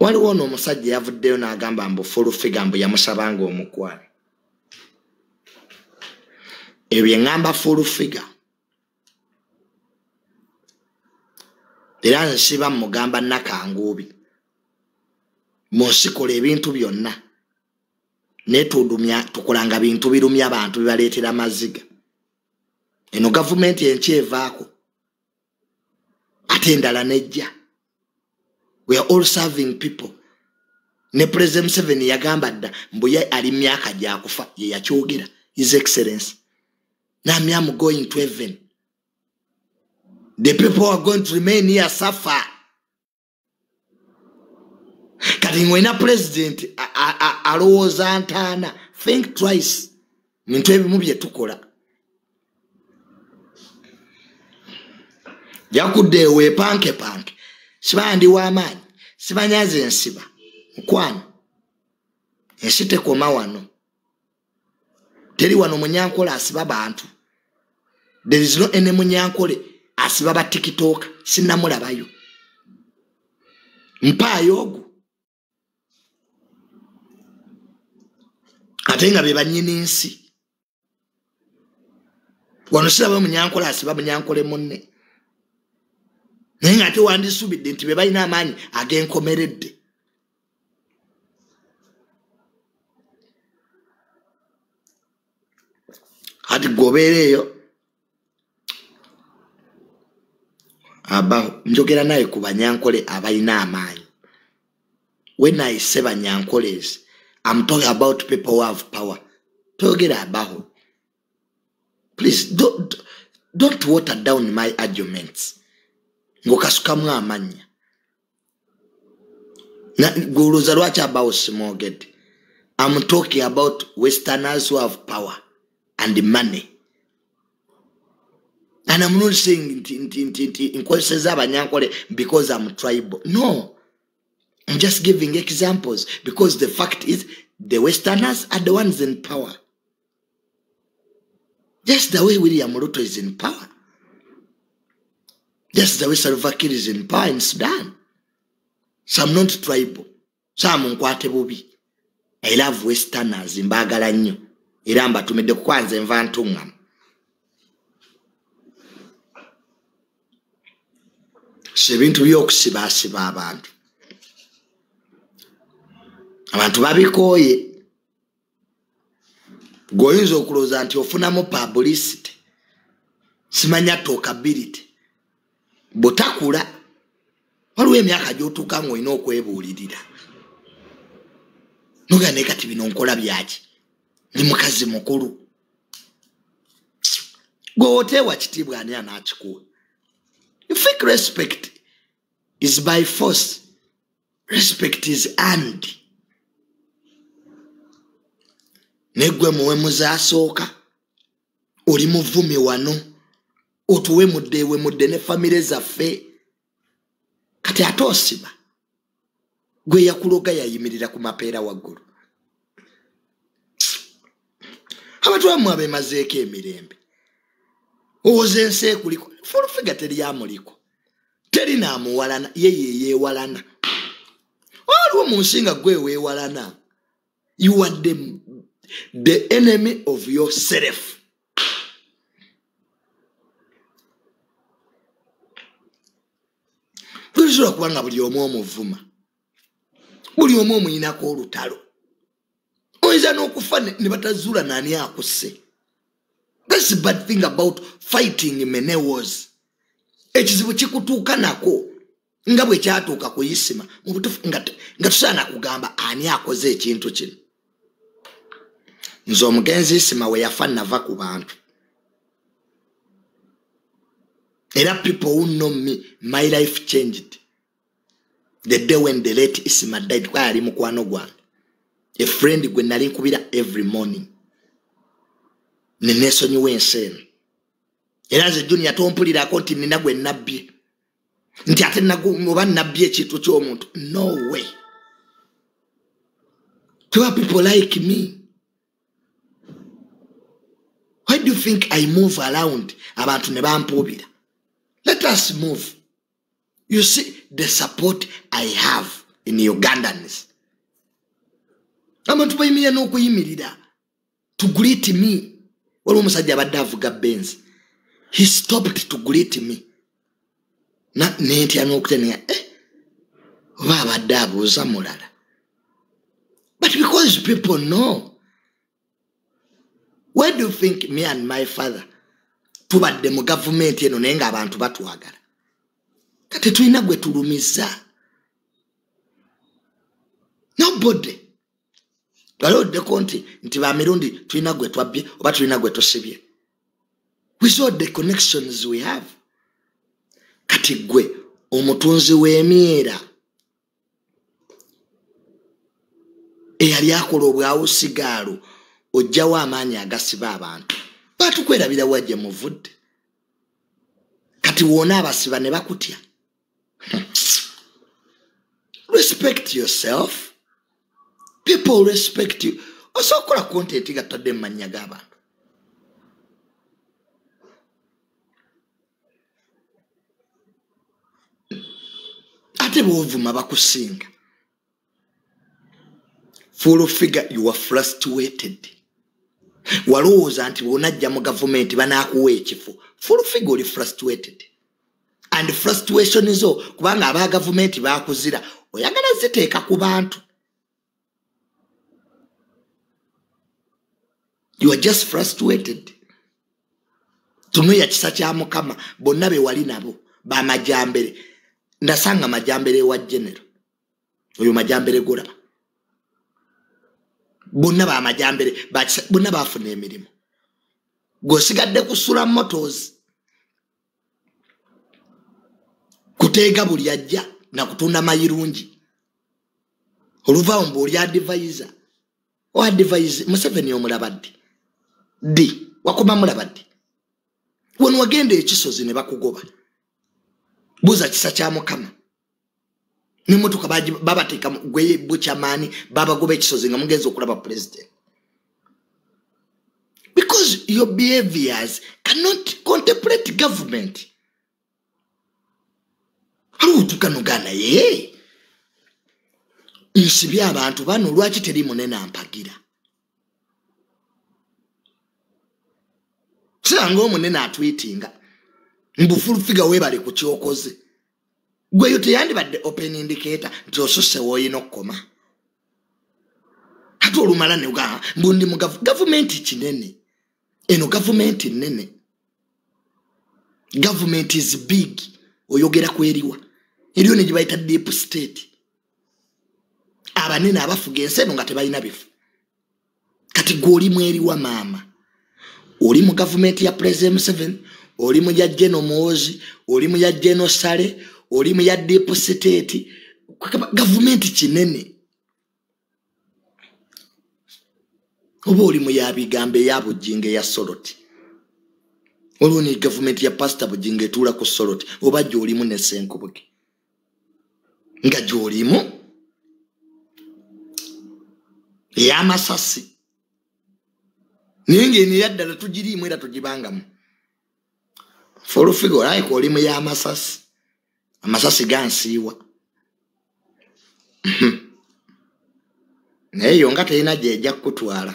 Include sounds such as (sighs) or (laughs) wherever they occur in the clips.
waliwo ono omusajja yavuddeyo n'agamba mbu fulufiga mbu yamusabanga omukwano ebyo eŋŋamba fulufiga era nsiba mugamba nakanguubi munsikola ebintu byonna. Naye tukolanga bintu birumya abantu bibaleetera maziga. Eno gavumenti enki evaako ate endala nejja we are all serving people. Ne president museveni yagamba dda mbuye ali myaka gyakufa ye yakyogera. His excellence nami am going to heaven. The people are going to remain here suffer. Kati ngwena president alowooza ntaana think twice. Bintu ebimu byetukola jakudde eweepanke panke siba ndi w'amaanyi sibanyaza ensiba mukwano ensi tekoma wano. Teri wano munyankole asiba bantu. There is no ene munyankole asiba batikitooka sinnamulabayo. Mpaayo ogwo. Ate nga be banyini nsi. Wano siraba munyankole asiba munyankole munne naye nga ate wandisuubidde nti be balina amaanyi ag'enkomeredde. Kati gobeera eyo abaho njogera naye ku banyankole abalina amaanyi. When i say banyankoles i'm talking about people who have power. Toyogera abaho. Please don't, don't water down my arguments ngaokasukamu amannya guluza lwaki abawo smoged i'm talking about westerners who have power and money. And i'm not saying nti nkozeseza abanyankole because i'm tribal. No. I'm just giving examples because the fact is the westerners are the ones in power. Just the way william ruto is in power just the way salva kiir is in power in sudan. So i'm not tribal so amunkwate bubi. I love westerners mbaagala nnyo era mbatumidde kukwanza enva ntuŋŋamu so ebintu byokusibaasiba abantu. Abantu babikooye gweoyinza okulowooza nti ofunamu publicity. Simanya tokability bwetakula waliwo emyaka gyotuuka nga olina okwebuulirira. Noga naye kati bino nkola byaki? Ndi mukazi mukulu. Gwe oteewa kitiibwa ani anakikuwa? Fake respect is by force. Respect is and negwe muwemuzi asooka oli muvumi wano otuwemudde ewemudde ne famire zaffe. Kati ate osiba gwe yakuloga yayimirira ku mapeera waggulu. Abantu bamu abemazeeko emirembe. Owoza ensi ekuliko fulufiga teryamuliko teri naamuwalana ye yeyeewalana waliwo mu nsi nga gwe weewalana. You are the, the enemy of yourself tulisobola kuba nga buli omu omuvuma buli omu omuyinako olutalo. Oyinza n'okufa ne batazuula naani akusse. Thats bad thing about fighting menewos ekizibu kikutuuka nako nga bwe kyatuuka ku isima mubutufu nga tusaana kugamba ani akoze ekintu kino. Nze omugenzi isima we yafa nava ku bantu era people who know me my life changed. The day when the late isima died kwa yali mukwano gwange. A friend gwe nali nkubira every morning. Nenesonyiwa ensi eno era nze junior tompulirako nti nina gwe nabbye. Nti ate oba nabbye ekintu ky'omuntu? No way. Twa people like me. Why do you think i move around? Abantu ne bampuubira let us move. You see the support i have in ugandans. Abantu bayimirira n'okuyimirira to greet me. Waliwo omusajja abadde avuga benz. He stopped to greet me. Na- nentya n'okutenea eh, oba abadde abuuza mulala. But because people know why do you think me and my father tubadde mu gavumenti eno naye ng'abantu batwagala. Kati tulina gwe tulumiza. Nobody. Twaloddeko nti nti bamirundi tulina gwe twabbye oba tulina gwe tusibye with all the connections we have. Kati gwe omutunzi w'emyera. Eyali akola obwawusigaalo ojjawo amaanyi agasiba abantu batukwerabira wajje muvudde. Kati woona abasiba ne bakutya? Respect yourself. People respect you. Osobola okukola content gatadde mu mannya g'abantu ate bwovuma bakusinga. Full figure you are frustrated walowooza nti bwonajja mu gavumenti banaakuwa ekifo full figure oli frustrated. And frustration zo kubanga aba gavumenti bakuzira oyagala ziteeka ku bantu. You are just frustrated. Tunuya kisa kya mukama bonna bewali nabo bamajambere ndasanga majambere wa genero oyo majambere golaba bonna bamajambere bonna bafuna emirimu. Gosigadde kusula motos kuteega buli ajja nakutunda mayirungi. Oluvaawo mbu oli adivaiza oadivaize museveni omulaba ddi? Ddi? Wakoma mulaba ddi? Wano wagenda ekisozi ne bakugoba. Buuza kisa kya mukama nemotoka babateeka mu- gwe bukyamaani babagoba ekisozi nga mugenzi okulaba president. Because your behaviors cannot contemplate government. Aliwotuka nogana ye? Nsibye abantu bano lwaki teri munene ampagira siranga omunene atwitinga mbufulufiga webale ku kyokoze gweyo teyandibadde open indicator nti osusse woyina okukoma. Ate olumala negaa mbundi mu gavu- gavumenti kinene. Eno gavumenti nene gavumenti is big oyogera kweriwa eriyo ne gyebayita deep state. Abanene abafuga ensi eno nga tebalina bifu. Kati gwe olimu eriwa maama? Oli mu gavumenti ya president museveni oli mu ya geno muwozi oli mu ya geno sale oli mu ya state Kwekaba- gavumenti kinene. Oba oli mu ya bigambo eya bujinga eya soloti waliwo ne gavumenti ya pasita bujinga etuula ku soloti oba gyolimu ne senkubuge nga gyolimu? Ey'amasasi. Naye ngaeno eyaddala tugiriimu era tugibangamu. Folufiga olayika oli mu y'amasasi amasasi gansiiwa Mhm. naye yo nga terina gyejja kukutwala.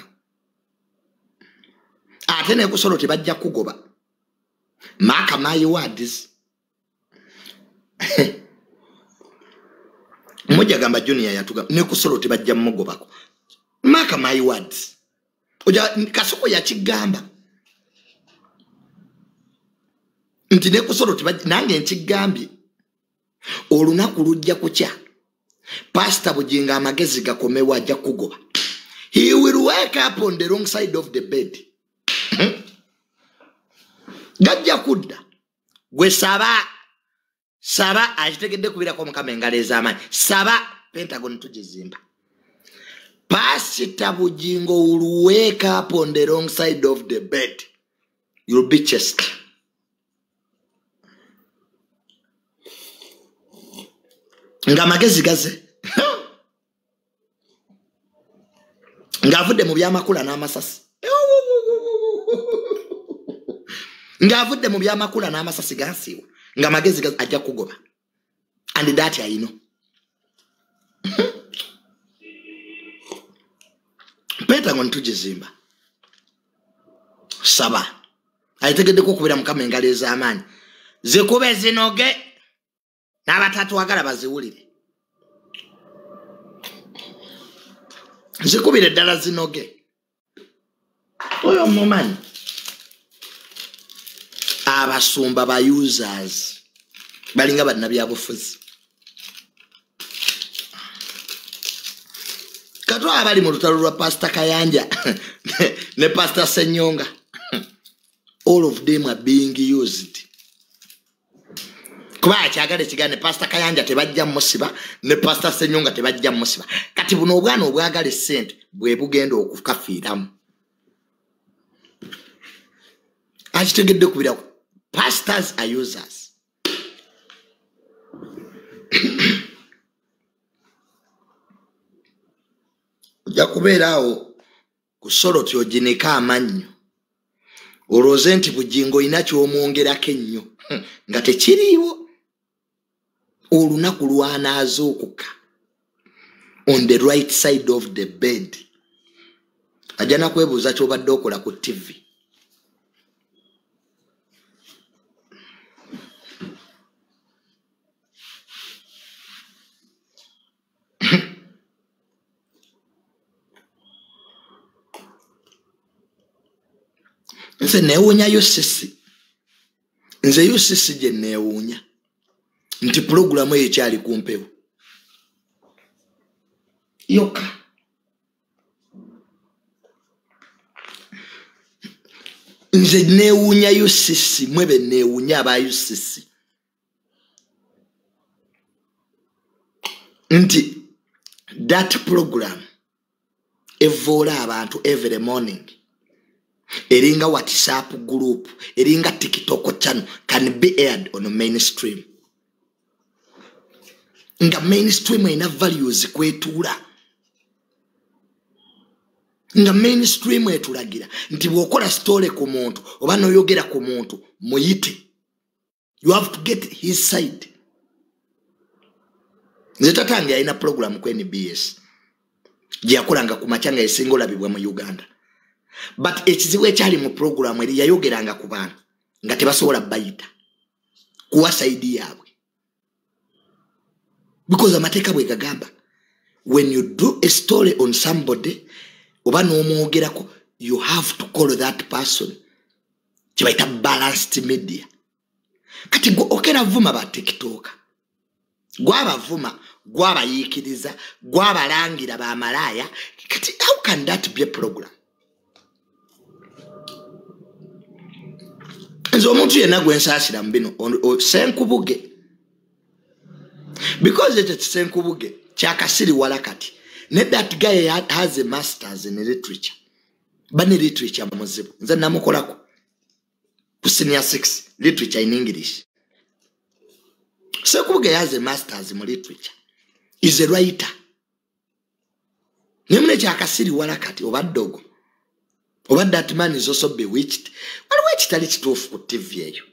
Ate nekusolo tebajja kugoba. Maaka my words mujja gamba junior yatuga nekusolo tebajja mugobako maaka words oja kasoko yakigamba. Nti nekusolo nange nkigambye olunaku lujja kukya pasita bujinga amagezi gakomewo ajja kugoba. He will wake up on the wrong side of the bed. Hmm? gajja kudda. Gwe saba saba akitegedde kubirako omukama engalo ez'amaanyi. Saba pentagon tugizimba. Pasita bujingo will wake up on the wrong side of the bed. You'll be chest ng'amagezi gaze ng'avudde mu byamakula n'amasasi. Ng'avudde mu byamakula n'amasasi gansiiwa. Ng'amagezi ajja kugoba. And that I know. pentagon tugizimba saba. Aitegeddeko okubeera mukama engalo ez'amaanyi. Zikube zinoge n'abatatwagala baziwulire. Zikubire eddala zinoge. Oyo mumanyi? Abasumba ba users balinga bannabyabufuzi. Katwa abali mu lutalo lwa pasita kayanja (laughs) ne pasita senyonga. (laughs) All of them are being used kuba akyagala ekigane pasita kayanja tebajja musiba ne pasita senyonga tebajja musiba kati buno obwana obwagala esente bwe bugenda okukafiiramu. Akitegedde kubiraku pastors are users. (clears throat) Ojja kubeera awo ku solo tyogineka amannyo olwoze nti bugingo olina kyomwongerako ennyo. (laughs) Nga tekiriiwo olunaku lwanaazuukuka on the right side of the bed. Ajja nakwebuuza kyobadde okola ku tv nze neewuunyayo sisi. Nze yo sisi gye neewuunya nti pulogulamu eyo ekyali kumpewo yokka nze neewuunyayo sisi mwebe neewuunya abayo sisi. Nti that program evoola abantu every morning. Eringa whatsapp group eringa tiktok channel can be aired on mainstream nga mainstream erina values kwetuula. Nga mainstream etulagira nti bwokola stole ku muntu oba noyogera ku muntu muyite. You have to get his side. Nze tatange alina program ku nbs gyeyakolanga ku maca nga esinga olabibwa mu uganda. But ekizibu ekyali mu puroguramu eri yayogeranga ku bantu nga tebasobola bayita kuwa saidi yaabwe because amateeka bwe gagamba when you do a story on somebody oba n'omwogerako you have to call that person. Kyebaita balanced media. Kati gwe okera vuma ba tiktok. Gwabavuma gwabayiikiriza gwabalangira bamalaaya kati how can that be a program? Nze omuntu yenna gwensaasira mu bino senkubuge because ekyo kisenkubuge kyakasiriwala kati ne that guy has a masters in literature. Bane literature muzibu. Nze namukolako. Ku senior six literature in english. Senkubuge has a masters mu literature. Is a writer. Nemune kyakasiriwala kati oba ddogo. Oba that man is also bewitched. Waliwo ekitali kituufu ku tv eyo.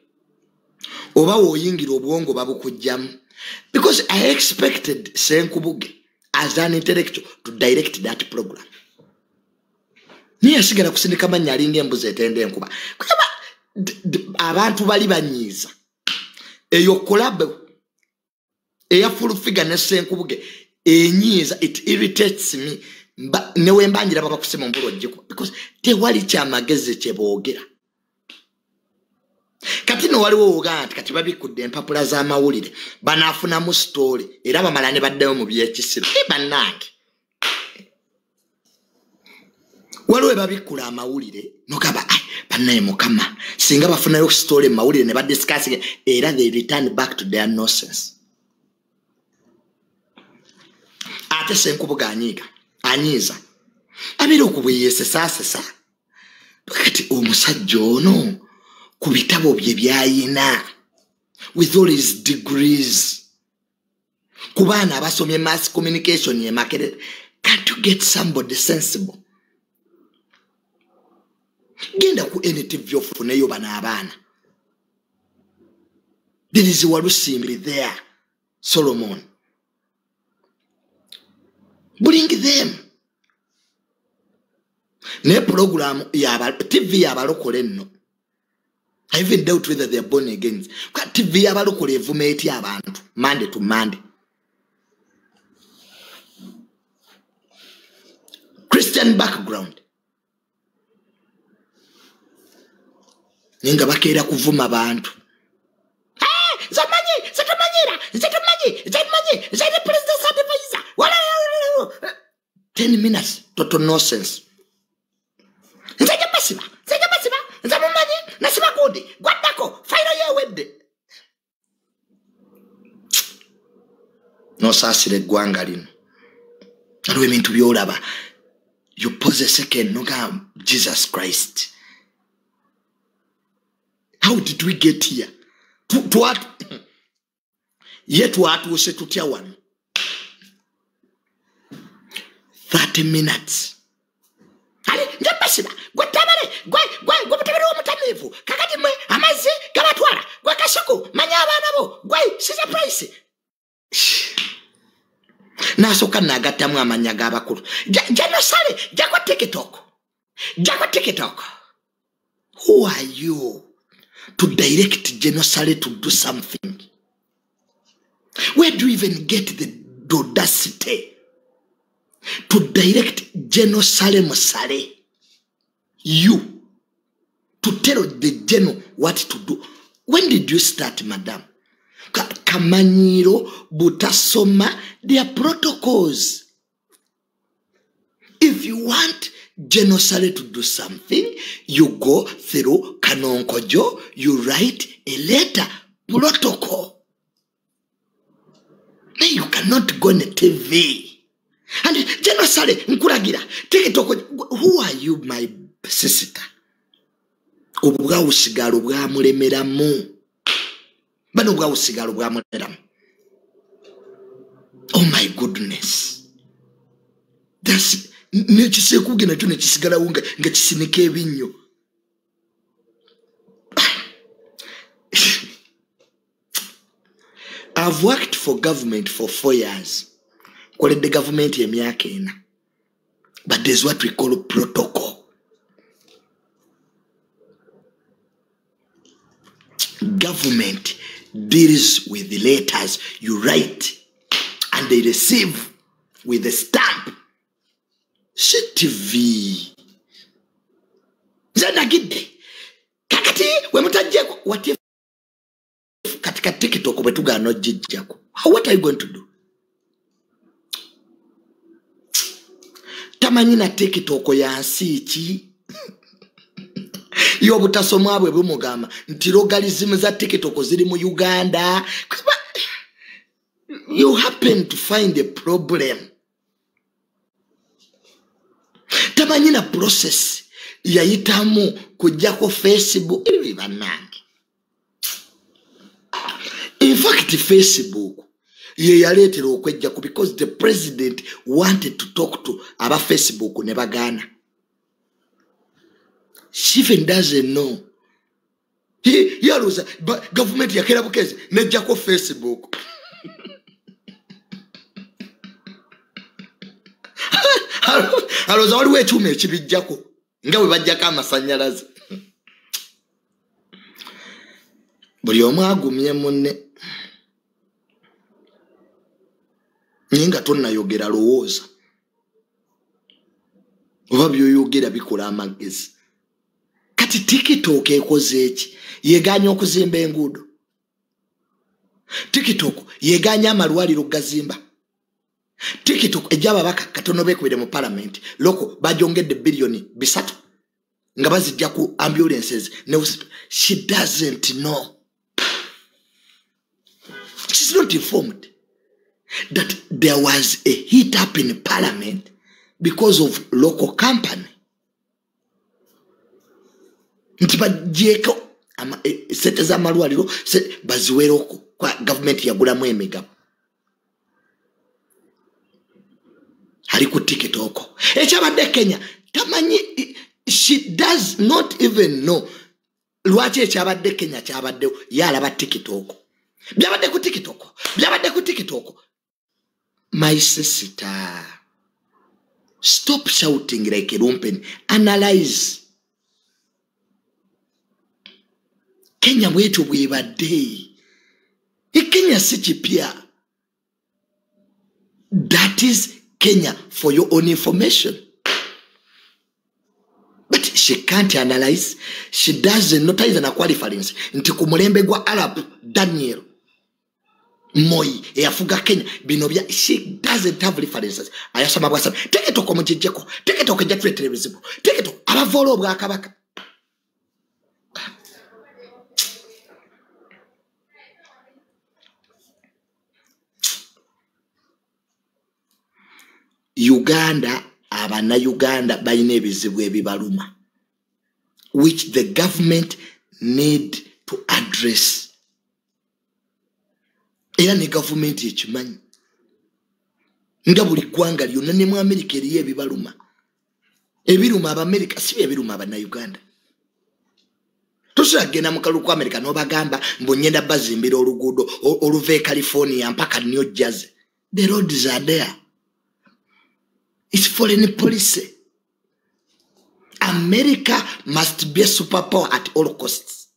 Oba woyingira obwongo babukugjamu because i expected senkubuge as an intellectual to direct that program. Niye yasigala kusindika manya alinga embuzi etenda enkuba? Kuba abantu bali banyiiza. Eyo kolabe eya fulfiga ne senkubuge enyiiza it irritates me. Newembanjira baba kusema mbula ojjeko because tewali kyamagezi kyeboogera kati no waliwo wogana nti kati babikudde empapula z'amawulire banaafunamu sitoole era bamala ne baddayo mu byekisiro e bannange. Waliwo ebabikkula amawulire nogamba bannaye mukama singa bafunayo sitoole mu mawulire ne badiscasing era they return back to their nonsense. Ate senkubuga anyiiga anyiiza abeera okubweyesesasesa kati omusajja ono ku bitabo bye byayina with all his degrees. Ku baana abasomye mass communication emakerere can't you get somebody sensible? Genda ku ntv ofuneyo bano abaana. There is walusimbi there solomon. Bring them. Naye puroguramu tv yabalokole nno I even doubt whether they are born again. TV yabalokole evuma eti abantu Monday to Monday. Christian background. Ninga bakeera kuvuma abantu. Eh, zamanyi, zatamanyira, zatamanyi, zatamanyi, zata president advisor. Wala 10 minutes total nonsense. Nzaja basiba, nzaja basiba, nzamumanyi, nasiba kundi, gwaddako, fayiro yewedde. Nosaasira eggwanga lino. Waliwo ebintu byolaba. You pause a second, noga Jesus Christ. How did we get here? Ye twatuuse tutya wano? 30 minutes. Gwe tabale gwe gwe gwe mutabale w'omutamiivu kakati mwe amazzi gabatwala gwe kasuku manya abaana bo gwe siza price nasooka nagattamu amanya g'abakulu. Janosale jako tiktok. Jako tiktok. Who are you to direct genosale to do something? Where do you even get the audacity to direct Sale Musale, you, to tell the general what to do. When did you start, madam? Kamanyiro, Butasoma, their protocols. If you want Sale to do something, you go through Kanonkojo, you write a letter, protocol. Then you cannot go on TV. and genosale nkulagira tikitoko who are you my sister obwo bwawusigalo bwamulemeramu bano bwawusigalo bwamulemeramu oh my goodness. Nekiseekuge nakyo nekisigalawo nga kisinika ebinnyo. (sighs) I've worked for government for four years. Nkoledde gavumenti emyaka ena. But there's what we call protocol government deals with the letters you write and they receive with a stamp. Ctv Zanagide. Kakati, kakati What if katika tiktok bwetugaana ogijjako what are you going to do? Tamanyi na ya yansi ki yobutasomwa bwe bumugamba nti logalizimu za tikitoko ziri mu uganda. You happen to find a problem. Tamanyi na process yayitamu kujjako facebook. Ebyo bibannange infact facebook ye yaleetera okwejjaku because the president wanted to talk to aba facebook ne bagaana stephen doesn't know. Yalooza gavumenti yakeera bukezi nejjako facebook. Alooza waliwo ekyuma ekibijjako nga bwe bajjako amasanyalaze. Buli omu agumye munne. Naye nga tonnayogera lowooza. Oba byoyogera bikola amagezi kati tikitooko ekoze eki? Yeganya okuzimba enguudo. Tikitooko yeganya amalwaliro gazimba tikitooko ejja ababaka katono bekubire mu palamenti loko bajongedde biliyoni bisatu nga bazijja ku ambulances. Ne she doesn't know. She's not informed that there was a heat up in parliament because of local company nti bagyeko e, sente z'amalwaliro baziweroko kwa gavumenti yagulamu emigabo. Ali ku tikiti oko. Ekyabadde kenya tamanyi she does not even know lwaki ekyabadde kenya kyabaddewo yalaba tikiti oko. Byabadde ku tikiti oko byabadde ku tikiti oko. My sister stop shouting like a lumpen. Analyze kenya bwetyo bwebadde ekenya si kipya. That is kenya for your own information. But she can't analyze. She doesn't not even a nti ku mulembe gwa arab daniel moi eyafuga kenya. Bino bya she doesn't have references. Ayasoma bwasaba. Teketo mukijjeko teketoko ejja ebizibu teketoko abavoola obwakabaka uganda abanayuganda balina ebizibu ebibaluma which the government need to address. Era ne gavumenti ekimanyi nga buli ggwanga lyonna ne mu amerika eriyo ebibaluma. Ebiruma abamerika si byebiruma abanayuganda tosobola kgenda mu kalulu ku amerika n'obagamba mbunyenda bazimbira oluguudo oluva e california mpaka new jersey. The roads are there its foreign policy. America must be a superpower at all costs.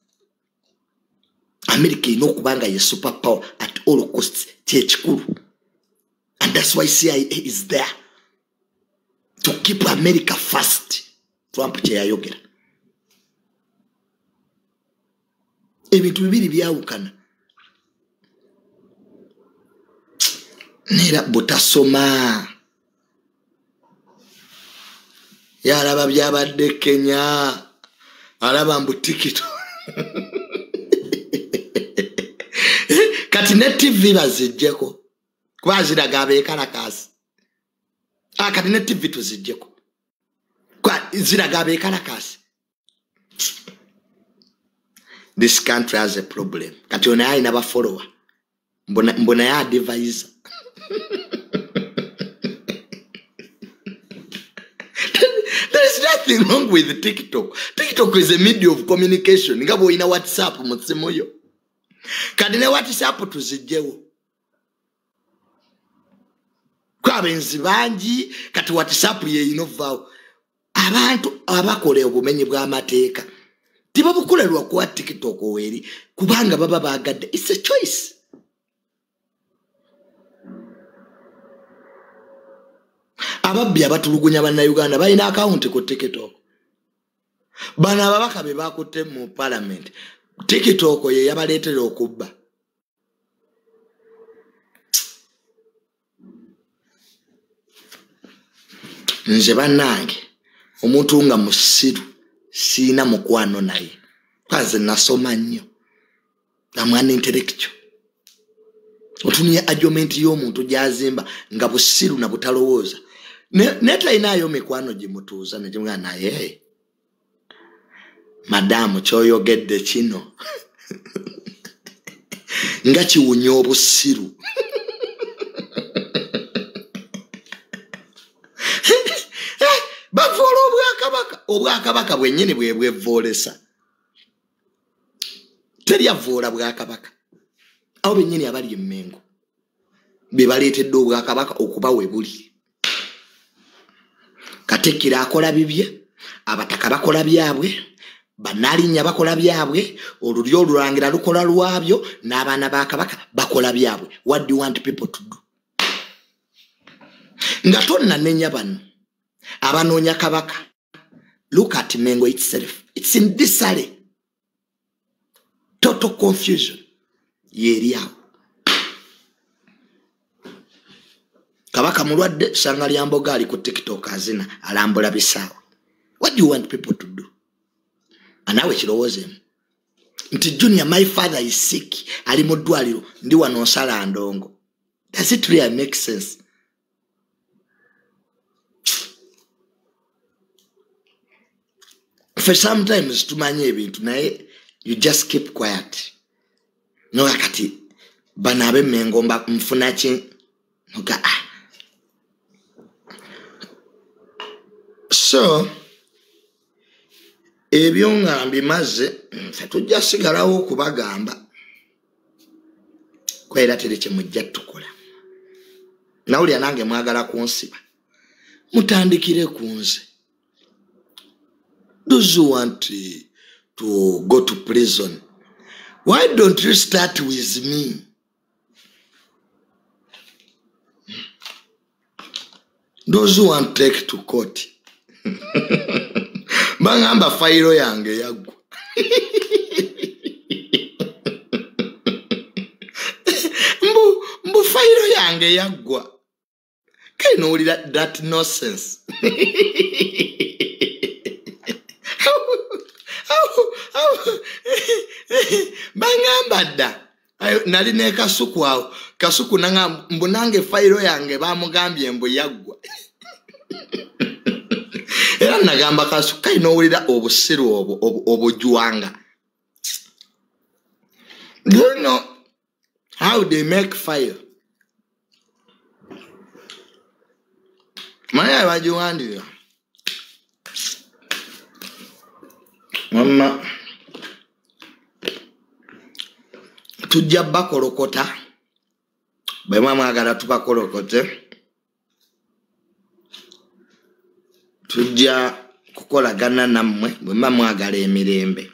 America erina okuba nga ye superpower at all costs. Kyekikulu and thats why cia is there to keep america fast trump kyeyayogera ebintu bibiri byawukana. Neera butasoma yalaba byabadde kenya. Alaba mbu tikito kati ne tv bazijjeko. Kuba ziraga abekalakasi ah, kati ne tv tuzijjeko. Ziraga abekalakasi this country has a problem. Kati onaye alina bafolowa mbunaye adivisa (laughs) there is nothing wrong with tiktok. Tiktok is a media of communication. Nga bweolina whatsapp mu simu yo. Kati ne whatsapp tuzijjewo. Kwabenzi bangi kati whatsapp yeyina ovaawo abantu abakola obumenyi bw'amateeka tibabukolerwa kuwa tiktok weeri kubanga baba bagadde. Its a choice ababbi abatulugunya bannayuganda balina akawunti ku tiktok bano ababaka be bakutte mu palamenti tiktok ye yabaleetera okubba. Nze bannange omuntu nga musiru siina mukwano naye kwanze nasoma nnyo amwana intellectual. Otunuya agumenti y'omuntu gyazimba nga busiru na butalowooza naye talinaayo mikwano gimutuuza negimuga naye madamu kyoyogedde kino. (laughs) Nga kiwunya obusiru. (laughs) Bavoola obwakabaka. Obwakabaka bwennyini bwe bwevoolesa teryavoola bwakabaka. Awo bennyini abali emmengo. Be baleetedde obwakabaka okuba we buli katikkiro akola bibye abataka bakola byabwe banalinnya bakola byabwe olulyo olulangira lukola lwabyo n'abaana ba kabaka bakola byabwe. What do you want people to do? Nga tonnanenya bano abanoonya kabaka look at mengo itself. Its in disale total confusion. Yeeri awo kabaka mulwadde sanga lya mboga ali ku tiktok azina alambula bisaawa what do you want people to do? Anaawe kirowoozeemu nti junior my father is sick ali mu ddwaliro ndi wano nsala ndongo. Does it really make sense? Fe sometimes tumanye ebintu naye you just keep quiet. Noga kati bano abemmengo nfunaki noga ah. So ebyo nga mbimaze fe tujja sigalawo okubagamba kwera tere kyemujja tukola. Nawulira nange mwagala kunsiba mutandikire ku nze. Those who want to go to prison why don't you start with me? Those who want take to court (laughs) baŋamba fayiro yange yaggwa. (laughs) Mbu mbu fayiro yange yaggwa. Kainowulira that nonsense. Baŋamba dda. Nali ne kasuku awo. Kasuku mbu nange fayiro yange bamugambye mbu yaggwa (laughs) era nagamba kasuku kaina owulira obusiru obwo obujwanga do you know how they make fire? Manye bagiwandira mama tujja bakolokota bwemwa mwagala tubakolokote tujja kukolagana nammwe bwemba mwagala emirembe.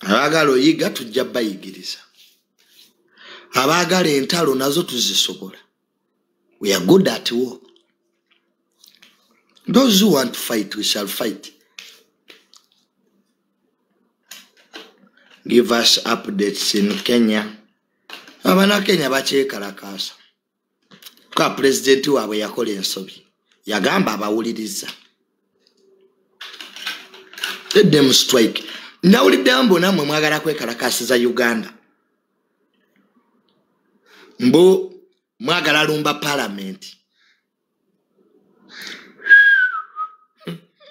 Abaagala oyiga tujja bayigiriza. Abaagala entalo nazo tuzisobola. We are good at war. Those who want to fight we shall fight. Give us updates in kenya. Abanakenya bakyekalakaasa ka pulezidenti waabwe yakola ensobi yagamba abawuliriza. Edem strike. Nawuliddewo mbu nammwe mwagala kwekalakasiza uganda. Mbu mwagala lumba palamenti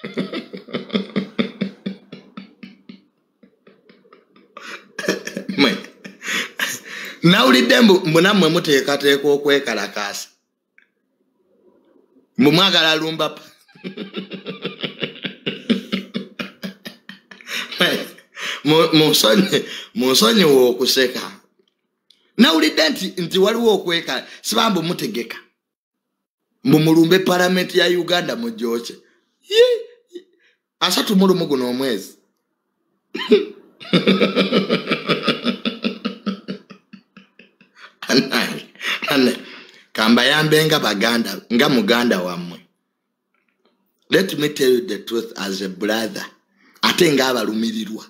(laughs) nawulidde mbu nammwe muteekateeka okwekalakaasa mbu mwagala lumba munsonyiwa okuseka nawulidde nti nti waliwo okwekala sibambu mutegeka. Mbu mulumbe palamenti ya uganda mujooke asatu mulumu guno omwezi (laughs) kambayambenga baganda nga muganda wammwe. Let me tell you the truth as a brother ate ngaabalumirirwa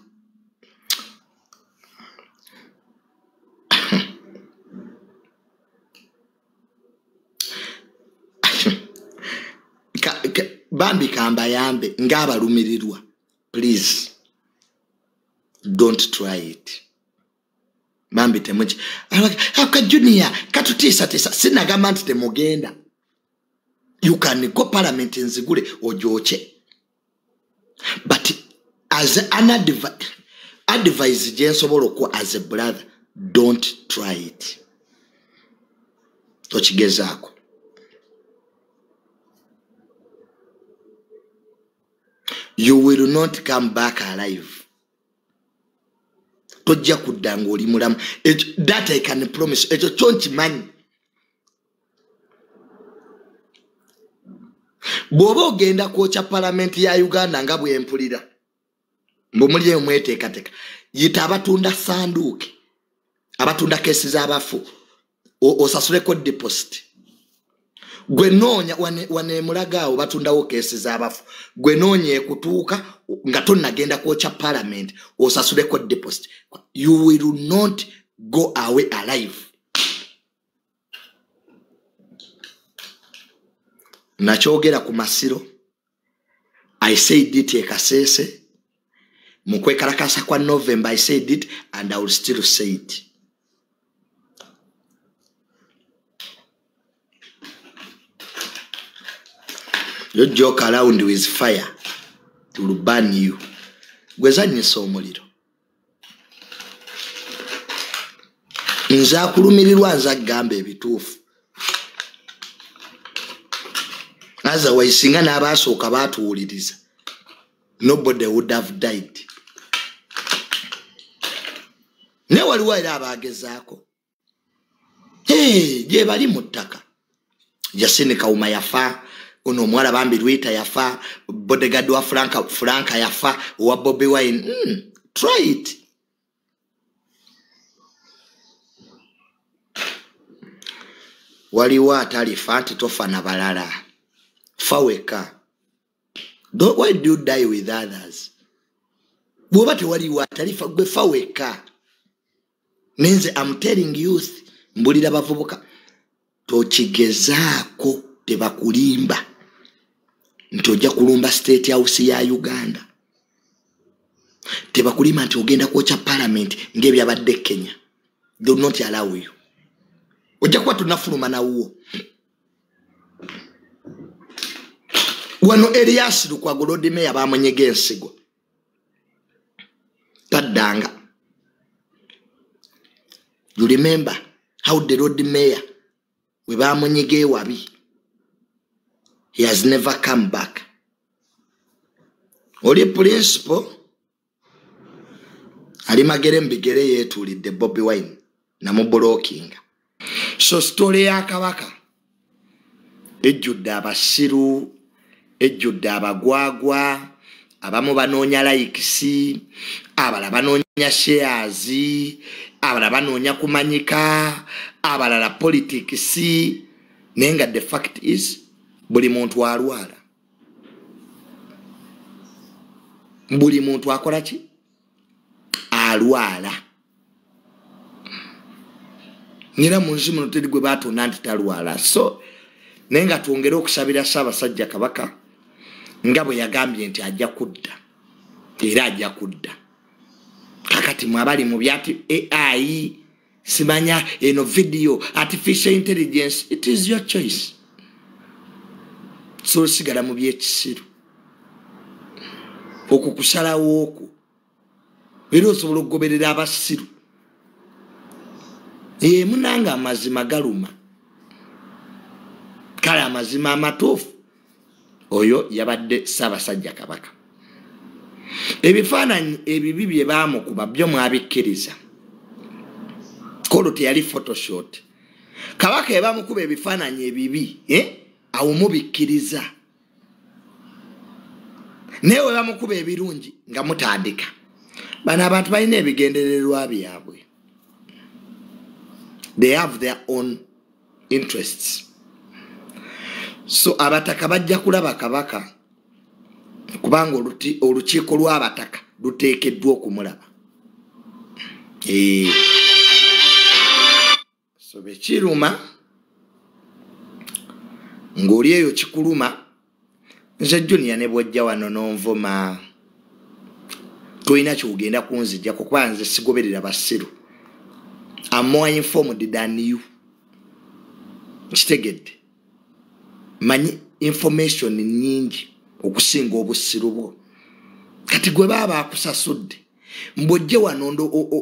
bambi kambayambe ngaabalumirirwa please don't try it bambi temuki aka junior katutiisatiisa sinagamba nti temugenda. You can go parliament nzigule ojoke but as an advi advise gyensobola okuwa as a brother don't try it. Tokigezaako. You will not come back alive tojja kudda ngaoli mulamu that i can promise ekyo kyo nkimanyi bw'oba ogenda kwokya palamenti ya uganda nga bwempulira mbumuli mweteekateeka yita abatunda sanduuke abatunda kesi z'abafu osasuleko deposit gwe noonya wanemulaga awo batundawo kesi z'abafu. Gwe noonya ekutuuka nga tonnagenda kwokya palamenti osasuleko deposit. You will not go away alive. Nakyogera ku masiro i said it ekaseese mu kwekalakasa kwa november i said it and i will still say it you joke around with fire. It will burn you gwezanyisa omuliro. Nze akulumirirwa nze akugamba ebituufu. Otherwise singa n'abaasooka baatuwuliriza nobody would have died. Naye waliwo era abagezaako. Gye bali mu ttaka. Jasini kauma yafa ono omuwala bambi lwita yafa bodegad wa franka, franka yafa owa bobi wine. Mm, try it. Waliwo atalifa nti tofa na balala. Fa weka. Why do you die with others? Bwoba tewaliwo atalifa gwe fa weka. Nenze am telling youth mbulira bavubuka tokigezaako tebakulimba nti ojja kulumba state house ya uganda. Tebakulimba nti ogenda kwokya parliament ngaebyabadde kenya. Do not allow you. Ojja kuba tonafuluma nawwo wano erias lukwago lodimeya bamunyega ensigo. Taddanga. You remember how the road mayor we bamunyega ewabi he has never come back. Oli principal ali magere mubigere yetuulidde bobi wine namubulokinga so sitole ya kabaka ejjudde abasiru ejjudde abagwagwa abamu banoonya laikisi abalala banoonya sheazi abalala banoonya kumanyika abalala politikisi naye nga the fact is buli muntu alwala. Buli muntu akola ki? Alwala. Era munsi muno teri gwe batonda nti talwala. So naye nga twongere okusabira saabasajja kabaka nga bwe yagambye nti ajja kudda era ajja kudda. Kakati mwabali mu byati ai simanya eno video artificial intelligence it is your choice so osigala mu byekisiru okwo kusalawo okwo era osobola okugoberera abasiru. Emunanga amazima galuma. Kale amazima amatuufu oyo yabadde saabasajja kabaka. Ebifaananyi ebibi bye baamukuba byo mwabikkiriza kolo teyali photoshot kabaka ebamukuba ebifaananyi ebibi eh? Awo mubikkiriza naye we bamukuba ebirungi nga mutandika. Bano abantu balina ebigendererwa byabwe. They have their own interests. So abataka bajja kulaba kabaka kubanga olukiiko lw'abataka luteekeddwa okumulaba. So bekiruma ng'oli eyo kikuluma. Nze junia ne bwajja wano n'onvuma. Tolina kyogenda kunzijjako kuba nze sigoberera basiru amoa informed than you. Kitegedde. Manyi information nyingi okusinga obusiru bwo. Kati gwe baba bakusasudde mbwojje wano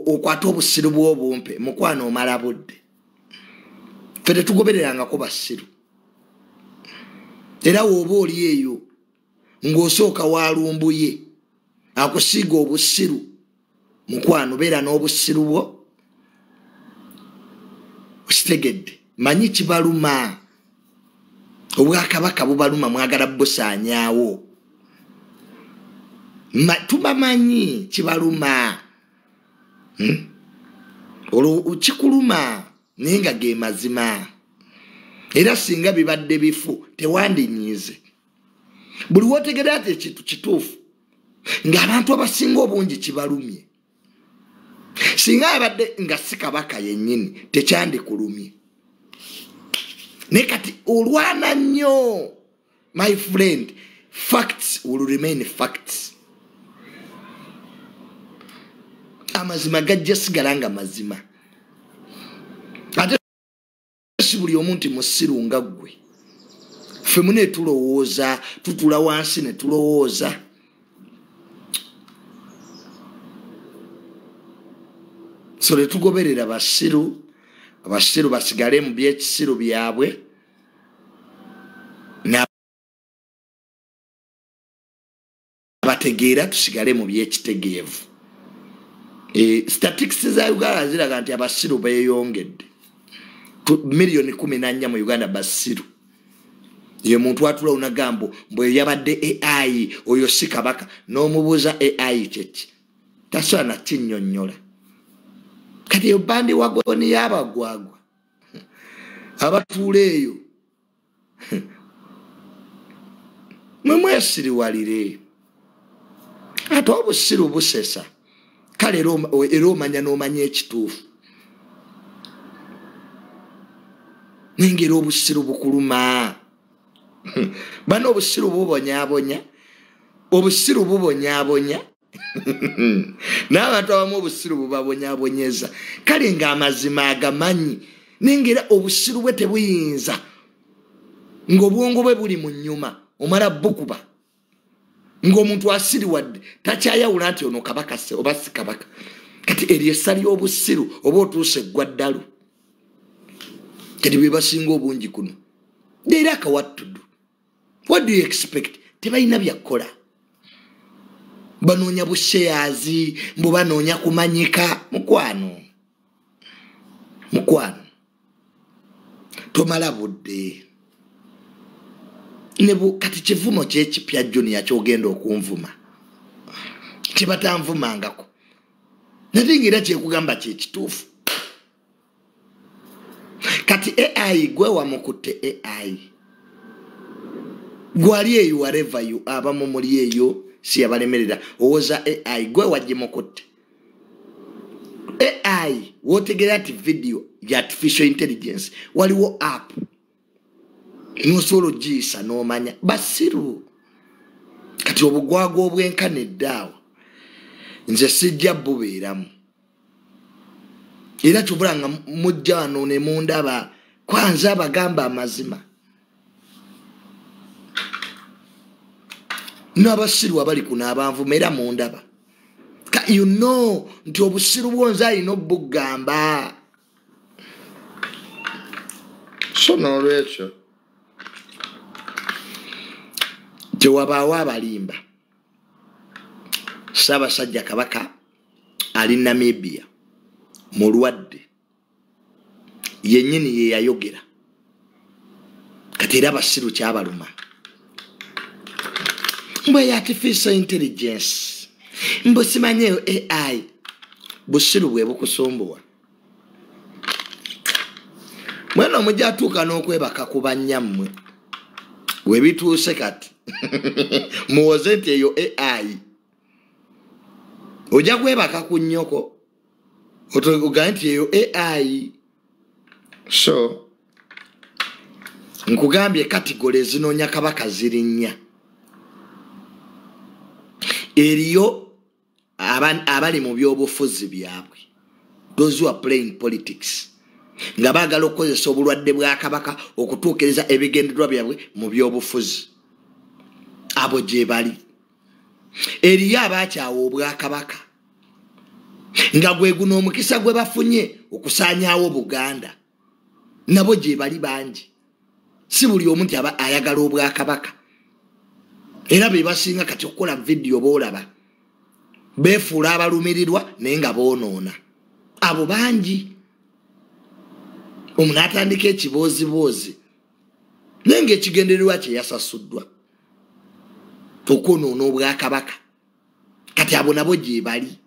okwate obusiru bwobumpe mukwana omala budde. Fe tetugobererangako basiru era woba oli eyo ng'osooka walumbuye akusiiga obusiru. Mukwano beera n'obusiru bwo. Okitegedde manyi kibaluma. Obwakabaka bubaluma mwagala busaanyaawo tubamanyi kibaluma. Hmm? olwo kikuluma naye nga ge mazima era singa bibadde bifu tewandinyiize buli wotegerera ti ekintu kituufu ng'abantu abasinga obungi kibalumye. Singa abadde nga si kabaka yennyini tekyandikulumye naye kati olwana nnyo my friend facts will remain facts. Amazima gajja sigala nga mazima ate si buli omu nti musiru nga ggwe. Ffe mune tulowooza tutula wansi ne tulowooza. So tetugoberera basiru abasiru basigale mu byekisiru byabwe bategeera tusigale mu byekitegeevu e, statics za uganda ziraga nti abasiru beyongedde miliyoni kumi nanya mu uganda basiru. Ye muntu atula onagambo mbwe yabadde ai oyo si kabaka n'omubuuza ai kyeki tasobola nakinyonyola kati eyo bandi wagoni yabagwagwa abatuula eyo. Mwemwesiriwalire ate obusiru busesa. Kale era omanya n'omanya ekituufu nengeri obusiru bukuluma. (laughs) Bana obusiru bubonyabonya obusiru bubonyabonya (laughs) n'abantu abamu obusiru bubabonyabonyeza kale ngaamazima agamanyi nengera obusiru bwe tebuyinza. Ngaobwongo bwe buli mu nyuma omala bukuba ngaomuntu asiriwadde takyayawula nti ono kabaka oba si kabaka. Kati eryo essa ly'obusiru oba otuusa eggwa ddalu kati bwe basinga obungi kuno era akawattudu what do you expect? Tebalina byakukola banoonya busheyazi mbu banoonya kumanyika. Mukwano. Mukwano. Tomala budde. Kati kivumo kyekipya juniya kyogenda okunvuma kyebatanvumangako nate ngaera kyekugamba kyekituufu kati ai gwe wamukutte ai gwali eyo wareva yo abamu muli eyo siyabalemerera owoza ai gwe wagimukutte. Ai wotegera nti video ya artificial intelligence waliwo app. Nosobola ogiyisa nomanya basiru kati obugwaga obwenkaneddaawo nze sijja bubeeramu era kyobula nga mujja wano nemundaba kwanza abagamba amazima. N'abasiru abali kunaabanvuma era mundaba. You know nti obusiru bwonze alina obugamba so nolwekyo tewabaawo abalimba. Saabasajja kabaka ali namibia mulwadde yenyini yeyayogera kati era abasiru kyabaluma. Mbwe artificial intelligence mbu simanyeyo ai busiru bwe bukusumbuwa. Mwena omujja atuuka n'okwebaka ku bannyammwe webituuse kati (laughs) muwoze nti eyo ai ojja kwebaka ku nnyoko ogambe nti eyo ai so nkugambye katigole ezinoonya kabaka ziri nnya. Eriyo abali mu byobufuzi byabwe. Those who are playing politics. Nga baagala okukozesa obulwadde bwa kabaka okutuukiriza ebigendererwa byabwe mu byobufuzi. Abo gye bali. Eriyo abakyawa obwakabaka nga gwe guno omukisa gwe bafunye okusaanyaawo buganda. Nabo gye bali bangi. Si buli omu nti aba ayagala obwakabaka. Era be basinga kati okukola vidiyo boolaba beefuula abalumirirwa naye nga boonoona. Abo bangi. Omuntu atandika ekibooziboozi. Naye ngaekigendererwa kye yasasuddwa okwonoona obwakabaka. Kati abo nabo gye bali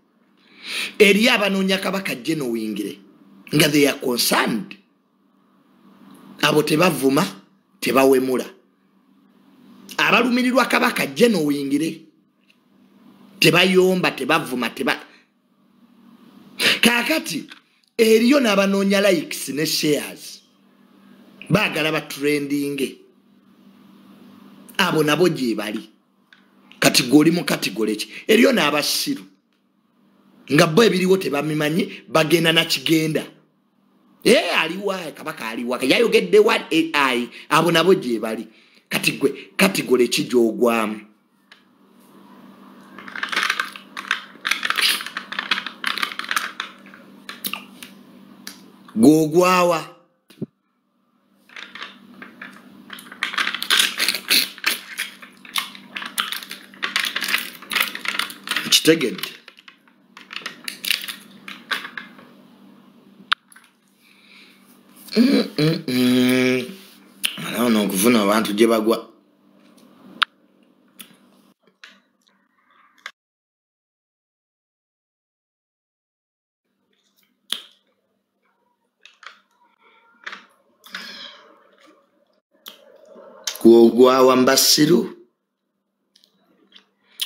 eri abanoonya kabaka genowingire nga they are concerned. Abo tebavuma tebawemula. Abalumirirwa kabaka genowingire tebayomba tebavuma teba. Kakati eriyo n'abanoonya likes ne shares baagala batrendinge. Abo nabo gye bali. Kati gweoli mu katigole ki? Eriyo n'abasiru nga bo ebiriwo tebamimanyi bagenda nakigenda aliwa kabaka aliwa yayogeddewa ai abo nabo gye bali. Kati gwe katigole ki gyogwamu gwogwawa kitegedde naona okufuna abantu gye bagwa. Gwogwawa mbasiru.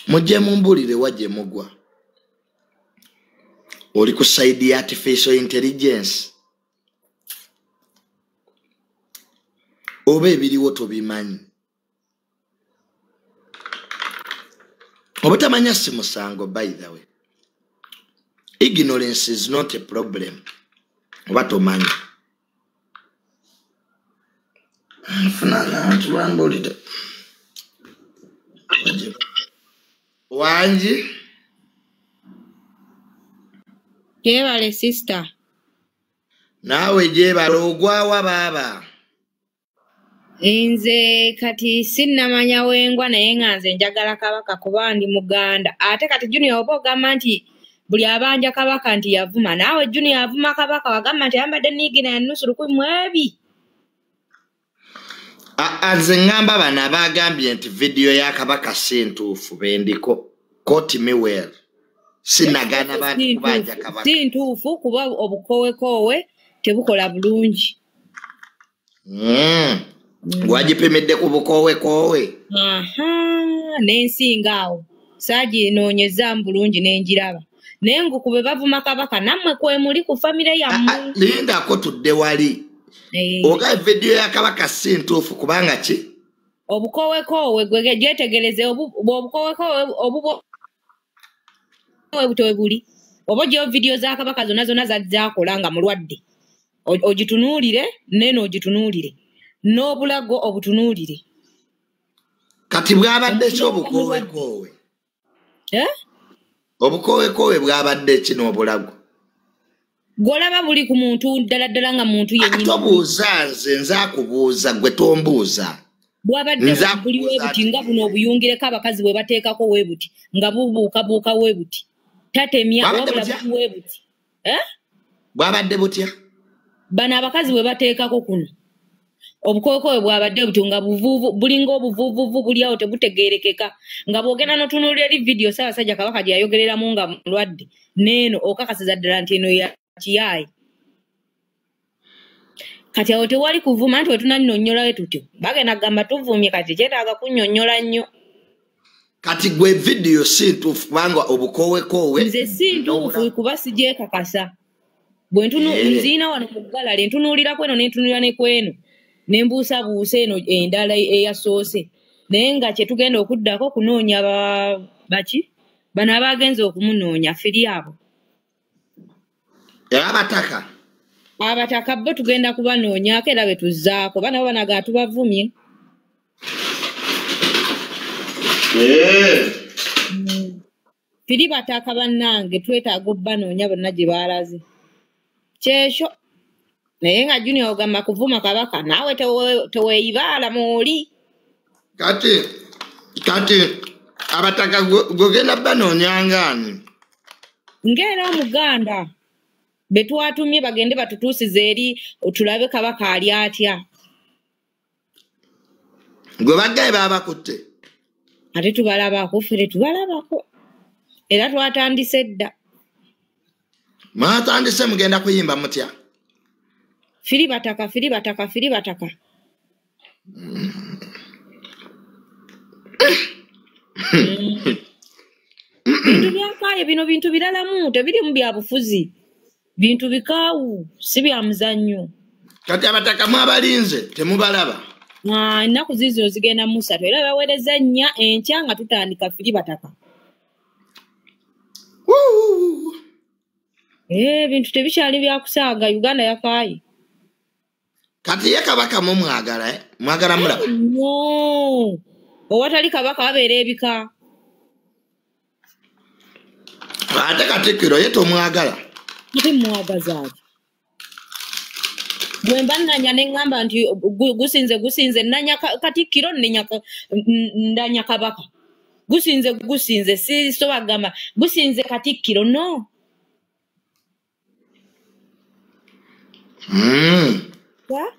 Mujje mumbulire wa gye mugwa. Oli ku saidi ya artificial intelligence oba ebiriwo tobimanyi. Obutamanya si musango by the way. Ignorance is not a problem. Oba tomanyi? Nfunanabantu bambulire wangi Yeebale sister. naawe gyebala ogwawa baaba Nze kati sinnamanya wengwa naye nga nze njagala kabaka kuba ndi muganda. Ate kati junior oba ogamba nti buli abanja kabaka nti yavuma naawe junior avuma kabaka wagamba nti ayambadde niigina ya nusu lukumi mu ebi. Nze ŋŋamba bano abagambye nti vidiyo ya kabaka si ntuufu bendiko koti me well. Sinagaana bantu kubanja kabaka. Si ntuufu kuba obukowekoowe tebukola bulungi Mm. wagipimidde ku bukowekoowe aha n'ensinga awo. Saaginoonyezaamu bulungi n'engiraba naye ngukube bavuma kabaka nammwe kwemuli ku famire yammwe lindako tudde wali. Eh. oga vidiyo ya kabaka si ntuufu kubanga ki? Obukowekoowe gwe gyetegereze obu- obukowekoowe obubo bwe buli. Oba ogyewo vidiyo za kabaka zonna zonna zali zakola nga mulwadde. Ogitunuulire neno ogitunuulire n'obulago obutunuulire. Kati bwabadde ki obukowekoowe Eh? obukowekoowe bwabadde ki n'obulago? Gw'olaba buli ku muntu ddala ddala nga muntu yennyini. Tobuuza nze nzakubuuza gwe tombuuza. Bwabadde buli webuti nga buno obuyungireko abakazi bwe bateekako webuti nga bubuukabuuka webuti tatemya wabula webuti bwabadde butya? Bano abakazi bwe bateekako kuno obukowekowe bwabadde buti nga buvuuvu bulinga obuvuuvuvu buli awo tebutegeerekeka nga bw'ogenda n'otunuulira eri vidiyo ssaabasajja kabaka gye yayogereramu nga mulwadde n'eno okakasiza ddala nti eno ya kiyaayi. Kati awo tewali kuvuma nti wetunannyonnyolayo tutyo bagenda kugamba tuvumye kati kyetaaga kunnyonnyola nnyo. Kati gwe vidiyo si ntuufu kubanga obukowekoowe nze si ntuufu kuba sigyekakasa. Bwe ntunu Eh. nziina wano mu galale ntunuulira kweno ne ntunuulira ne kweno ne mbuusabuusa eno endala eyasoose naye nga kye tugenda okuddako kunoonya ba- baki bano abagenza okumunoonya firi abo. Abataka. Abataka bo tugenda kubanoonyaako era be tuzzaako. Banabo banaga tubavumye. Firi bataka bannange twetaaga obbanoonya bonna gye baalaze. Kyekyo naye nga junior ogamba kuvuma kabaka naawe tewe- teweeyibaala mwoli kati kati abataka gwegenda banoonyangaani ng'era omuganda be twatumye bagende batutuusize eri tulabe kabaka ali atya. Gwe baggaye baabakutte. Ate tubalabako ffe tetubalabako era twatandise dda. Mwatandise mugenda kuyimba mutya firi bataka firi bataka firi bataka bintu byakaaye bino bintu biralamu tebirimu bya bufuzi. Bintu bikaawu si bya muzannyo. Kati abataka mwabalinze temubalaba. Ennaku ziizino zigenda mu ssatu era baweereza nnya enkya nga tutandika firi bataka. Eh, ebintu tebikyali byakusaaga uganda yakaaye kati ye kabaka mumwagala eh? mwagala mulaba owatali kabaka babeera ebika. Ate katikkiro ye tomwagala. Ate mwagazaaki bwe mba nanya ne ŋŋamba nti gu- gusinze gusinze nanya ka- katikkiro ndanya kabaka. Gusinze gusinze sisoba kugamba gusinze katikkiro no Wa?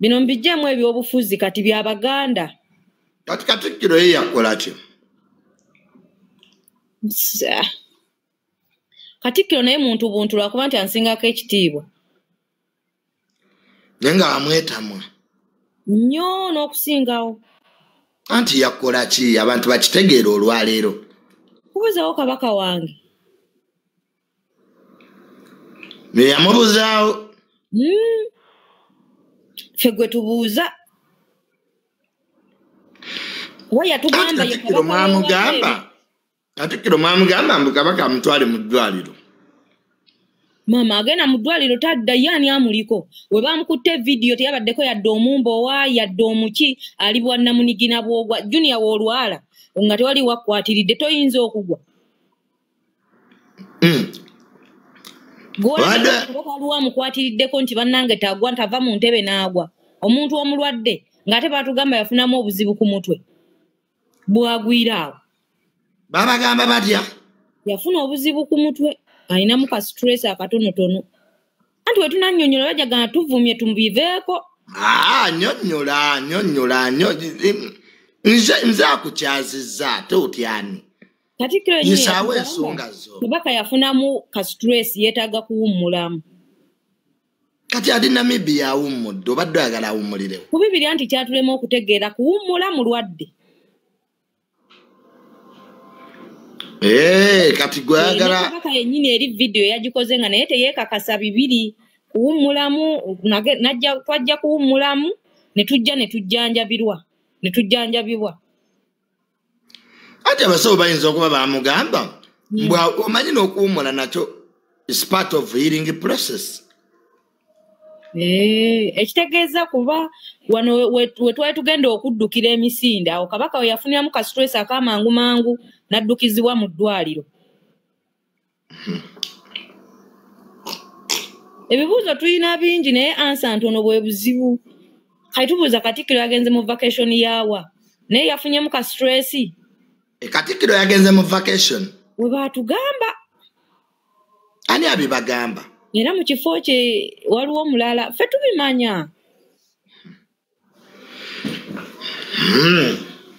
bino mbijjemu ebyobufuzi kati byabaganda kati katikkiro ye yakola ki? Sa- katikkiro naye muntu buntu lwakuba nti ansingako ekitiibwa. Naye nga bamwetamwa nnyo n'okusingawo. Anti yakola ki? Abantu bakitegeera olwaleero kubuzawo kabaka wange. Bye yamubuzaawo. Ffe gwe tubuuza. Anti yatugamba ye katikkiro kabaka w'ewabweru. mwamugamba? Katikkiro mwamugamba mbu kabaka amutwale mu ddwaliro. Maama agenda mu ddwaliro tadda ye ani amuliko? We bamukutte vidiyo teyabaddeko yadde omumbowa yadde omuki ali bwannamunigina bwogwa juniya woolwala nga tewali wakkwatiridde toyinza okugwa Gwaliwo amukwatiriddeko nti bannange tagwa ntava mu ntebe n'agwa. Omuntu omulwadde ng'ate baatugamba yafunamu obuzibu ku mutwe bwagwira awo. Babagamba batya? Yafuna obuzibu ku mutwe alinamu ka stress akatonotono. Anti we tunannyonnyola bajagana tuvumye tumubiveeko aa nyonnyola nyonnyola nyo- nze nze akukyazizza ate otyani katikkiro yennyini yisaawo yatugamba, ensonga zo. Kabaka yafunamu ka stress yeetaaga kuwummulamu. Kati ali namibia awummudde obadde oyagala awummulirewo ku bibiri anti kyatulema okutegeera kuwummula mulwadde ee kati Ne gweyagala kabaka yennyini eri vidiyo yagikoze nga naye teyeekakasa bibiri kuwummulamu najja twajja kuwummulamu ne tujja ne tujjanjabirwa ne tujjanjabibwa ati abasawo bayinza okuba bamugamba mbw omanyi n'okuwummula nakyo is part of healing process. Eh, ekitegeeza kuba wano we- we we twali tugenda okuddukira emisinde awo kabaka we yafuniramu ka stress akamangu mangu n'addukizibwa mu ddwaliro. Ebibuuzo tulina bingi naye ansa ntono bwe buzibu. Kati tubuuza katikkiro yagenze mu vacation yaawa naye yafunyemu ka stress katikkiro yagenze mu vacation we baatugamba ani abibagamba era mu kifo kye waliwo mulala ffe tubimanya Hmm.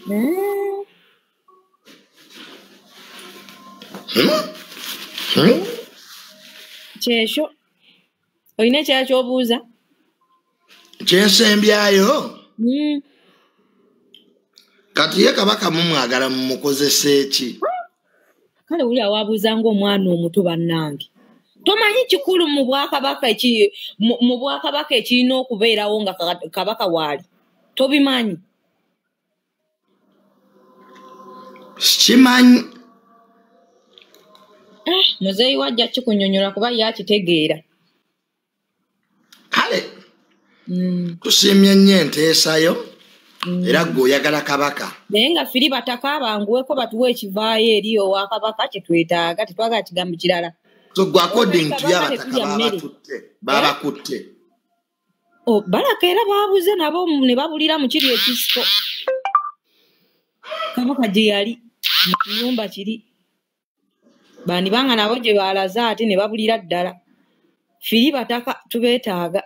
Hmm? Hmm? kyekyo olina ekirala ky'obuuza kyensembyayo. Kati ye kabaka mumwagala mumukozesa eki kale wuli awabuuza ngaomwana omuto bannange. Tomanyi kikulu mu bwakabaka ekirina okubeerawo nga ka- kabaka waali tobimanyi? Sikimanyi. Eh, muzeeyi wajja kikunyonyola kuba ye akitegeera kale Mm. tusiimye nnyo enteesayo era gwe oyagala kabaka. Naye nga firi bataka banguweko batuwa ekivaayo eri owakabaka kyetwetaaga tetwagala kigambo kirala. So gwe according to ye Kabaka abataka tetulya mmere. babatutte babakutte. Oh, balaka era baabuze nabo ne babulira mu kiri ekisiko. Kabaka gye yali mu kiyumba kiri. Bandibanga nabo gye baalaze ate ne babulira ddala. Firi bataka tubeetaaga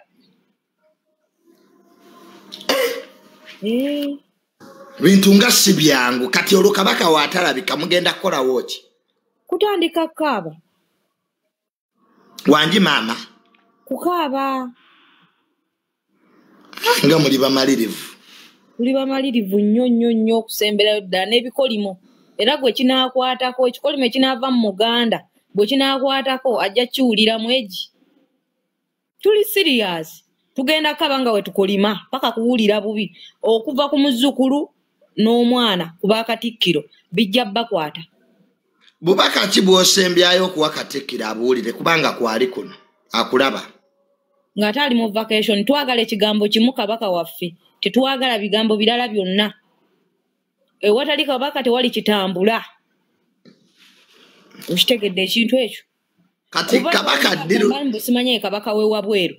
bintu nga si byangu. Kati olwo kabaka waatalabika mugenda kukolawo ki? Kutandika kukaaba. Wangi maama? Kukaaba. Nga muli bamalirivu. Tuli bamalirivu nnyo nnyo nnyo okusemberayo ddala n'ebikolimo. Era gwe kinaakwatako ekikolimo ekinaava mu muganda bwe kinaakwatako ajja kiwuliramu egi tuli siriyasi tugenda kaba nga we tukolima paka kuwulira bubi. Okuva ku muzzukulu n'omwana ku bakatikkiro bijja bakwata bubaka ki bw'osembyayo okuwa katikkiro abuwulire kubanga kwali kuno. Akulaba. Ng'ate ali mu vacation twagala ekigambo kimu kabaka waffe tetwagala bigambo birala byonna. Ewatali kabaka tewali kitambula. Okitegedde ekintu ekyo kati kabaka ddiru simanyi kabaka we wabweru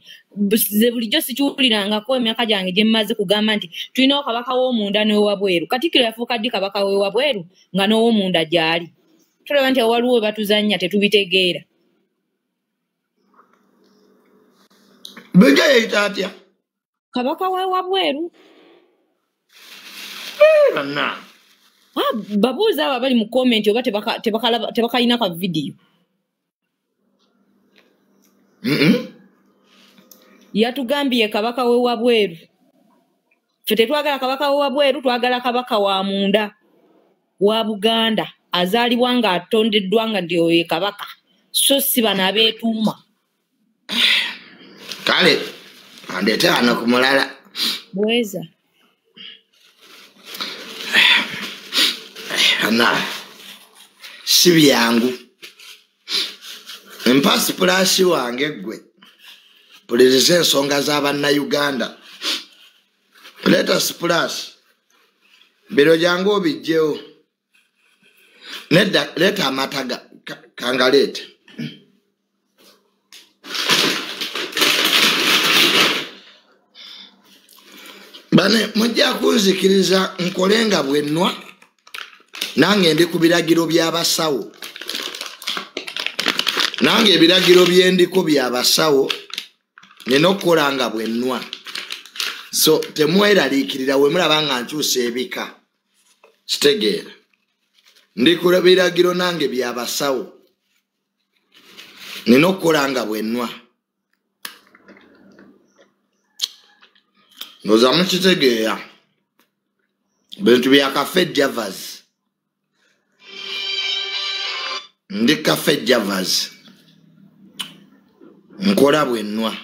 ze bulijjo sikiwulirangako emyaka gyange gye mmaze kugamba nti tulinawo kabaka w'omunda n'owabweru katikkiro yafuuka ddi kabaka we wabweru nga n'ow'omunda gy'ali? Tulaba nti waliwo we batuzannya tetubitegeera. Bijja yeyita atya? Kabaka we wabweru bana Ah, babuuza abo abali mu komenti oba tebakalina ka vidiyo. Yatugambye kabaka we wabweru. Ffe tetwagala kabaka we wabweru twagala kabaka wa munda wa buganda. Azaalibwa ng'atondeddwa nga ndi oyo ye kabaka. So si bano abeetuuma kale andeete wano ku mulala. Bweza. Ana si byangu mpa sipulaasi wange gwe puliriza ensonga z'abannayuganda leeta sipulaasi biro jangu obijjewo. Nedda leeta amata ga- ka- kangaleete bane mujja kunzikiriza nkole nga bwennwa nange ndi ku biragiro by'abasawo nange ebiragiro byendiko byabasawo nina okukola nga bwennwa so temweraliikirira we mulaba nga nkyusa ebika. Kitegeera. Ndi ku biragiro nange byabasawo nina okukola nga bwennwa ndoza mukitegeera bintu bya kafe javas ndi kafe javas nkola bwennwa.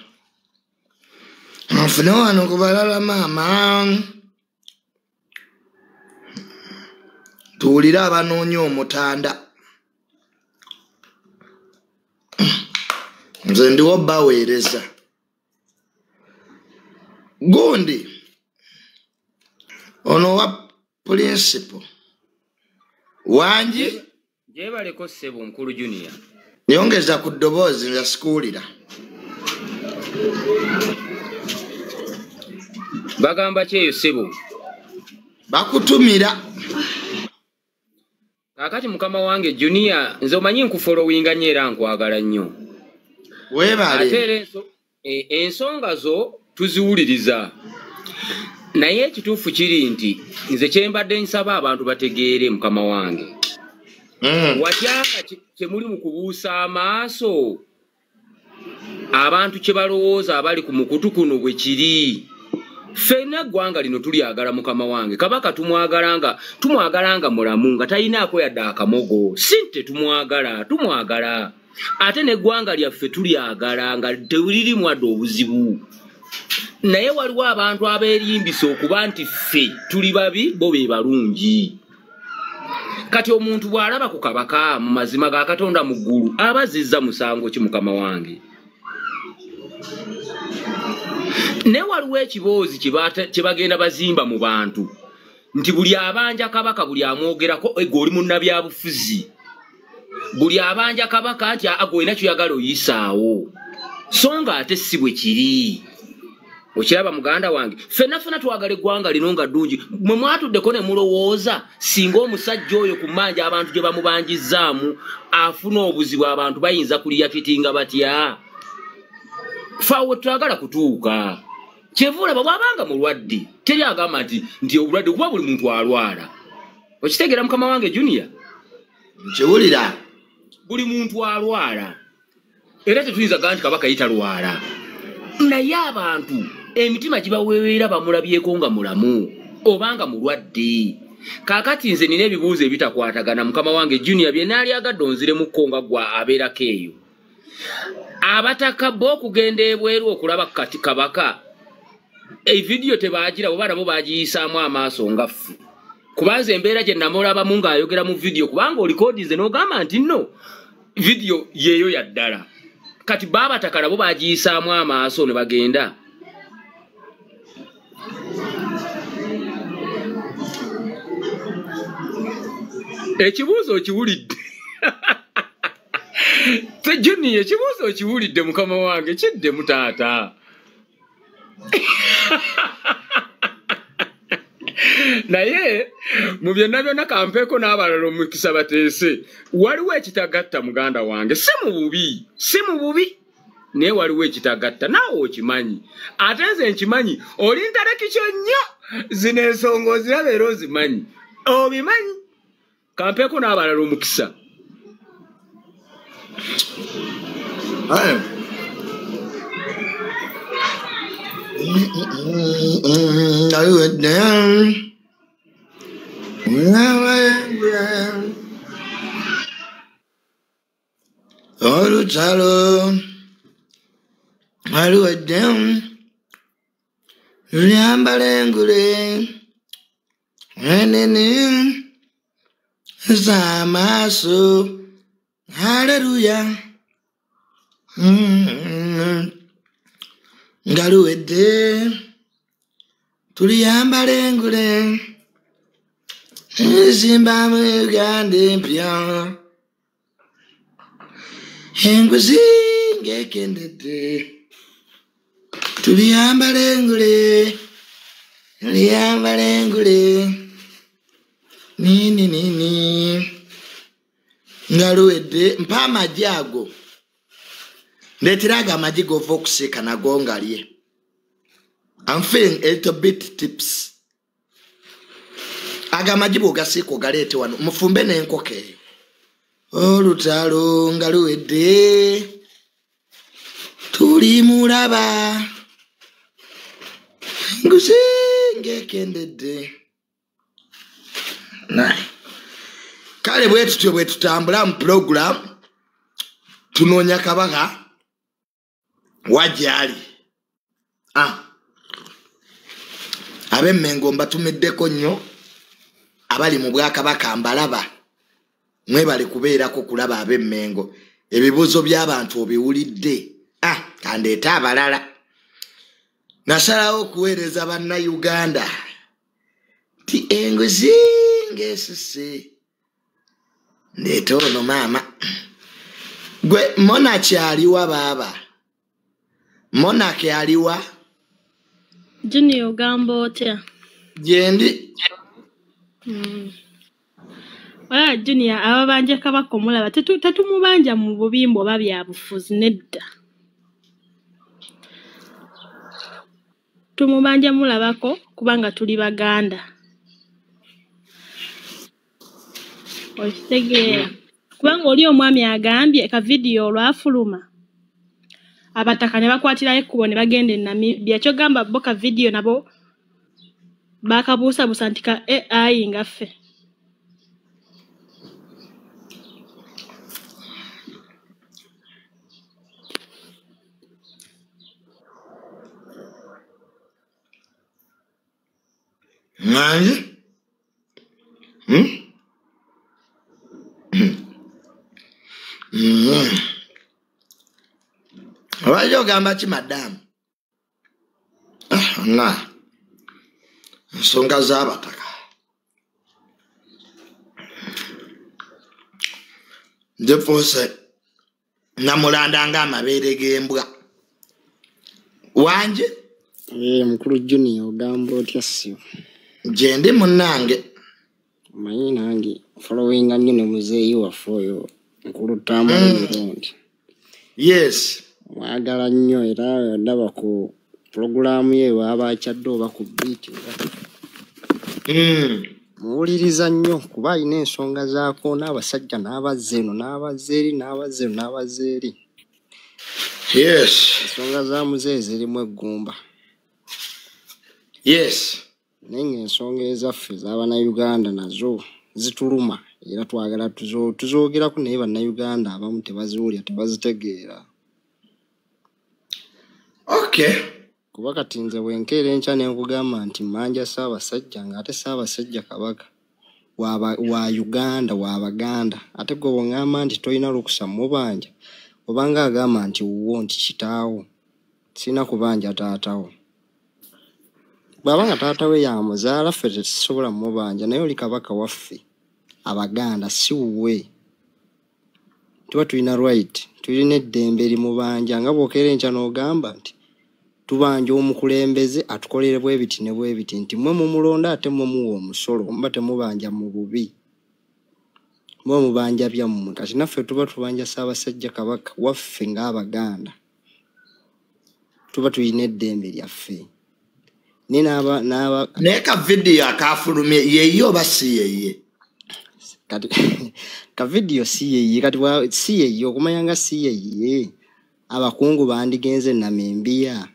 Nfune wano ku balala maama. Tuwulire abanoonya omutanda. Nze ndiwo baweereza gundi ono wa purinsipo wangi? Gyebaleko ssebo nkulu junia nyongeza ku ddoboozi nza sikuwulira bagamba kyeyo ssebo bakutumira. Kaakati mukama wange junia nze omanyi nkufolowinga nnyo era nkwagala nnyo. Ate era e- ensonga zo tuziwuliriza. Naye ekituufu kiri nti nze kyembadde nsaba abantu bategeere mukama wange. Mm. watyanga kyemuli mu kubuusa amaaso abantu kye balowooza abali ku mukutu kuno bwe kiri. Ffenna eggwanga lino tulyagala mukama wange. Kabaka tumwagala nga tumwagala nga mulamu nga talinaako yadde akamogo. Si nti tetumwagala tumwagala. Ate n'eggwanga lyaffe tulyagala nga teririmu adde obuzibu. Naye waliwo abantu abeerimbisa okuba nti ffe tuli babi bo be balungi. Kati omuntu bw'alaba ku kabaka mu mazima ga katonda mu ggulu aba azizza musango ki mukama wange naye waliwo ekiboozi kye bagenda bazimba mu bantu? Nti buli abanja kabaka buli amwogerako ego oli munnabyabufuzi. Buli abanja kabaka nti ago olina kyoyagala oyisaawo so nga ate si bwe kiri. Okiraba muganda wange ffenna ffenna twagala eggwanga lino nga ddungi. Mwe mwatuddeko ne mulowooza singa omusajja oyo ku mmanja abantu gye bamubangizzaamu afuna obuzibu abantu bayinza kuliyakitinga batya faawe twagala kutuuka. Kyeva olaba bw'abanga mulwadde teri agamba nti nti obulwadde kuba buli muntu alwala. Okitegeera mukama wange junia nkiwulira. Buli muntu alwala. Era tetuyinza gaa nti kabaka yitalwala. Naye abantu emitima gibaweweera bamulabyeko nga mulamu obanga mulwadde. Kaakati nze nina ebibuuzo ebitakwatagana mukama wange junior byenaali agadde onziremukko nga gwa abeerako eyo abataka bo okugenda ebweru okulaba kati kabaka evidiyo tebagira oba nabo bagiyisaamu amaaso nga ffe. Kubanza embeera gye namulabamu ng'ayogera mu vidiyo kubanga olikoodize n'ogamba nti nno vidiyo yeeyo ya ddala. Kati baabataka nabo bagiyisaamu amaaso ne bagenda. Ekibuuzo okiwulidde (laughs) tejuni ekibuuzo okiwulidde mukama wange kiddemu taata. Naye mu byonna byonna kampeeko n'abalala omukisa bateese waliwo ekitagatta muganda wange. Si mu bubi si mu bubi. Naye waliwo ekitagatta naawe okimanyi. Ate nze nkimanyi oli ntalekikyo nnyo zino ensonga oziraba era ozimanyi. Obimanyi? Kampeeko n'abalala omukisa Hey. Do it then. All the time. I do it then. Remembering and then in Zamasu. Haleluya Mm. nga luwedde tuliyambala engule zimbamu uganda empya enguzi ngekendedde tuliyambala engule tuliyambala engule nini nini nga luwedde mpa amagi ago. Ndeeteraga amagi gova okusiika nago ngalye. I'm feeling a little bit tips aga amagi bwogasiika ogaleete wano mufumbe n'enkoko eyo. Olutalo nga luwedde tuli mulaba. Nguzi ngekendedde. Nae. Kale bwe tutyo bwe tutambula mu puroguramu tunoonya kabaka wajyali ah. ab'emmengo mbatumiddeko nnyo abali mu bwakabaka mbalaba mwebale kubeerako kulaba ab'emmengo. Ebibuuzo by'abantu obiwulidde. Ah, kandeete abalala. Nasalawo okuweereza bannayuganda ti enguzi ng'esuse ndeete ono maama gwe monaki aliwa baaba monaki aliwa? Junior ogamba otya gyendi Mm. wala junior ababanja kabaka omulaba tetu- tetumubanja mu bubimba oba byabufuzi nedda. Tumubanja mulabako kubanga tuli baganda okitegeera kubanga oli omwami agambye ka vidiyo olwafuluma abataka ne bakwatirayo ekkubo ne bagenda e namibia. Kyogamba bo ka vidiyo nabo bakabuusabuusa nti ka ai nga ffe. Ŋŋanje Mm. lwaki ogamba ki madamu Ah, nga ensonga z'abataka nzefuuse namulanda ng'amabeere g'embwa wanje? Mukulu junior ogamba otya sio gyendi munnange omanyi nange followinga nnyo ne muzeeyi waffe oyo nkulu tamala emirundi yes. Mwagala nnyo era ndaba ku pulogulaamu ye waaba akyadde oba ku biiti Mm. muwuliriza nnyo kuba alina ensonga zaako n'abasajja n'abazza eno n'abazza eri n'abazza eno n'abazza eri. Yes. Ensonga za muzeeyi zirimu eggumba. Yes. Naye ngaensonga ezaffe ez'abannayuganda nazo zituluma era twagala tuzo- tuzoogerako naye bannayuganda abamu tebaziwulya tebazitegeera. Okay. Kuba kati nze bwenkeera enkya ne nkugamba nti mmanja ssaabasajja ng'ate ssaabasajja kabaka wa- uganda wa baganda ate gwe bweŋŋamba nti tolina lukusa mubanja obanga agamba nti wuwo nti kitaawo sirina kubanja taatawo bw'aba nga taata we yamuzaala ffe tetusobola mubanja naye oli kabaka waffe abaganda si wuwe. Tuba tulina right tulina eddembe limubanja nga bw'okeera enkya n'ogamba nti tubanja omukulembeze atukolere bwe biti ne bwe biti nti mwe mumulonda ate mwe muwa omusolo muba temubanja mu bubi. Muba mubanja byammwe. Kati naffe tuba tubanja ssaabasajja kabaka waffe ng'abaganda tuba tulina eddembe lyaffe naye ka vidiyo akafulumye yeye oba si yeye kati (laughs) ka vidiyo si yeye kati si yeye okumanya nga si yeye abakungu bandigenze namembiya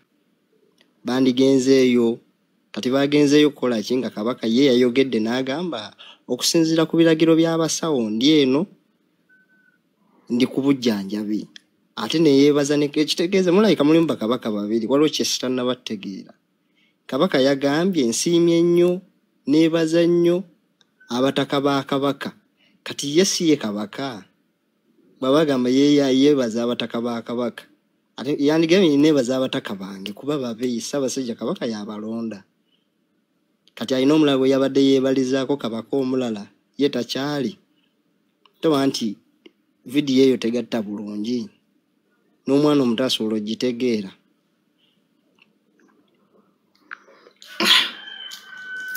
bandigenzeeyo kati bagenzeeyo kukola ki? Nga kabaka ye yayogedde n'agamba okusinziira ku biragiro by'abasawo ndi eno ndi ku bujjanjabi. Ate neyeebaza ne- ekitegeeza mulabika mulimu bakabaka babiri waliwo kyesitannabategeera kabaka yagambye nsiimye nnyo neebaza nnyo abataka ba kabaka. Kati ye si ye kabaka. Bwaba agamba ye- yeebaza abataka ba kabaka. Ate yandigambye neebaza abataka bange kuba babeeyi ssaabasajja kabaka yabalonda. Kati alina omulala bwe yabadde yeebalizaako kabaka omulala ye takyali. Toba nti vidiyo eyo tegatta bulungi. N'omwana omuto asobola ogitegeera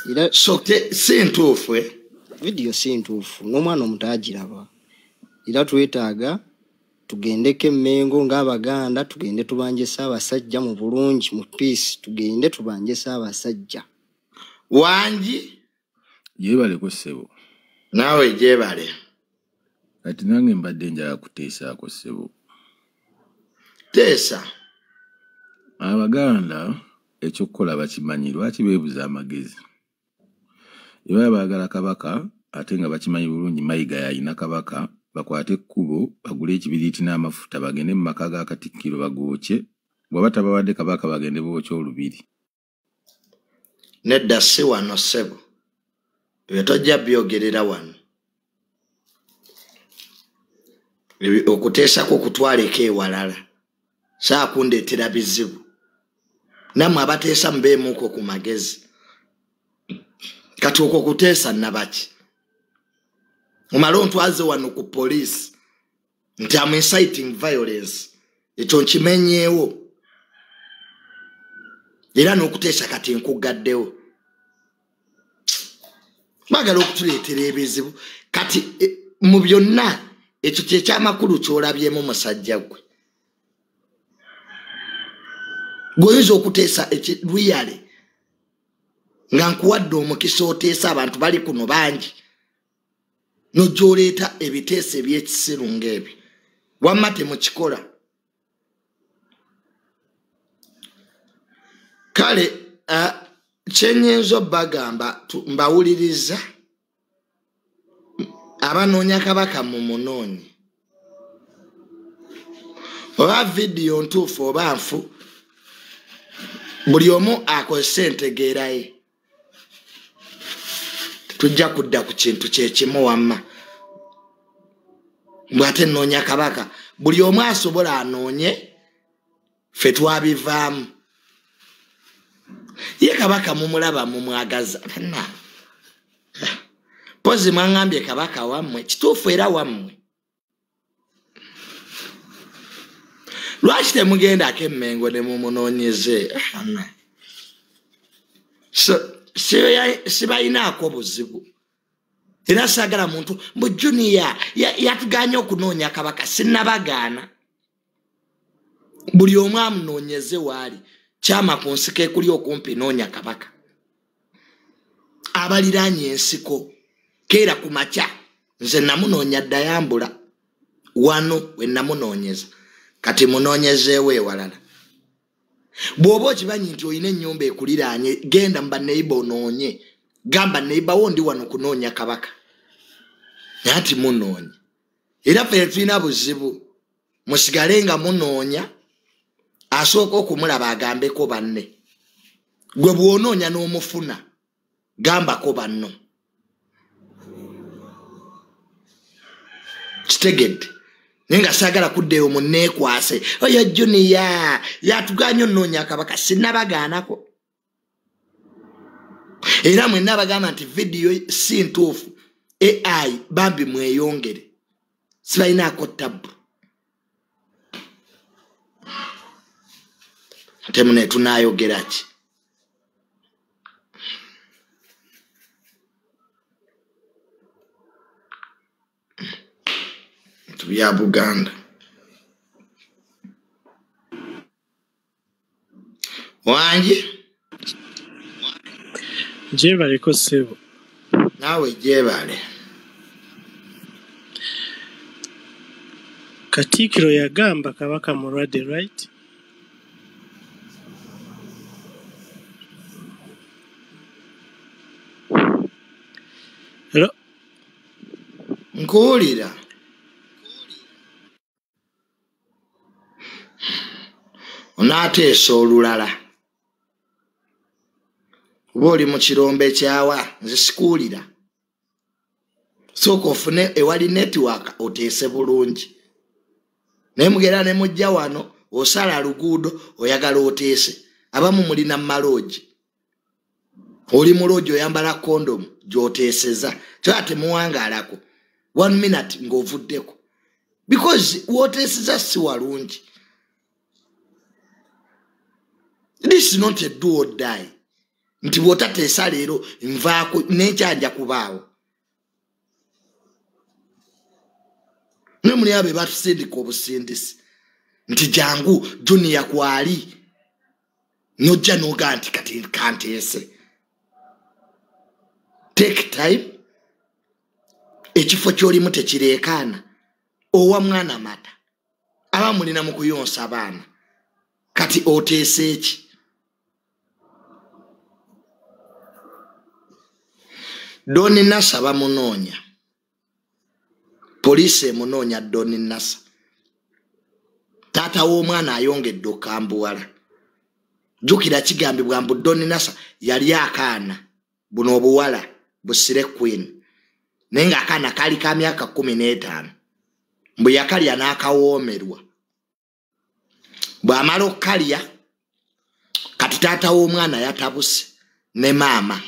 era so si ntuufu vidiyo si ntuufu n'omwana omuto agiraba. Era twetaaga tugendeko emmengo ng'abaganda tugende tubanje ssaabasajja mu bulungi mu piisi tugende tubanje ssaabasajja. Wangi? Yeebaleko ssebo. Naawe gyebale. Kati nange mbadde njala kuteesaako ssebo. Teesa. Abaganda ekyokukola bakimanyi lwaki beebuza amagezi? Baba baagala kabaka ate nga bakimanyi bulungi mayiga yalina kabaka bakwate ekkubo bagule ekibiriiti n'amafuta bagende mu maka ga katikkiro bagookye bw'aba tabawadde kabaka bagende bookya olubiri. Nedda si wano ssebo ebyo tojja byogerera wano. Okuteesako kutwaleko ewalala saakundeetera bizibu nammwe abateesa mubeemuuko ku magezi kati okwo kuteesa nabaki mumale ontwaze wano ku poliisi nti am inciting violence ekyo nkimenyeewo. Era n'okuteesa kati nkugaddewo baagala okutuleetera ebizibu. Kati e, mu byonna ekyo kyekyamakulu kyolabyemu musajja gwe gweoyinza okuteesa ekiruyale nga nkuwadde omukisa oteesa abantu bali kuno bangi nojooleeta ebiteeso ebyekisiru ngaebyo wamma temukikola. Kale kyenyinza obbagamba mbawuliriza abanoonya kabaka mu munoonyi oba vidiyo ntuufu oba nfu buli omu akozesa entegeera ye. Tujja kudda ku kintu kyekimu wamma. Bwe ate nnoonya kabaka buli omu asobola anoonye ffe twabivaamu. Ye kabaka mumulaba mumwagaza. Na pozi mwaŋambye kabaka wammwe kituufu era wammwe lwaki temugendako emmengo ne mumunoonyeze? So sibalinaako buzibu. Era saagala muntu mbu juniya ya- yatuganye okunoonya kabaka sinnabagaana buli omu amunoonyeze waali kyama ku nsiko ekuli okumpi noonya kabaka. Abaliraanye ensiko keera ku makya nze namunoonya ddayambula wano we namunoonyeza kati munoonyezeewo ewalala bw'oba okimanyi nti olina ennyumba ekuliraanye genda mu baneiba onoonye. Gamba neibawo ndi wano kunoonya kabaka. Naye nti munoonye era ffe tulina buzibu musigale nga munoonya asooka okumulaba agambeko banne. Gwe bw'onoonya n'omufuna gambako banno. Kitegedde naye nga saagala kuddeyo munneekwase. Oyo juniya yatuganya onoonya akabaka sinnabagaanako era mwenna bagamba nti vidiyo si ntuufu ai bambi mweyongere. Sibalinaako tabu ate mune tunayogera ki bintu bya buganda wangi gyebaleko ssebo. Naawe gyebale katiikiro yagamba kabaka mulwadde right? Hello? nkuwulira onaateesa olulala. Oba oli mu kirombe ekyawa nze sikuwulira. Sooka ofune ewali netiwaaka oteese bulungi. Naye mugera ne mujja wano osala luguudo oyagala oteese. Abamu mulina mumaloogi oli muloogi oyambala kondomu gyoteeseza kyoba temuwangaalako one minute ng'ovuddeko. Because woteeseza si walungi this is not a do or die. Nti bw'otateesa leero nvaako nekyanja kubaawo. Ne muli abo bebatusindika obusindisi. Nti jangu juniya kwali nojja nogaa nti kati kanteese. Take time. Ekifo kyolimu tekireekaana. Owa mwana mata. Aba mulina mu kuyonsa baana kati oteesa eki doni nasa bamunoonya poliisi emunoonya doni nasa. Taata w'omwana ayongedde okambuwala. Jjukira kigambibwa mbu doni nasa yali akaana buno obuwala busire queen. Naye ng'akaana kaali ka myaka kumi n'etaano mbwe yakalya n'akawoomerwa. Bw'amala okukalya kati taata w'omwana yatabuse ne maama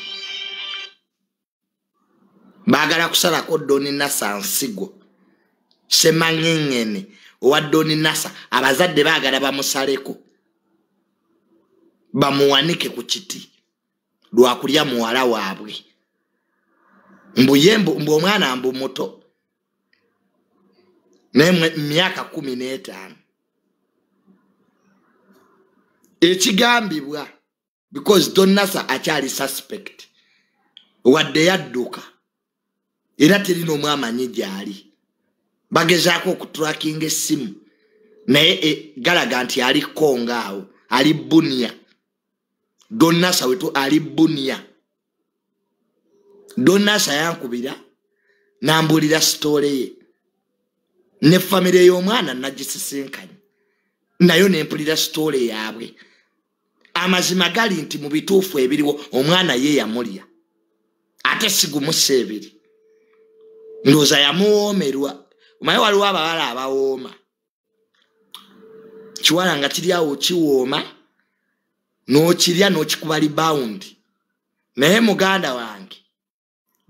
baagala kusalako doni nasa nsigo. Semaŋeŋŋene owa doni nasa abazadde baagala bamusaleko. Bamuwanike ku kiti. Lwakulya muwala waabwe. Mbuye mbu omwana mbu muto. Naye myaka kumi n'etaano. Ekigambibwa because donasa akyali suspect wadde yadduka era terina omu amanyi gyali. Bagezaako okuturakinga essimu. Naye e, galaga nti ali konga awo ali bunia donasa wetu ali bunia donasa yankubira nambulira sitoole ye. Ne famire y'omwana nagisisinkanye nayo nempulira sitoole yaabwe. Amazima gali nti mu bituufu ebiriwo omwana ye yamulya. Ate sigumusa ebiri ndowooza yamuwoomerwa omaye waliwo abawala abawooma. Kiwala nga kiri awo kiwooma n'okirya n'okikuba libawundi naye muganda wange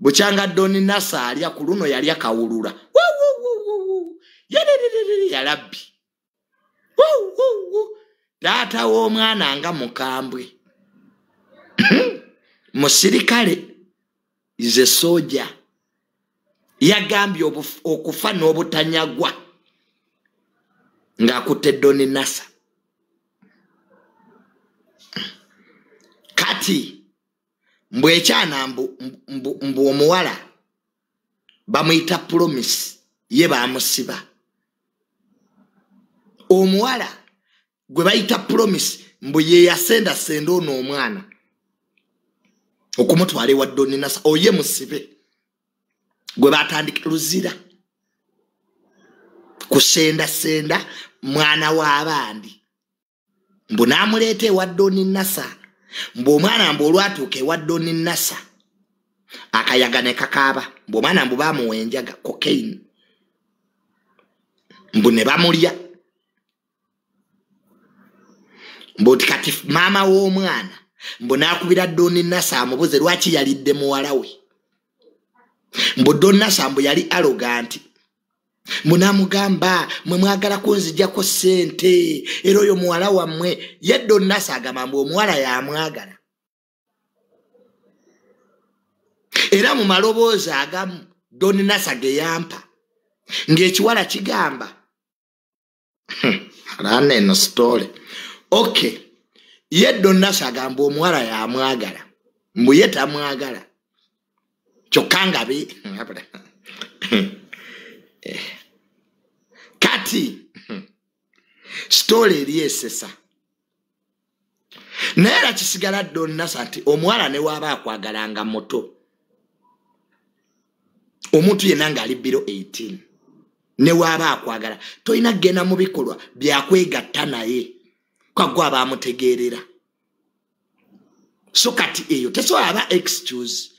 bukyanga doni nasa alya ku luno yalya kawulula. Yalabbi. Taata w'omwana nga mukambwe. (clears throat) Musirikale ize soja yagambye okufa n'obutanyagwa ng'akutte doni nasa kati mbwekyana mbu omuwala bamuyita promisi ye bamusiba omuwala gwe bayita promisi mbu ye yasendasenda ono omwana okumutwala ewa doninasa oye musibe gwe batandika luzira. Kusendasenda mwana w'abandi. Mbu namuleeta ewa doninasa mbu omwana mbu olwatuuka ewa doninasa akayaga ne kakaaba. Mbu omwana mbu bamuwa enjaga kokaini mbu ne bamulya. Mbu ti kati maama w'omwana mbu naakubira doni nasa amubuze lwaki yalidde muwala we mbu doni nasa mbu yali aloganti mbu namugamba mwe mwagala kunzijjako ssente era oyo muwala wammwe ye doni nasa agamba mbu omuwala yamwagala. Era mu maloboozi agamu doni nasa ge yampa ng'ekiwala kigamba alaana eno sitole okay ye donnasa agamba omuwala yamwagala mbu ye tamwagala kyokka nga be kati. Sitoola eri esesa. Naye era kisigala donnasa nti omuwala ne waaba akwagalanga muto omuntu yenna ng'ali biro 18 ne waaba akwagala. Tolina kgenda mu bikolwa byakwegatta naye. Kwagwe aba amutegeerera so kati eyo tesobola aba excuse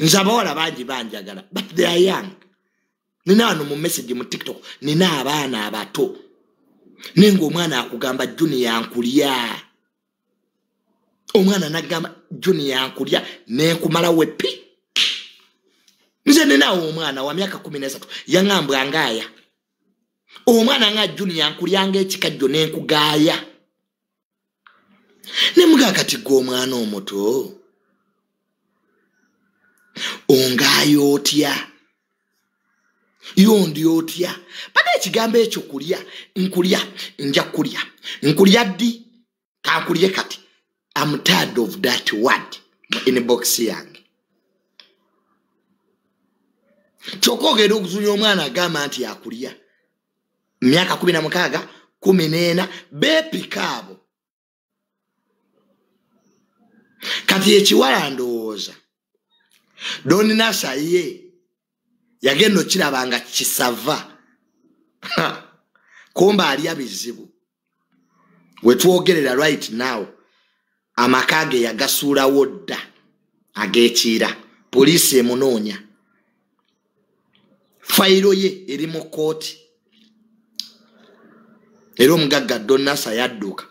nze abawala bangi banjagala but they are young. Nina wano mu message mu tiktok nina abaana abato. Naye ngaomwana akugamba juni yankulya. Omwana nagamba juni yankulya nenkumala wepi nze ninawo omwana wa myaka kumi nesatu yaŋambwangaaya omwana nga juni yankulyanga ekikajjo nenkugaaya nemugaa kati gwe omwana omuto ongaaya otya yondi otya? Bada ekigambo ekyo kulya nkulya nja kulya. Nkulya ddi? Kankulye kati. Am tired of that word mu inbox yange. Kyokka ogenda okuzunya omwana agamba nti akulya. Myaka kumi na mukaaga kumi n'ena beepika abo. Kati ekiwala ndowooza doninasa ye. Yagenda okiraba nga kisava. Kumba alya bizibu wetwogerera right now amaka ge yagasuulawo dda agekiira. Poliisi emunoonya. Fayiro ye eri mu kooti era omugagga donasa yadduka.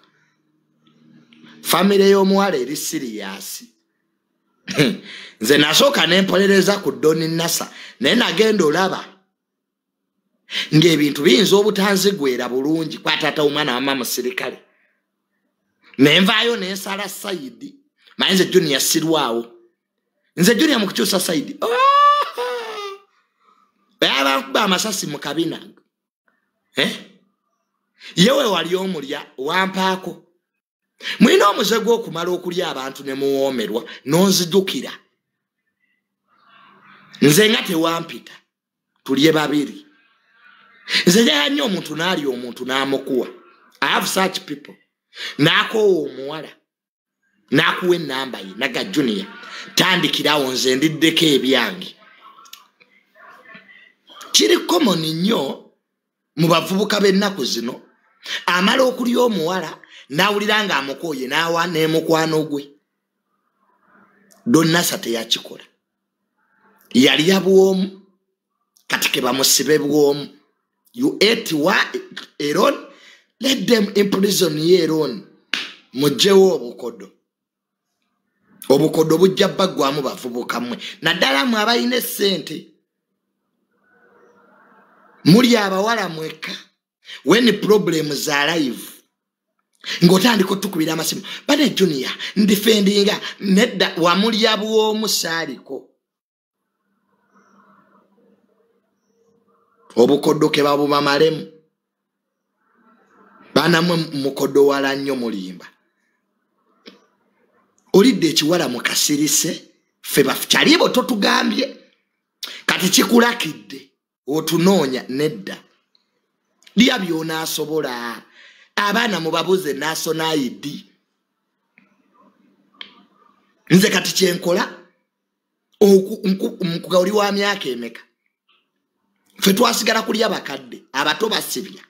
Famire y'omuwala eri siriyasi (laughs) nze nasooka nempolereza ku doni nasa naye nagenda olaba ng'ebintu biyinza obutanzigwera bulungi. Kwatata omwana wama musirikale. Nenvaayo nensala sayidi maye nze juniya sirwawo. Nze juniya mukukyusa sayidi (laughs) bayabankuba amasasi mu kabina Eh? yewe wali omulya wampaako mulina omuze gw'okumala okulya abantu ne muwoomerwa n'onzijukira. Nze nga tewampita tulye babiri. Nze njagala nnyo omuntu n'alya omuntu n'amukuwa i have such people. N'akoowa omuwala n'akuwa ennamba ye naga junior. Tandikirawo nze ndiddeko ebyange. Kiri common nnyo mu bavubuka b'ennaku zino. Amala okulya omuwala n'awulira nga amukooye n'awa n'emukwano gwe. Donnasa teyakikola. Yalya bwomu kati ke bamusibe bwomu. You ate wa eron let them imprison ye eron mugjewo obukodo. Obukodo bujja baggwamu bavubuka mmwe. Naddala mwe abalina essente. Muli abawala mweka. When problems are live ng'otandika otukubira amasimu. Bane junior ndifendinga nedda wamulya bw'omu saaliko obukoddo ke babubamalemu banamwe mukodowala nnyo mulimba. Olidde ekiwala mukasirise fe kyalibo totugambye. Kati kikulakidde otunoonya nedda. Lya byonaasobola abaana mubabuze national id nze kati kyenkola mukugawuli wa myaka emeka? Fe twasigala kulya bakadde abato basibya.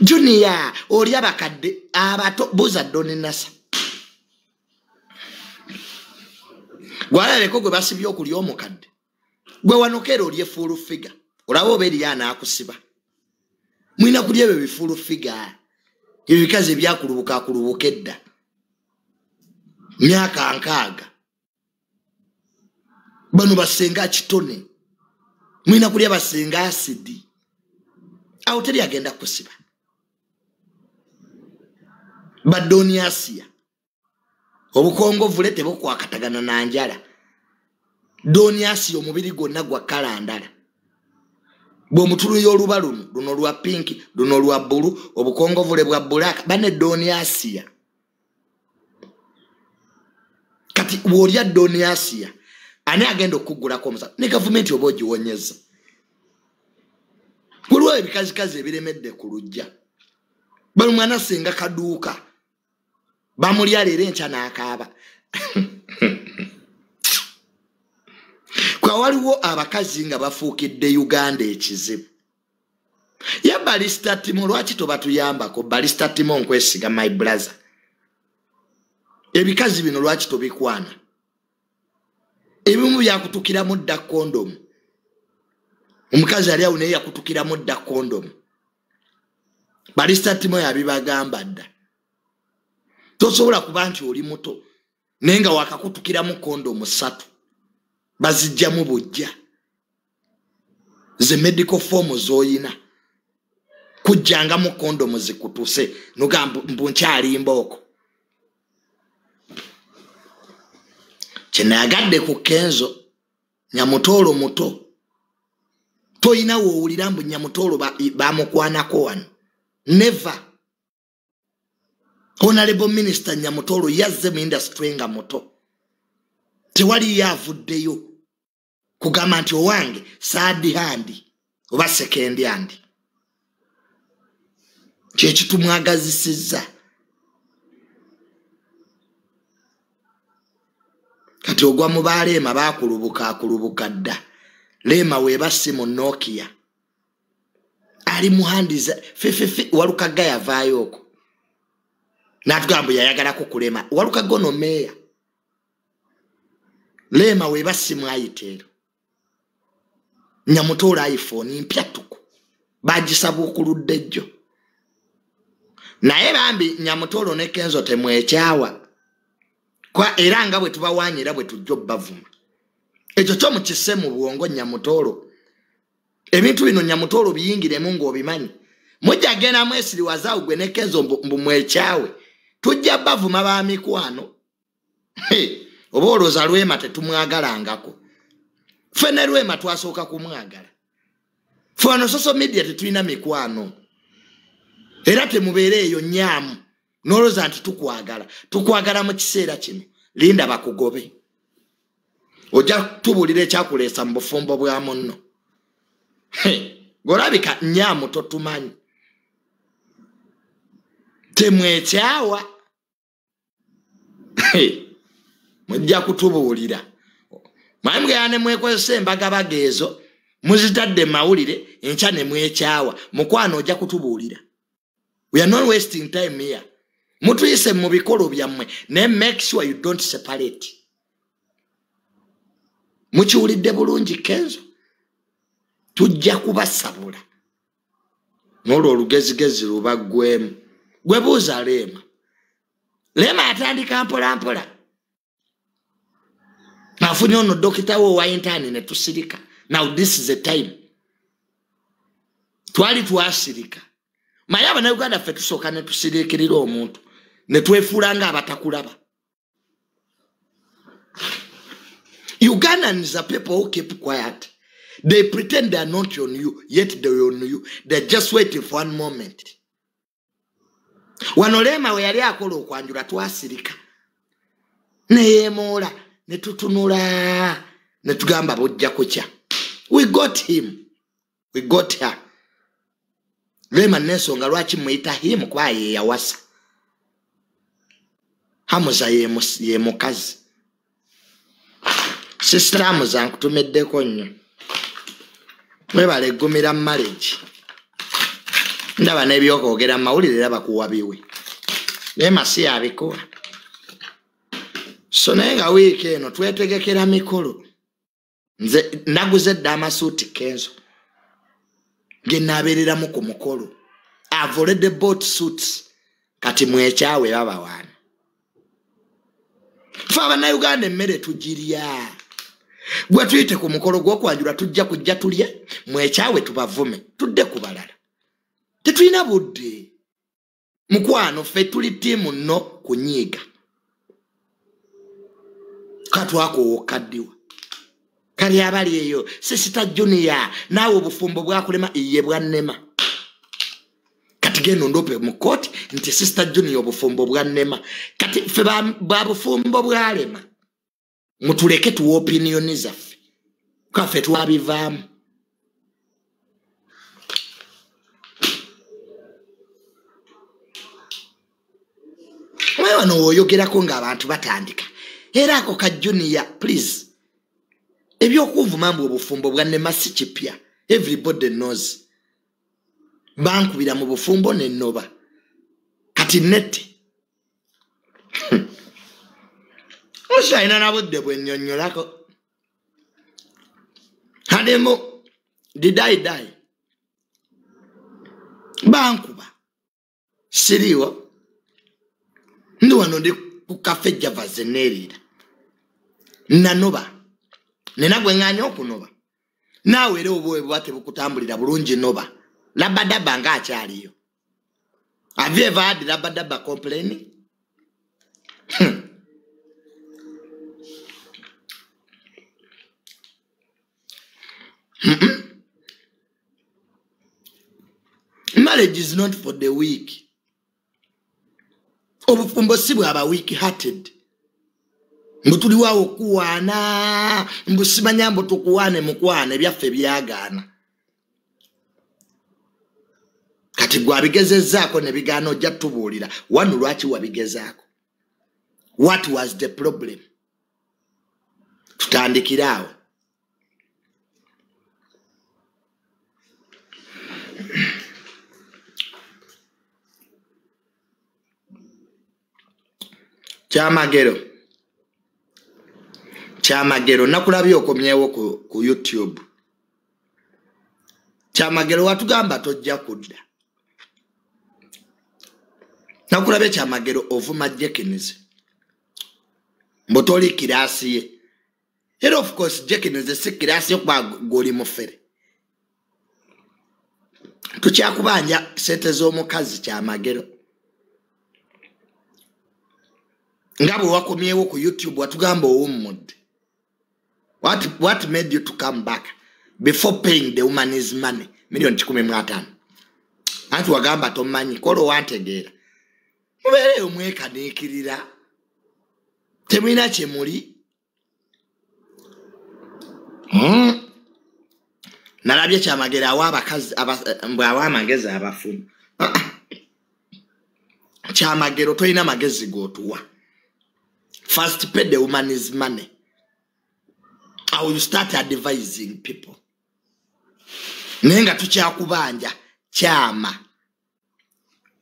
Juniya oli abakadde abato buza doninasa gwalaleko gwe basibye okulya omukadde gwe wanokera olye fuulu figa olaba oba eriyo anaakusiba mwina kulya ebyo bifuulu figa. Ebyo bikazi ebyakulubuka akulubuka edda myaka nkaaga. Bano basenga kitone mwina kulya basenga asidi awo teri agenda kusiba badoniasiya obukongovule tebukwakatagana na njala. Doniasiya omubiri gwonna gwa kala ndala bw'omutuluya oluba luno luno lwa pinki luno lwa bbulu obukongovule bwa bulaaka bane doniasiya kati bw'olya doniasiya ani agenda okuggulako omusa ne gavumenti oba ogiwonyeza waliwo ebikazikazi ebiremedde ku lujja bali mwana singa kaduuka bamulya leero enkya n'akaaba (laughs) kwa waliwo abakazi nga bafuukidde uganda ekizibu. Ye balista timo lwaki tobatuyambako balista timo nkwesiga my brother. Ebikazi bino lwaki tobikwana? Ebimu byakutukiramu dda kondomu omukazi ali awo naye yakutukiramu dda kondomu balista timo yabibagamba dda tosobola kuba nti oli muto naye nga wakakutukiramu kondomu satu bazijjamu bujja ze medical form zoyina kujjangamu kondomu zikutuse nuga mbu nkyalimba oko. Kyenayagadde ku kenzo. Nyamutoolo muto toyina woowulira mbu nyamutoolo bamukwanako ba wano. Never. Honorable minister nyamutoolo yazze mu industry nga muto tewaliyo avuddeyo kugamba nti owange saadi handi oba sekendi handi. Kyekitumwagazisizza kati ogwa mu baleema bakulubuka akulubuka dda. Leema weeba si mu nokia. Ali muhandiza fefefe walukaga yavaayo okwo. Natugamba yayagalako kulema walukaga ono meeya. Leema weeba si mwayiteero nyamutoola iphone mpyatuku bagisaba okuludde jjo naye bambi nyamutoolo ne kenzo temwekyawa kwa era nga bwe tubawanyira bwe tujja obbavuma. Ekyo kyomukise mu bwongo nyamutoolo ebintu bino nyamutoolo biyingiremu ng'obimanyi. Mujja genda mwesiriwazaawo gwe ne kenzo mbu mwekyawe. Tujja bavuma ba mikwano. Oba olooza lwema tetumwagalangako ffe ne lwema twasooka kumwagala. Fe wano social media tetulina mikwano. Era temubeere eyo nyaamu noloza nti tukwagala. Tukwagala mu kiseera kino. Linda bakugobe. Ojja tubuulira ekyakuleesa mu bufumbo bwa munno. Golabika nyaamu totumanyi. Temwekyawa mujja kutubuulira mwaye mugera ne mwekozesa embagabaga ezo muzitadde mawulire enkya ne mwekyawa mukwano ojja kutubuulira. We are not wasting time here. Mutuyise mu bikolo byammwe naye make sure you don't separate. Mukiwulidde bulungi kenzo? Tujja kubasabula. Nolwo olugezigezi lubaggwemu gwe buuza leema. Leema yatandika mpolampola afunye ono dokita we owa intaani ne tusirika. Now this is the time. Twali twasirika. Maye abanauganda ffe tusooka ne tusiriikirira omuntu. Ne twefuula nga abatakulaba. Ugandans are people who keep quiet. They pretend they are not on you yet they are on you. They're just waiting for one moment. Wano leema we yali akola okwanjula twasirika. Neyeemoola ne tutunula ne tugamba bujja kukya. We got him. We got her. Leema nensonga lwaki muyita him kuba yeyawasa hamuza ye mukazi. Sisitiramuza nkutumiddeko nnyo. Webala eggumira marriage. Ndaba n'ebyokwogera mawulire era bakuwa biwe leema si yabikola so naye nga wiiki eno twetegekera mikolo. Nze naguze dda amasuuti kenzo genaabeereramu ku mukolo. Avolede bot suits. Kati mwekyawe baba waana. Fe abannayuganda emmere tugirya. Gwe tuyite ku mukolo gw'okwanjula tujja kujja tulye mwekyawe tubavume tudde ku balala. Tetulina budde. Mukwano ffe tuli ttiimu nno kunyiiga katwakoowa okaddiwa kali abali eyo sisita juniya naawe obufumbo bwakulema iye bwannema. Kati genda ondope mu kooti nti sisita juniya obufumbo bwannema. Kati ffe bwa bufumbo bwalema mutuleke tuwa opiniyoni zaffe. Kaffe twabivaamu. Oye wano woyogerako ng'abantu batandika era ako ka juniya please. Ebyokuvuma mbu obufumbo bwannema si kipya everybody knows. Bankubira mu bufumbo nennoba kati nette (laughs) osalina nabudde bwennyonnyolako halimu didaidai bankuba. Siriwo ndi wano ndi ku kafe java zeneeriira nanoba. Nina gweŋŋanya okunoba. Naawe era oba bwebuba tebukutambulira bulungi noba labadaba ngaakyaliyo have you ever had labadaba complaining Hmm. Marriage is not for the weak. Obufumbo si bwaba weak hearted mbu tuliwawo okuwaana mbu simanya mbu tukuwaane mukwana ebyaffe byagaana kati gwe abigezezaako ne bigaana ojja tubuulira wanu lwaki wabigezaako what was the problem? Tutandikire awo. Kyamagero kyamagero nakulabye okomyewo ku, youtube. Kyamagero watugamba tojja kudda. Nakulabye kyamagero ovuma jekinizi mbutoli kirasi ye. Era of course jekinizi si kirasi yokuba goli mufere. Tukyakubanja sente z'omukazi kyamagero. Nga bwe wakomyewo ku youtube watugamba owummudde what, what made you to come back before paying the woman is money? Miliyoni kikumi mu ataano anti wagamba tomanyi kola owantegeera mubeereyo mwekaniikirira temulina kyemuli? Mm. nalabye kyamagero awa abakazi aba- mbwe awa amagezi abafumu kyamagero tolina magezi gotuwa. First pay the woman is money how you start advising people. Naye nga tukyakubanja kyama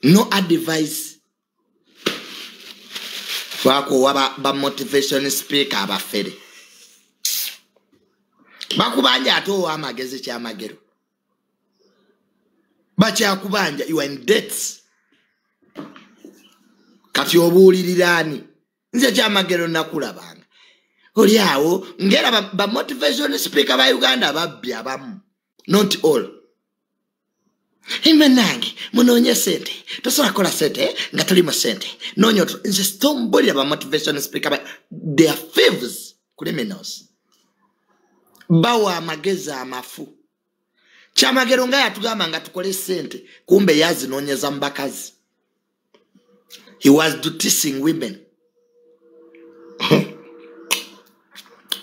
no advice. Twakowa ba, ba motivation speaker abafere bakubanja ate owa amagezi kyamagero bakyakubanja you are in debts kati obuuliriraani nze kyamagero nakulabanga oli awo ngaera ba, ba motivation speaker ba uganda babbi abamu. Not all. Ime nange munoonye sente. Tosobola kukola sente nga tolimu sente. Noonya otu- nze sitombulira ba motivation speaker are thieves criminals. Bawa amagezi amafu. Kyamagero nga yatugamba nga tukole sente kumbe yazinoonyeza mu bakazi. He was dutising women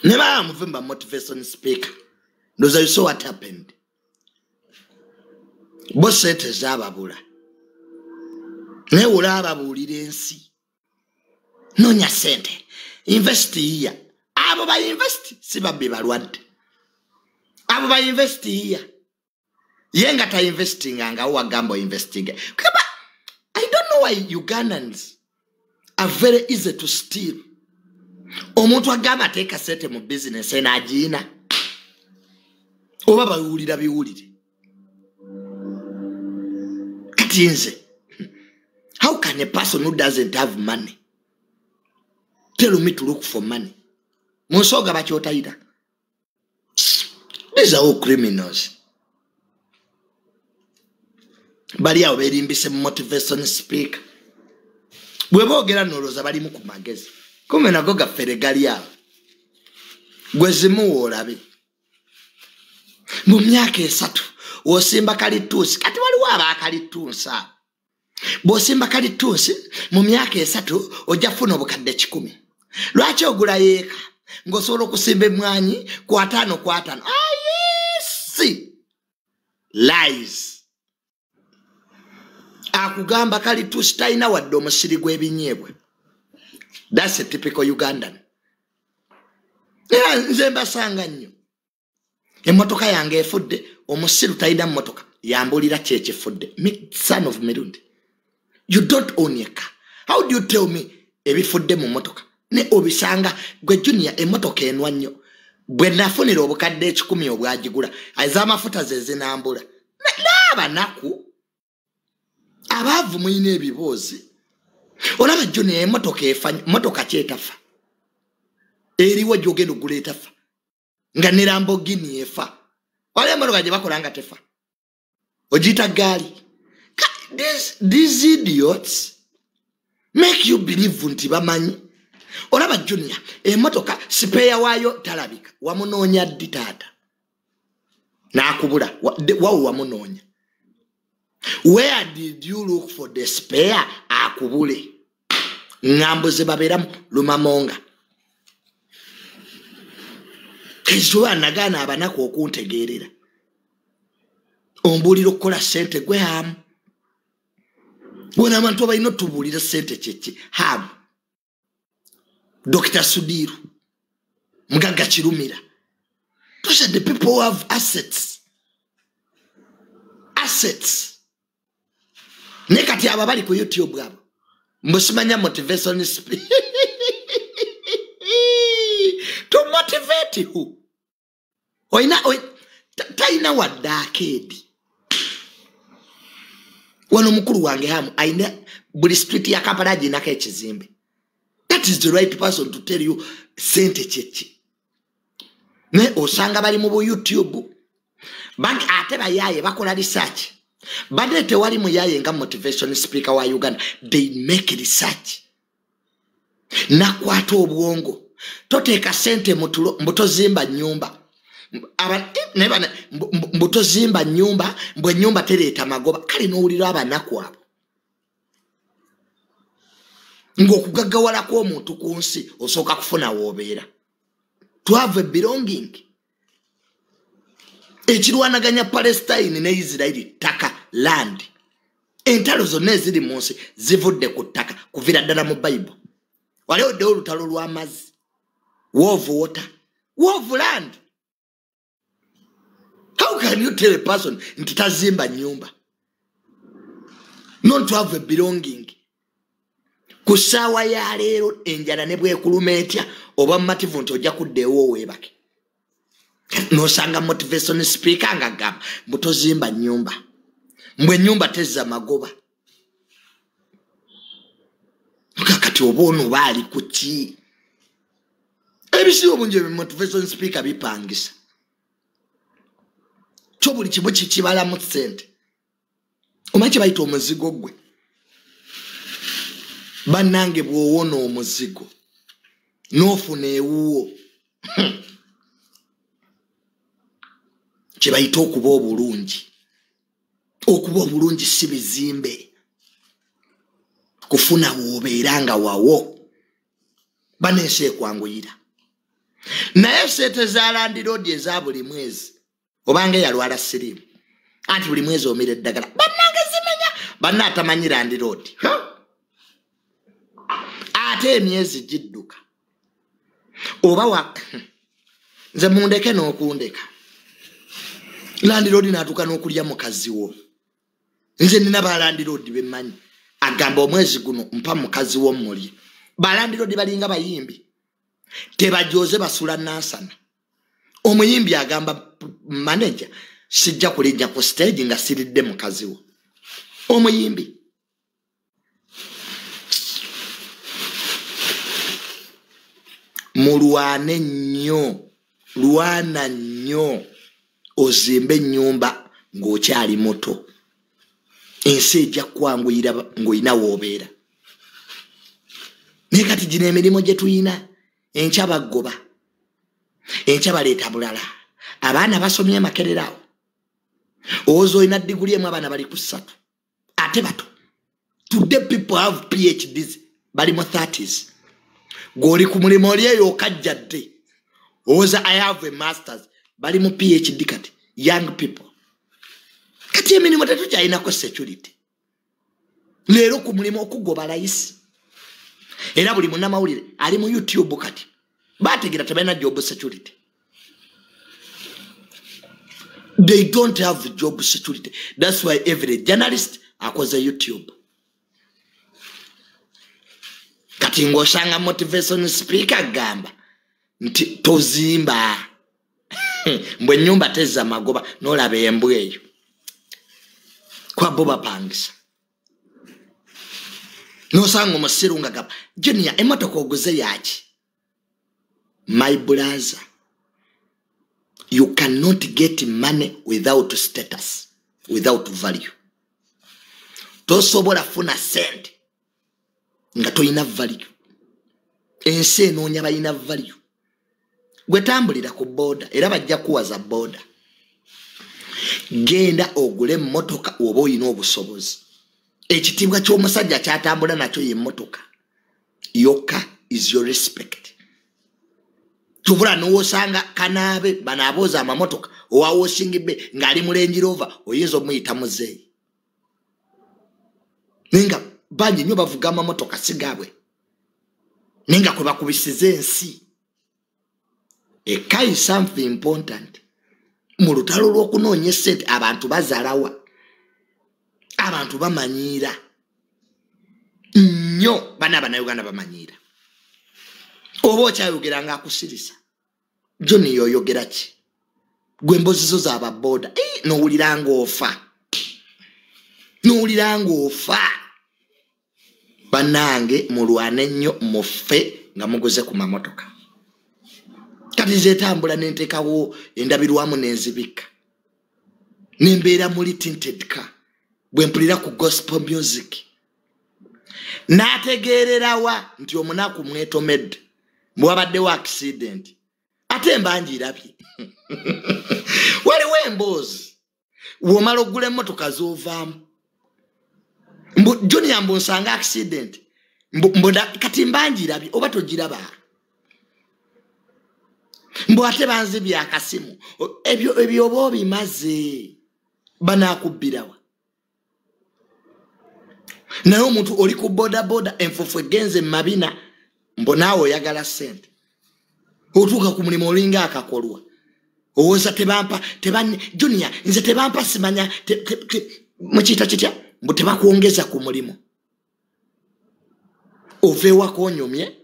ne baamuvimba motivation speaker. Ndoza you saw what happened. Bo sente zaababula naye olaababuulira ensi noonya sente. Investi hiya abo bainvesti si babbi balwadde abo bainvesti hiya ye nga tainvestingangawo wagamba oinvestinga kaba i don't know why ugandans are very easy to steal omuntu agamba ateeka sente mu bizinesi eno agiina oba bawulira biwulire. Kati nze how can a person who doesn't have money tell me to look for money? Munsooga bakyotayira these are all criminals. Bali awo berimbise mu motivation speaker bwe boogera noloza balimu ku magezi kume nago gaffere gali awo gwe zimuwa olabe. Mu myaka esatu osimba kalituusi kati waliwo abakalituusi abo bw'osimba kalituusi mu myaka esatu ojja kufuna obukadde kikumi. Lwaki ogula yeeka ng'osobola okusimba emwanyi ku ataano ku ataano? Ayesi lies. Akugamba kalituusi talina wadde omusiri gw'ebinyeebwe thats a typical ugandan. Nze mbasanga nnyo. Emmotoka yange efudde omusiru talina mmotoka yambulira kyekifudde Mi- son of mirundi. You don't own a car. How do you tell me ebifudde mu motoka ne obisanga gwe junior emmotoka enwa nnyo. Bwe nafunira obukadde ekikumi obwagigula ez'amafuta ze zinambula. Na- n'abanaku abaavu mulina ebiboozi olaba junior emotoka efa motoka kyetafa eriwo gyogenda ogula etafa? Nga ne lambogini efa? Wala emotoka gye bakola nga tefa? Ogiyita gaali these- idiots make you believe nti bamanyi? Olaba junior emotoka sipeeya waayo talabika wamunoonya ddi taata? N'akubula wawe wamunoonya where did you look for the spare akubule? Ŋŋambo ze babeeramu lumamonga. Ekisoba nagaana abanaku okuntegeerera. Ombuulira okukola sente gwe hamu. Bona abantu abalina otubuulira sente kyeki hamu. Dr sudiru mugagga kirumira. Those are the people who have assets. Assets naye kati abo bali ku youtube abo mbusimanya motivation (laughs) to motivate who? Oyina oy- ta- talina wadde akeedi wano mukulu wange hamu ayina buli street ya kampala aginako ekizimbe. That is the right person to tell you sente kyeki naye osanga bali mu bu youtube ate bayaaye bakola research badde tewali muyaye nga motivation speaker wa uganda. They make research. Nakwata obwongo. Toteeka sente mbutozimba nyumba mbutozimba nyumba mbwe nyumba tereeta magoba kale nowulira abanaku abo. Ng'okugaggawalako omuntu ku nsi osooka kufuna woobeera to have a belonging. Ekirwanaganya palestine ne isirairi ttaka land. Entalo zonna eziri mu nsi zivudde ku ttaka kuvira ddala mu bayibuli wali oddewo olutalo lw'amazzi wove water wove land. How can you tell a person nti tazimba nyumba not to have a belonging. Ku ssaawa ya leero enjala ne bwekuluma etya oba mumativu nti ojja kuddeewo weebake. Nosanga motivation speaker nga gamba mbutozimba nyumba mbwe nyumba tezza magoba. Kakati oba ono baali ku ki? Ebisibo bungi ebyo motivation speaker bipangisa. Kyo buli kimu kikibalamu sente omanyi kyebayita omuzigo gwe? Bannange bw'owona omuzigo n'ofuna ewuwo kyebayita okuba obulungi okuba obulungi si bizimbe. Kufuna woobeera nga wawo banensi ekwanguyira. Naye sente za landiroodi eza buli mwezi obanga eyalwala siriimu anti buli mwezi omira eddagala. Bannange zimenya banna atamanyi landiroodi ate emyezi gidduka. Oba wa nze mundeke n'okundeka. Landiroodi naatuuka n'okulya mukazi wo nze nina balandiroodi bemmanyi agamba omwezi guno mpa mukazi wo mulye balandiroodi balinga bayimbi. Tebajoze basula nansana omuyimbi agamba maneja sijja kulinnya ku stage nga siridde mukazi wo. Omuyimbi. Mulwane nnyo lwana nnyo ozimbe ennyumba ng'okyali muto ensi ejja kwanguyira ng'olina woobeera naye kati gino emirimu gye tuyina enkya baggoba enkya baleeta bulala. Abaana basomye makereraawo owooza olina diguli emu abaana bali ku ssatu ate bato. Today people have phds bali mu 30s gweoli ku mulimu oli eyo okajja dde. Owooza i have a masters bali mu phd kati young people kati emirimu tetukyalinako security. Leero ku mulimu okugoba layisi. Era buli munamawulire ali mu youtube kati bategeera tebalina job security. They don't have job security. Thats why every journalist akoze youtube. Kati ngaosanga motivation speaker gamba nti tozimba. (laughs) Mbwe enyumba tezza magoba nolaba embw eyo kwabo bapangisa nosanga omusiru nga gamba junia emotoka oguze yaki? My brother you cannot get money without status without value. Tosobola funa sente nga tolina value. Ensi enoonya balina value. Gwetambulira ku booda era bajja kuwaza booda genda ogule emmotoka oba olina obusobozi. Ekitiibwa ky'omusajja kyatambula nakyo yemmotoka yokka is your respect. Tubula nowosanga kanaabe banaabooza amamotoka owawosingibbe ng'ali mulenjirova oyinza omuyita muzeeyi. Nayenga bangi nnyo bavuga amamotoka sigaabwe naye nga kwe bakubisiza ensi. Ekai something important mu lutalo lw'okunoonya esente abantu bazaalawa abantu bamanyiira nnyo bana abanauganda bamanyiira oba okyayogera ngaakusirisa joni yoyogera ki? Gwe embozizo zaababooda nowulira ngaofa nowulira ngaofa banange mulwane nnyo muffe nga muguze ku mamotoka kati zetambula nentekawo endabirwamu nenzibika nembeera muli tinted car bwempulira ku gospel music. N'ategeererawa nti omunaku mwetomedde bwabaddewo accident. Ate mbanjirabye (laughs) waliwo emboozi womala ogula emmotoka zovaamu. Junior mbu nsanga accident. Kati mbanjirabye oba togiraba mbu ate banzibye akasimu ebyo ebyo oba obimaze banakubbirawa naye omuntu oli ku bodaboda enfufu egenze mumabina mbonaawe oyagala sente otuuka ku mulimu olinga akakolwa. Owooza tebampa junior nze tebampa simanya mukiyita kitya? Mbu tebakwongeza ku mulimu. Ova ewaka onyumye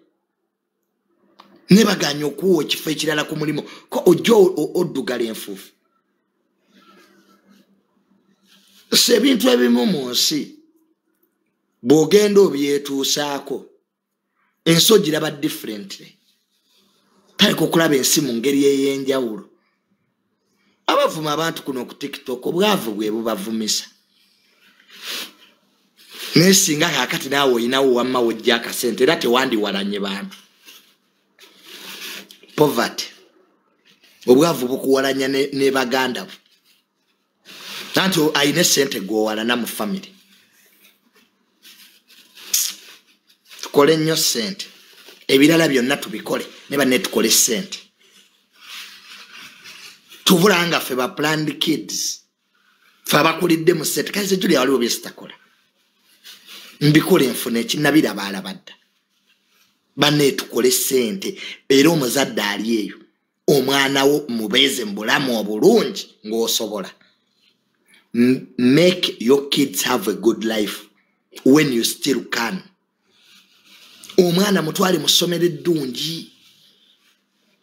nebaganya okuwa ekifo ekirala ku mulimu ko ojja oddugala enfuufu. So ebintu ebimu mu nsi bw'ogenda obyetuusaako ensi ogiraba differently. Taleka okulaba ensi mu ngeri ey'enjawulo. Abavuma abantu kuno ku tiktok obwavu bwe bubavumisa. Naye singa kakati naawe olinawo wamma wojja akasente era tewandiwalanye bantu poverty. Obwavu bukuwalanya ne baganda bo. Anti ayina esente gwowalana mu famiry tukole nnyo sente ebirala byonna tubikole ne banne tukole sente tubula nga ffe ba planned kids fe abakulidde mu sente kaze julia waliwo byesitakola mbikola enfuna ekinabiraba alabadda banne tukole sente era omuzadde ali eyo omwana wo mubeeze mu bulamu obulungi ng'osobola. Make your kids have a good life when you still can. Omwana mutwale mu ssomero eddungi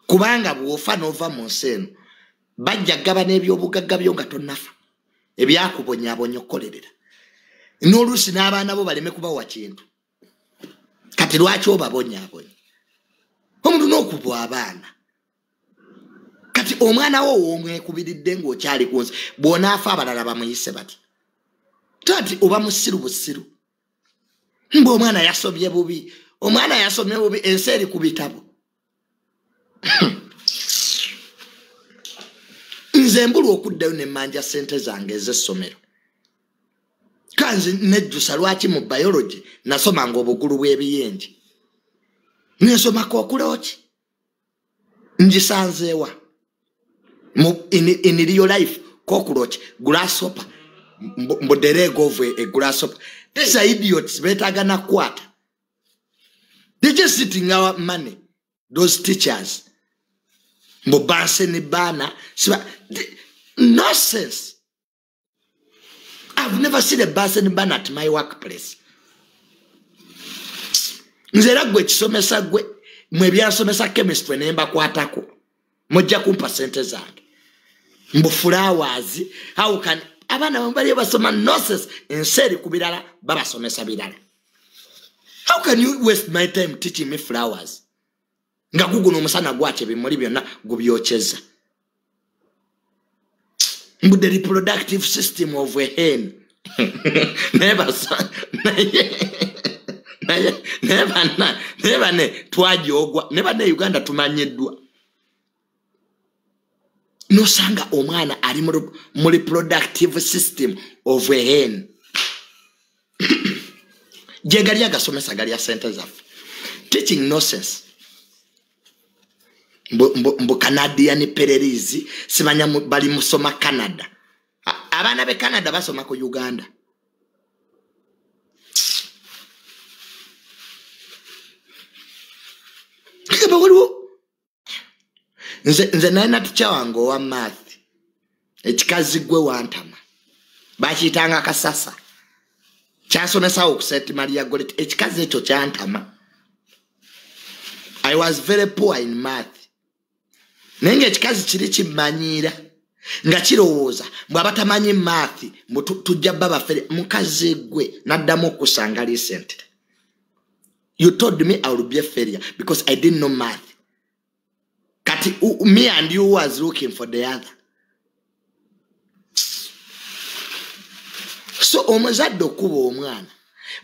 kubanga bw'ofa n'ova mu nsi eno bajja gaba n'ebyobugagga byo nga tonnafa ebyakubonyaabonya okukolerera n'oluusi n'abaana bo baleme kubawa kintu kati lwaki obabonyaabonya omuntu n'okubwa abaana. Kati omwana wo woomwekubiridde ng'okyali ku nsi bw'onaafa abalala bamuyise bati tati oba musiru busiru. Ng'omwana yasobye bubi omwana yasomye bubi ensi eri ku bitabo. (clears throat) Nze mbulwa okuddayo nemanja sente zange ez'essomero kanzi nejjusa lwaki mu biology nasomanga obugulu bw'ebiyenje nensoma kokuloki ngisanzeewa in, real life cockroach grasshopper mbu- mbu the leg of a, a grasshopper. These are idiots betaaga nakwata they just sitting our money those teachers. Mbu banse ne baana nonsense i've never seen a ne baana at my workplace. Nze era gwe ekisomesa gwe mwe byansomesa chemistry ne mbakwatako mujja kumpa sente zange. Mbu flowers how can abaana bamwe baliyo basoma nonsense ensi eri ku birala babasomesa birala. How can you waste my time teaching me flowers? Nga guguno omusana gwakyo ebimuli byonna gubyokyeza mbu the reproductive system of a hen. Naye basa- naye- naye- naye bana- naye bane twajogwa. Naye bane uganda tumanyiddwa nosanga omwana ali mu mu reproductive system of a hen. (coughs) Gye gali agasomesa gali ya sente zaffe. Teaching nonsense mbu, canadian pererizi simanya bali musoma canada. Abaana be canada basoma ku uganda. Kagamba waliwo. Nze nze nalina tica wange owa maathi ekikazi gwe wantama. Bakiyitanga kasasa. Kyasomesawo okuseti maria golet ekikazi ekyo kyantama. I was very poor in math naye ngaekikazi kiri kimanyiira nga kirowooza mbwe abatamanyi maathi mbu tu- tujja bba bafere mukazi gwe naddamu okusanga recently you told me i will be a failure because i didn't know math. Kati me and you was looking for the other. So omuzadde okuba omwana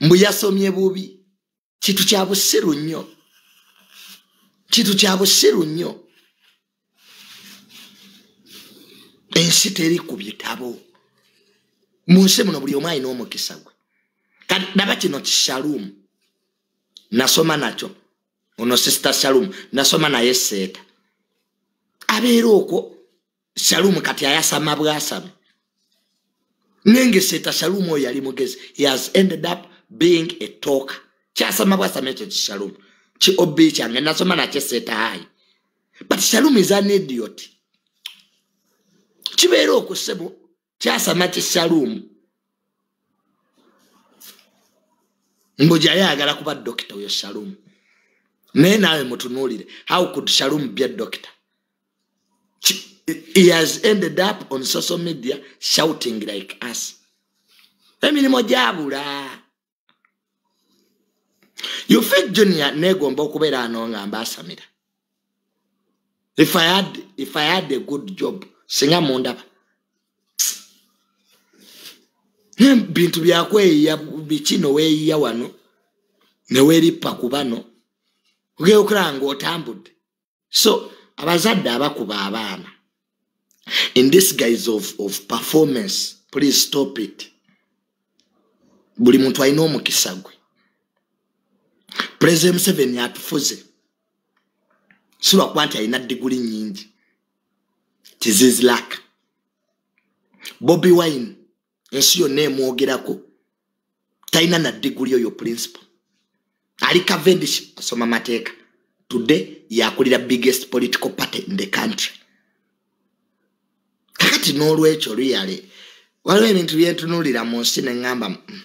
mbu yasomye bubi kintu kya busiru nnyo. Kintu kya busiru nnyo ensi teri ku bitabo. Mu nsi muno buli omu alina omukisa gwe. Laba kino kishalumu nasoma nakyo. Ono sisita shalumu nasoma naye seeta. Abeera okwo shalumu kati ayasama bwasame nenge seeta shalumu oyo yali mugezi he has ended up being a talker. Kyasama bwasame ekyo kishalumu ki obi kyange? Nasoma nakyo seeta hayi but shalumu is an idiot kibeera okusebo kyasama kishalumu mbuja yayagala kuba dokita oyo shalumu naye naawe mutunuulire how could shalumu be a doctor? He has ended up on social media shouting like us. Emirimu gyabula. Yufik junior negomba okubeera ano nga mbasamira if I had, if I had a good job singa mundaba. Bintu byakweyiya biki noweeyiya wano neweerippa ku bano ogenda okulaba ngaotambudde so abazadde abakuba abaana. In this guise of, of performance please stop it. Buli muntu alina omukisa gwe. President museveni atufuze. Si lwakuba nti alina diguli nyingi tizizilaka bobi wine ensi yonna emwogerako talina na diguli oyo principal. Ali cavendish asoma mateeka today yakulira biggest political party in the country. Kakati n'olwekyo luyale waliwo ebintu byentunuulira mu nsi neŋŋamba "Mm,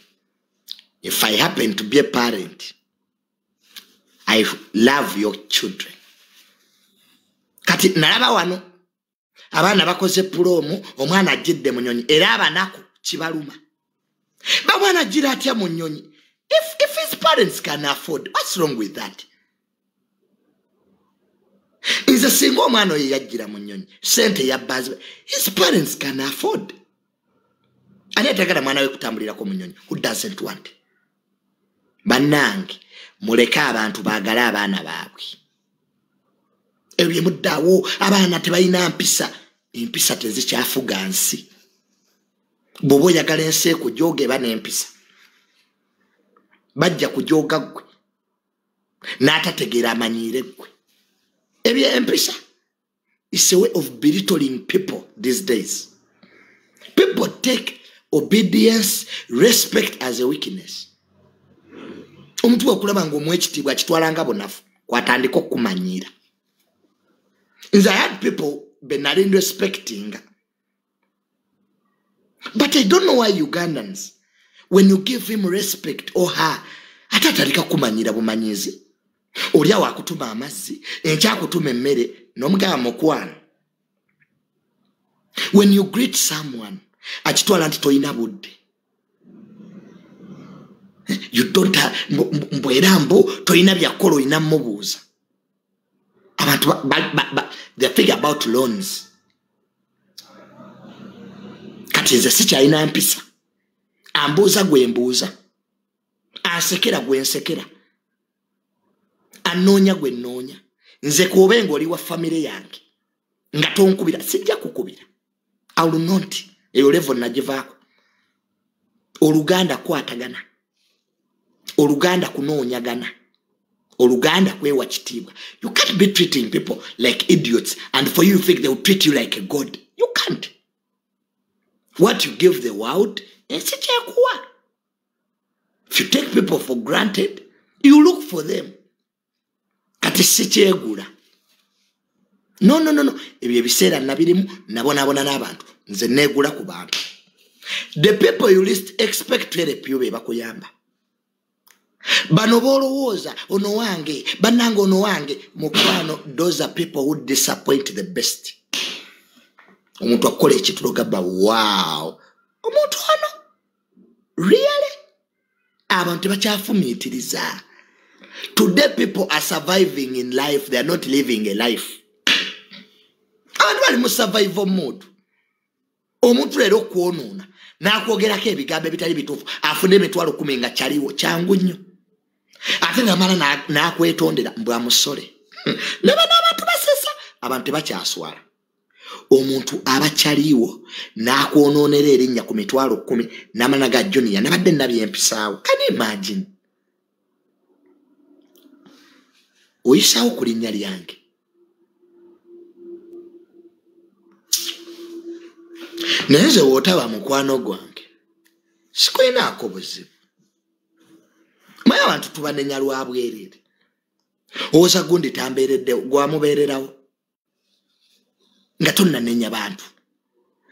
if i happen to be a parent i love your children. Kati nalaba wano abaana bakoze puloomu omwana ajjidde mu nyonyi era abanaku kibaluma. Bamwana ajjira atya mu nyonyi? If, his parents can afford what's wrong with that? Nze singa omwana oyo yajjira mu nyonyi sente yabbazi his parents can afford. Ani atagala mwana we kutambulirako mu nyonyi? Who doesn't want? Bannange muleke abantu baagale abaana baabwe. Ebyo byemuddaawo abaana tebalina mpisa empisa tezikyafuga nsi. Bw'oba oyagala ensi ekujooga eba n'empisa. Bajja kujooga ggwe n'atategeera amanyiire ggwe. Ebyo empisa is a way of belittling people these days. People take obedience respect as a weakness. Omuntu bwekulaba ngaomuwa ekitiibwa akitwala nga bunafu kwatandika okukumanyiira. Nze i had people benali respectinga but i don't know why ugandans when you give him respect or her ate atandika kukumanyira bumanyizi. Oli awo akutuma amazzi enkyakutuma emmere n'omugamba mukwano when you greet someone akitwala nti tolina budde. You don't ha- mbu- mbu- mbu era mbu tolina byakola olina mubuuza abantu they think about loans. Kati nze sikyalina mpisa. Ambuuza gwe mbuuza. Ansekera gwe nsekera. Annoonya gwe nnoonya. Nze kuobe ngaoli wa famire yange nga tonkubira sijja kukubira. Awulunonti eyo levo nagivaako. Oluganda kwatagana. Oluganda kunoonyagana oluganda kwewa kitiibwa. You can't be treating people like idiots and for you, you think they will treat you like a god. You can't. What you give the world ensi kyekuwa if you take people for granted you look for them. Kati sikyegula. No no no no. Ebyo ebiseera nabirimu nabonabona n'abantu. Nze neegula ku bantu. The people you least expect to help you be bakuyamba bano boolowooza ono wange bannange ono wange mukwano those are people who disappoint the best. Omuntu akukola ekitulo gamba wow. Omuntu ono? Really? Abantu tebakyafumiitiriza today people are surviving in life they are not living a life. Abantu bali mu survival mode omuntu leero okwonoona n'akwogerako ebigambo ebitali bituufu afune emitwalo kumi nga kyaliwo kyangu nnyo ate namala na- n'akwetondera mbwa musole. Naba n'abantu basesa abantu tebakyaswala. Omuntu aba kyaliwo n'akwonoonera erinnya ku mitwalo kumi namala ga joniya nabadde nabyempisaawo kani imagine? Oyisaawo ku linnya lyange. Naye nze wootaba mukwano gwange sikwinaako buzibu maye abantu tubanenya lwa bwerere? Owoza gundi tambeeredde gwamubeererawo? Nga tonnanenya bantu.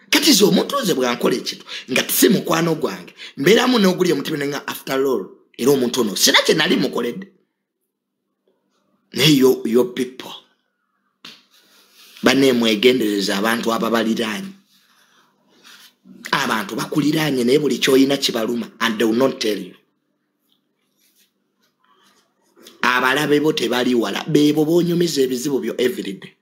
Kati ze omuntu nze bwankola ekintu nga tisi mukwano gwange mbeeramu n'oguli omutima nenga after all era omuntu ono sina kye nali mukoledde. Naye yo, people banemwegendereza abantu ababaliraanye. Abantu bakuliraanye naye buli kyoyina kibaluma and they will not tell you abalabe bo tebali wala. Beebo bonyumiza ebizibu byo everyday.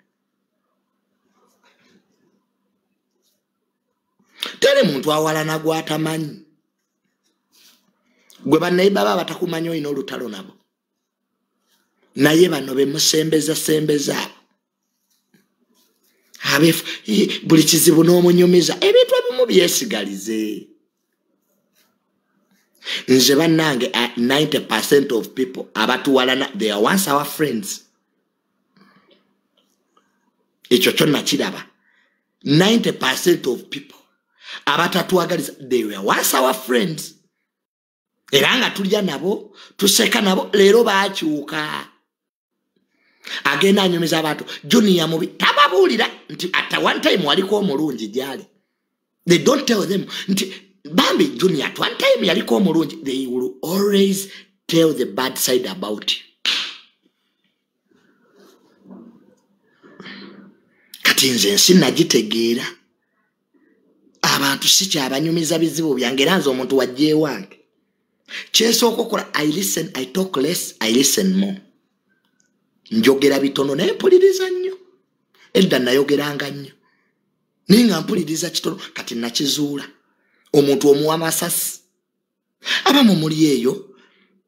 Teri muntu awalana gwatamanyi gwe banaye baba batakumanyi olina olutalo nabo. Naye bano bemusembeza sembeza. Abo abefu eh, buli kizibu n'omunyumiza. Ebintu ebimu byesigalize nze bannange uh, 90 percent of people abatuwalana they are once our friends. Ekyo kyo nakiraba 90 percent of people abatatwagaliza they were once our friends. Era nga tulya nabo tuseka nabo leero bakyuka agenda anyumiza abantu juniya mubi tababuulira nti at one time waliko omulungi gyali. They don't tell them nti bambi junior at one time yaliko omulungi. They will always tell the bad side about. You kati nze ensi nagitegeera. Abantu sikyabanyumiza bizibu byange era nze omuntu wajja ewange kyesooka okukola i listen i talk less i listen more. Njogera bitono naye mpuliriza nnyo. Edda nayogeranga nnyo. Naye nga mpuliriza kitono kati nakizuula omuntu omuwa amasasi. Abamu muli eyo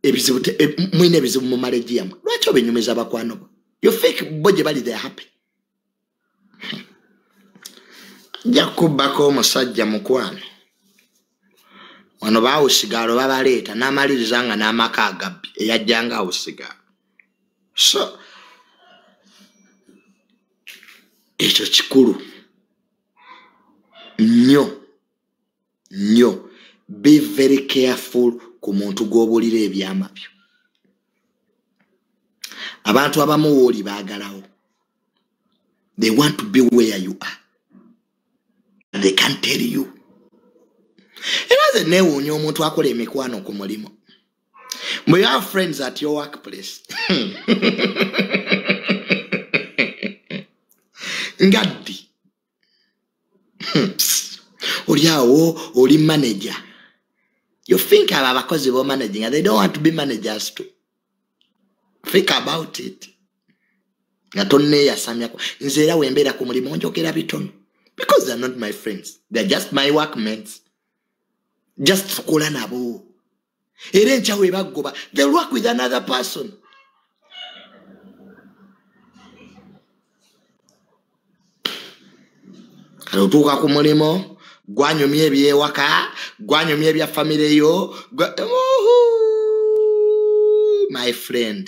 ebizibu e- mwina ebizibu mu maleji yammwe lwaki obenyumiza bakwano bo? You fake bo gye bali they are happy. Nja kubbako omusajja mukwano. Wano baawusigaalo babaleeta n'amaliriza nga n'amaka agabbi eyajjanga awusigaalo. So ekyo kikulu nnyo nnyo be very careful ku muntu gw'obuulira ebyama byo. Abantu abamu wooli baagalawo. They want to be where you are. They can tell you. Era ze neewuunya omuntu akola emikwano ku mulimu. Bwe you have friends at your workplace. (laughs) Nga ddi oli awo oli manager. You think abo abakozi bomanaging they don't want to be managers too. Think about it. Nga tonneeyasamyako nze era wembeera ku mulimu njogera bitono because they're not my friends. They're just my workmates. Just tukola nabo. Era enkya we baggoba they work with another person. Kale otuuka ku mulimu gwanyumya ebyewaka gwanyumya ebya famire yo my friend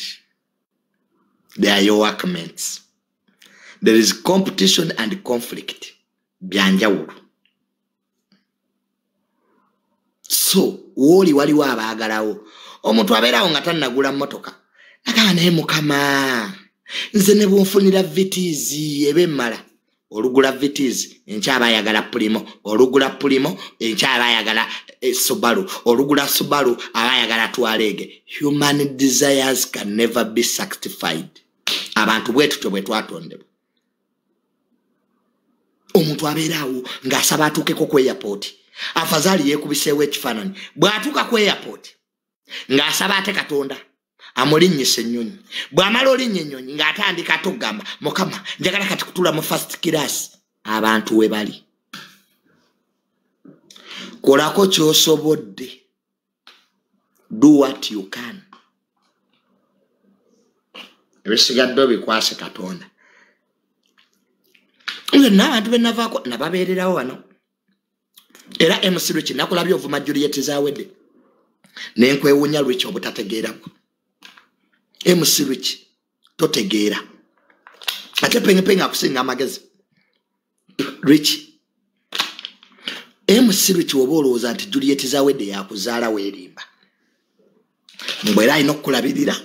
they are your workmates. There is competition and conflict. Byanjawulo so wooli waliwo abaagalawo omuntu abeerawo nga tannagula mmotoka nagamba naye mukama nze ne bwonfunira vitiizi eba emmala olugula vitiizi enkyaba ayagala pulimo. Olugula pulimo enkyaba ayagala eh, subaru. Olugula subaru aba ayagala twaleege human desires can never be sanctified abantu bwe tutyo bwe twatondebwa. Omuntu abeeraawo ng'asaba atuukeko ku airport. Afazaali yeekubiseewo ekifaananyi. Bw'atuuka ku airport ng'asaba ate katonda amulinnyisa ennyonyi. Bw'amala olinnya ennyonyi ng'atandika ate okugamba mukama njagala kati kutula mu fast class. Abantu we bali. Kolako ky'osobodde. Do what you can. Ebisigadde obikwase katonda. Nze n'abantu benavaako nababeererawo wano. Era emusiro ki nakulabye ovuma juliet zawedde nenkwewunya lweki obutategeerako emusiro ki totegeera ate pengepenga akusinga amagezi. Lweki emusiro ki oba olowooza nti juliet zawedde yakuzaala weerimba. Mbwera alina okukulabirira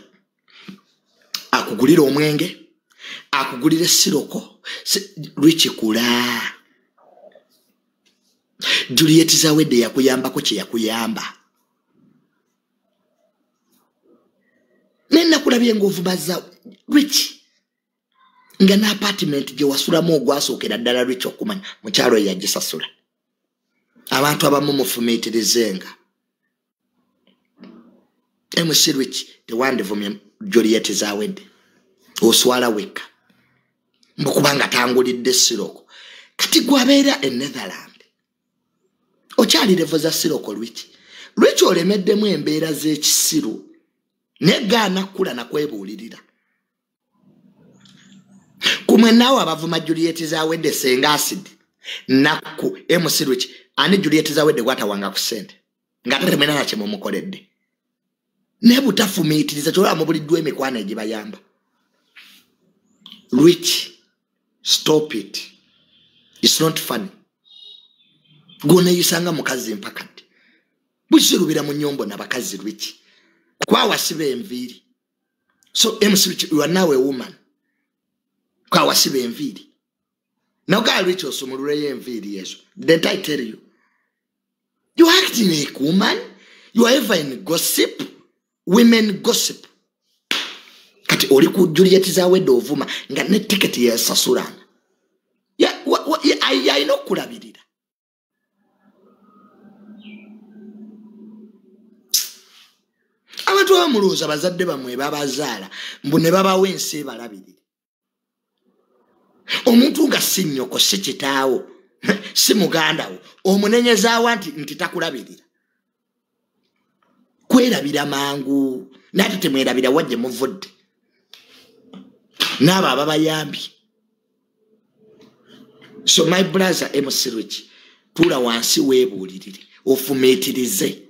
akugulira omwenge akugulira esiroko. Si- lwekikula juliet zawedde yakuyambako kyeyakuyamba nenakulabye ngaovubaza lweki nga n'apatimenti gyewasulamu ogwasookera ddala lweki okumanya mukyalo eyagisasula abantu abamu mufumiitirizenga mc lweki tewandivumye juliet zawedde oswala wekka mbukubanga tangulidde siroko. Kati gwabeera e netherland okyali revo za siroko lwiki lweki olemeddemu embeera z'ekisiru negaana kkula nakwebuulirira kumwe naawe abavuma juliet zawedde senga asidi nakku lwiki ani juliet zawedde gwatawanga ku sente ngaate temwena nakye mumukoledde naye butafumiitiriza kyolaba mubuliddwa emikwano egibayamba. Lwiki stop it. Its not funny. Gwoneeyisanga mukazi mpaka ddi bukisirubira mu nyombo nabakazi lwiki kwawasiba enviiri so mc you are now a woman. Kwawasiba enviiri nagaa lwiki osumululeyo enviiri ezo didn't i tell you you are acting like woman you are ever in gossip women gossip. Kati oli ku juliet zawedde ovuma nga ne tiketi yesasulanga alina okulabirira abantu abamulowooza bazadde bamwe babazaala mbu ne babawo ensi ebalabirire. Omuntu nga si nnyoko si kitaawo (laughs) si mugandawo omunenyezaawa nti nti takulabirira. Kwerabira mangu naate temwerabira wajje muvudde. Naabo ababayambye so my brother rich tuula wansi weebuulirire ofumiitirize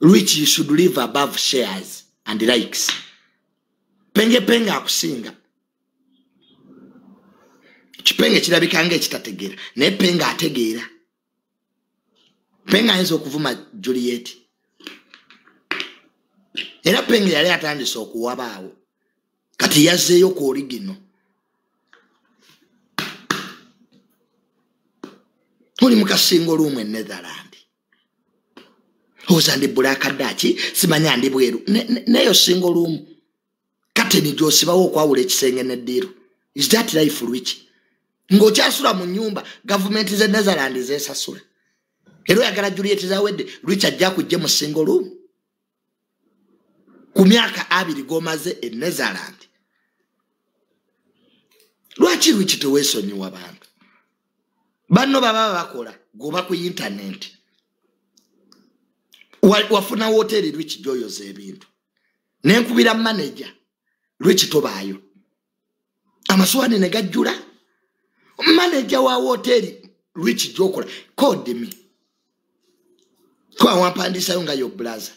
rich you should live above shares and likes. Penge penge akusinga. Kipenge kirabika nga ekitategeera naye penge ategeera penge ayinza okuvuma juliet. Era penge yali atandise okuwabaawo. Kati yazzeeyo ku origino. Oli mukasinga olumu enetherland oza ndi bulakadaki simanya ndi bweru. Ne- ne- neyo singa olumu kateni gyosibawo okwawula ekisenge neddiiro is that life rich? Ng'okyasula mu nyumba gavumenti ze netherland zesasula era oyagala juliet zawedde rich ajja kujja mu singa olumu ku myaka abiri g'omaze e netherland lwaki rich teweesonyiwa bantu? Banno baba bakola goba ku intaneti wafuna woteri lwiki gyoyoza ebintu. Nenkubira maneja lwiki tobaayo amasuwani ne gajjula maneja wa woteri lwiki gyokola kodimi kwawampandisayo nga yo blaza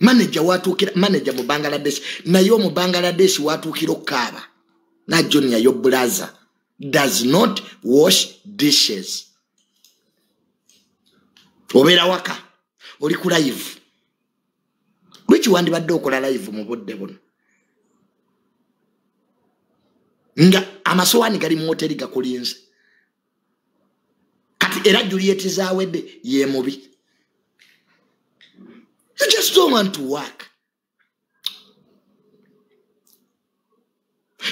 maneja watuukira maneja mu bangladesh naye omu bangladesh watuukira okukaaba najonia yo blaza does not wash dishes. Obeera waka oli ku live. Lweki wandibadde okola live mu budde buno? Nga amasowaani gali mu woteri gakulinze. Kati era juliet zawedde ye mubi. You just don't want to work.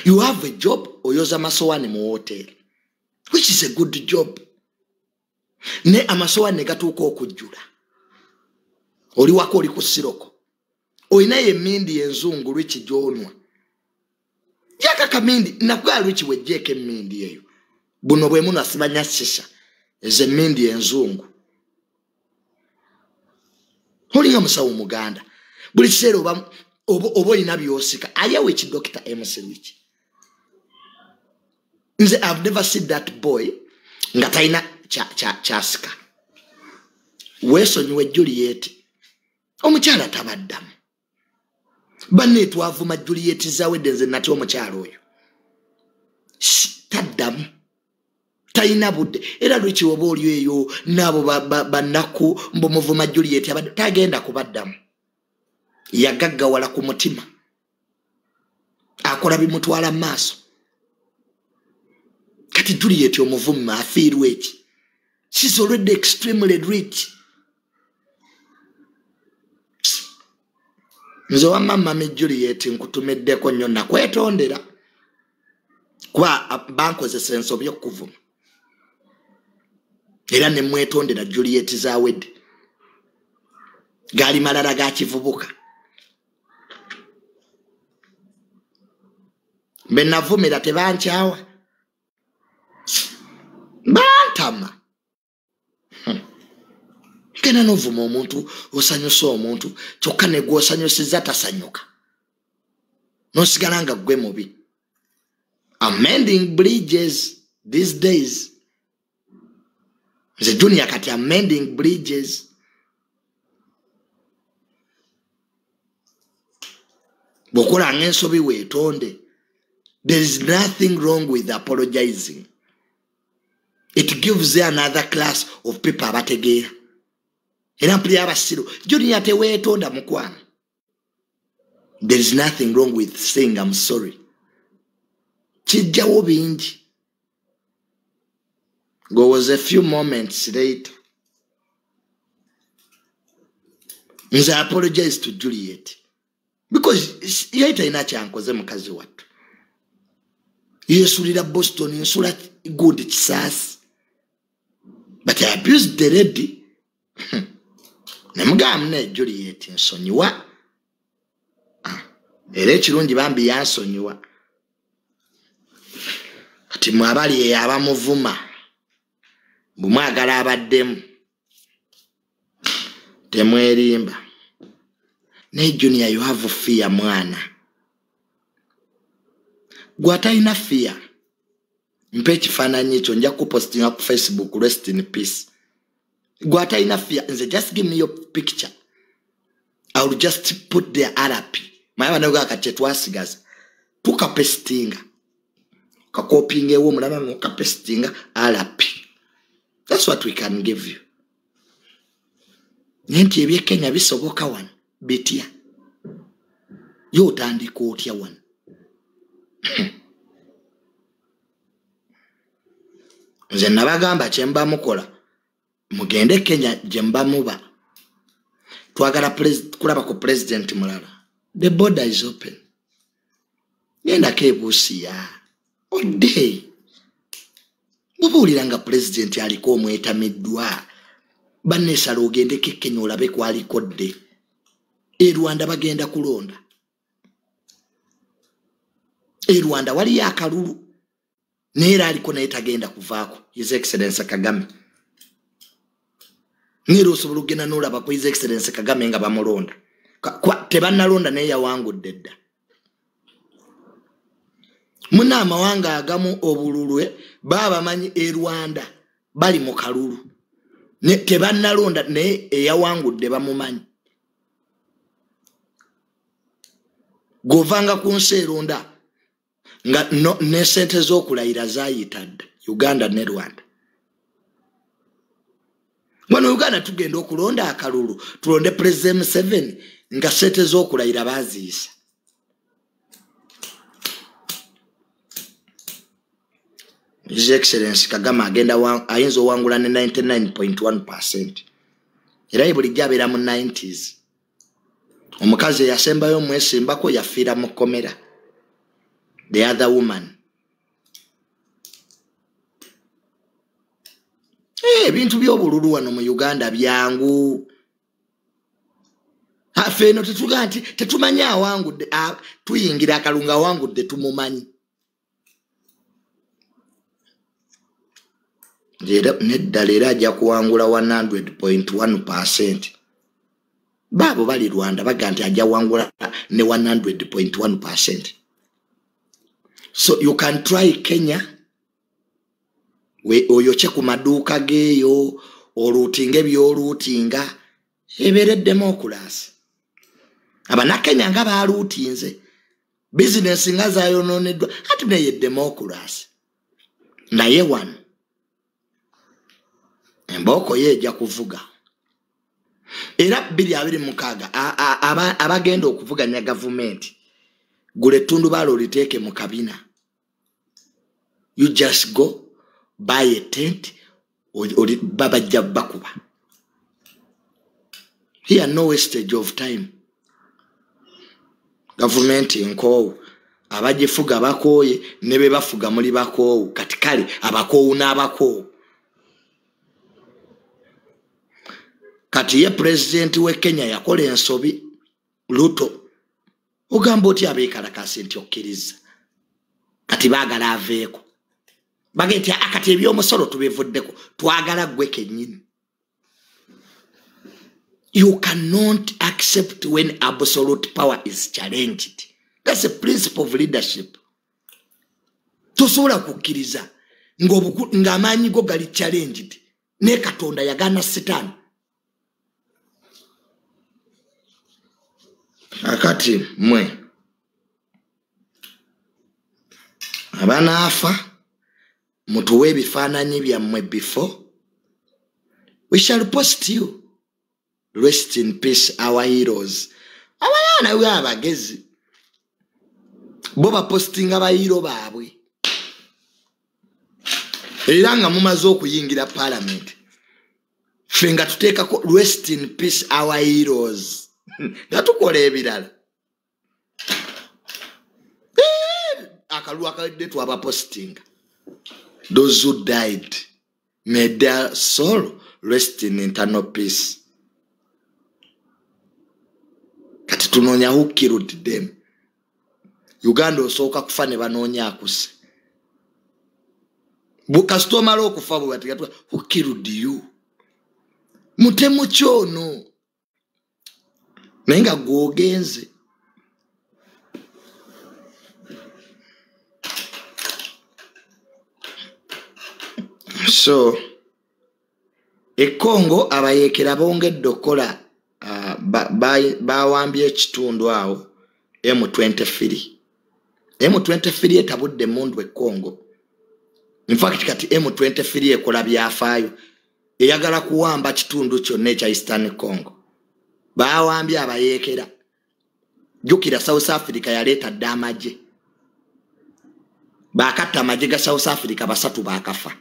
You have a job oyoza amasowaani mu woteri which is a good job. Ne amasowaani ne gatuuka okujjula oli wako oli ku siroko olinayo emindi enzungu lwiki gyonwa jaka kamindi nakugaa lwiki wejjeeko emindi eyo buno bwe munasibanya sisa ezo emindi enzungu olinga musawo muganda. Buli kiseera oba olina byosika ayawo ekidokita mc lwiki nze ive never seen that boy nga talina kya- kya- kyasika. Weesonyiwe juliet omukyala tabaddamu. Banne twavuma juliet zawedde nze nati omukyala oyo. Taddamu. Talina budde. Era lweki oba oli eyo naabo ba- ba- banaku mbomuvuma juliet abadde tagenda kubaddamu. Yagaggawala ku mutima. Akola bimutwala mu maaso. Kati juliet omuvumi afiirwa eki shes already extremely rich nze wamma mami juliet nkutumiddeko nnyo nakwetondera kuba bankozesa ensobi okuvuma era nemwetondera juliet zawedde gaali malala ga kivubuka. Benavumira tebankyawa. Bantama. Genda novuma omuntu osanyusa omuntu kyokka negwosanyusiza tasanyuka. Nosigala nga gwe mubi. Amending bridges these days. Nze junior kati amending bridges. Bwokolanga ensobi weetonde there is nothing wrong with apologizing. It gives another class of people abategeera era mpulira abasiru junior teweetonda mukwana there is nothing wrong with saying i'm sorry. Kijjawo bingi Go was a few moments later. Nze apologize to juliet. Because yali talina kyankoze mukazi wattu. Yesulira boston nsula good kisaasi but i abused the lady nemugamba ne juliet nsonyiwa. Ah, era ekirungi bambi yansonyiwa. Kati mwabali eyo abamuvuma bwemwagala abaddemu temwerimba. Naye junior you have fear mwana. Gwe atalina fear mpa ekifaananyi ekyo nja kupostinga ku facebook rest in peace gwe atalina fia nze just give me your picture. I will just put the rp maye banaga kati tetwasigaza tukapesitinga kakopingeewo omulaba nokapesitinga rp thats what we can give you. Naye nti ebyekenya bisoboka wano bitya ye otandika otya wano nze nabagamba kyemba mukola mugende kenya gyemba muba. Twagala kulaba ku president mulala. The border is open. Gendako ebuusiya odde. Bubuulira nga pulezidenti aliko omwetamiddwa. Banneesala ogendeko ekenya olabe kwaliko dde. E rwanda bagenda kulonda. E rwanda waliyo akalulu. Naye era aliko naye tagenda kuvaako. His excellence kagame ngaera osobola okgenda nolaba ku his excellence kagame nga bamulonda. Tebannalonda naye yawangudde dda. Muna amawanga agamu obululwe baba bamanyi e rwanda bali mu kalulu. Tebannalonda naye eyawangudde bamumanyi. Govanga ku nsi eronda nga ne sente z'okulayira zayita dda uganda ne rwanda wano uganda tugenda okulonda akalulu tulonde president museveni nga sente z'okulayira baziisa his excellence kagame agenda ayinza owangula ne 99.1 percent. Era ye bulijjo abeera mu 90s omukazi eyasembayo omwesimbako yafiira mu kkomera. The other woman ebintu byobululu wano mu uganda byangu. Afe eno tetuga nti tetumanyi awangudde tuyingira akalungu awangudde tumumanyi. Neddala era ajja kuwangula 100.1 percent. Baabo bali rwanda baga nti ajja wangula ne 100.1 percent. So you can try kenya oyokye ku maduuka geeyo oluutinga ebyoluutinga ebeere demokulasi abanakenya nga baluutinze bizinesi nga zayononeddwa ati neye demokulasi naye wano embooko ye ejja kuvuga. Era bbiri abiri mukaaga a- a- aba- abagenda okuvuganya gavumenti gula ettundubaala oliteeke mu kabina. You just go buy a tent oli- babajja bakuba here no wastage of time. Gavumenti nkoowu abagifuga bakooye ne be bafuga muli bakoowu kati kale abakoowu n'abakoowu kati ye pulezidenti w'e kenya yakola ensobi luto. Ogamba oti abeekalakasi nti okkiriza? Kati baagala aveeko bage nti "Ah, kati ebyomusolo tubivuddeko twagala gwe kennyini. You cannot accept when absolute power is challenged. Thats a principle of leadership. Tosobola kukkiriza ng'amaanyi go gali challenged naye katonda yagana sitaani. Akati mwe abanaafa mutuwe ebifaananyi byammwe before. We shall post you. Rest in peace our heroes. Abayaana bwe abagezi. Bo bapostinga bayiro baabwe era nga mumaze okuyingira palamenti ffe nga tuteekako rest in peace our heroes. (laughs) Nga tukola ebirala. Akalulu akawedde twabapostinga those who died may their soul rest in internal peace. Kati tunoonya who killed them. Uganda osooka kufa ne banoonya akuse. Bu- kasita omala okufa bwe bategatwa who killed you? Mutemu kyono? Naye nga gwogenze so ekongo abayeekera bongedde okukola ah, ba- ba- bawambye ekitundu awo m23 m23 etabudde emundu ekongo infact kati m23 ekola byafaayo. Eyagala kuwamba kitundu kyonna ekya eastern congo. Bawambye abayeekera jjukira south africa yaleeta dde amagye bakatta amagye ga south africa basatu bakafa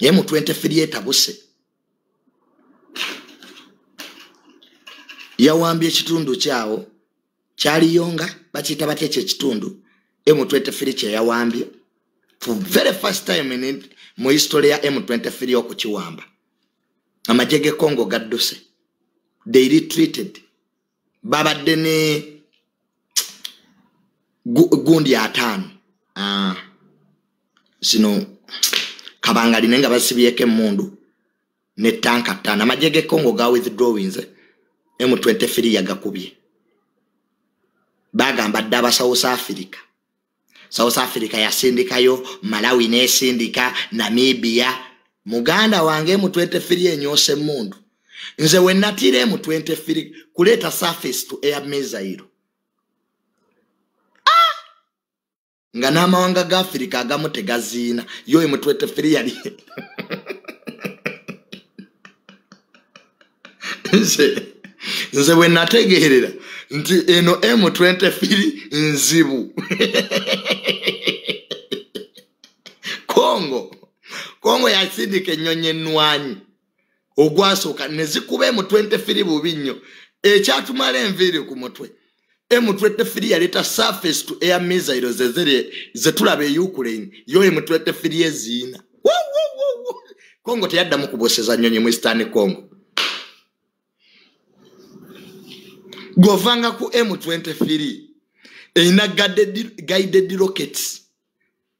m23 etabuse yawambye ekitundu kyawo kyaliyonga bakiyita batya ekyo ekitundu m23 kyeyawambye for very first time in mu history ya m23 okukiwamba amagye gekongo gadduse they retreated. Babadde ne gu- gundi ataano Ah, zino kabangali naye nga basibyeko emundu ne tanka ttaano amagye gekongo ga withdrawings m23 yagakubye. Bagamba dde aba south africa. South africa yasindikayo malawi nesindika namibia. Muganda wange m23 enyosa emundu nze wenatira m23 kuleeta surface to air misairo nga n'amawanga ga afirika agamu tegaziina. Yo m23 yali. Nze bwe nategeerera nti eno m23 nzibu. Kongo kongo yasindika ennyonyi ennwanyi. Ogwasooka ne zikuba m23 bubi nnyo. Ekyatumala enviiri ku mutwe m23 yaleeta surface to air misairo zezere zetulaba e ukraine. Yo m23 eziina congo teyaddamu kuboseza nnyonyi mu eastern congo. Govanga ku m23 erina guided- guided rockets.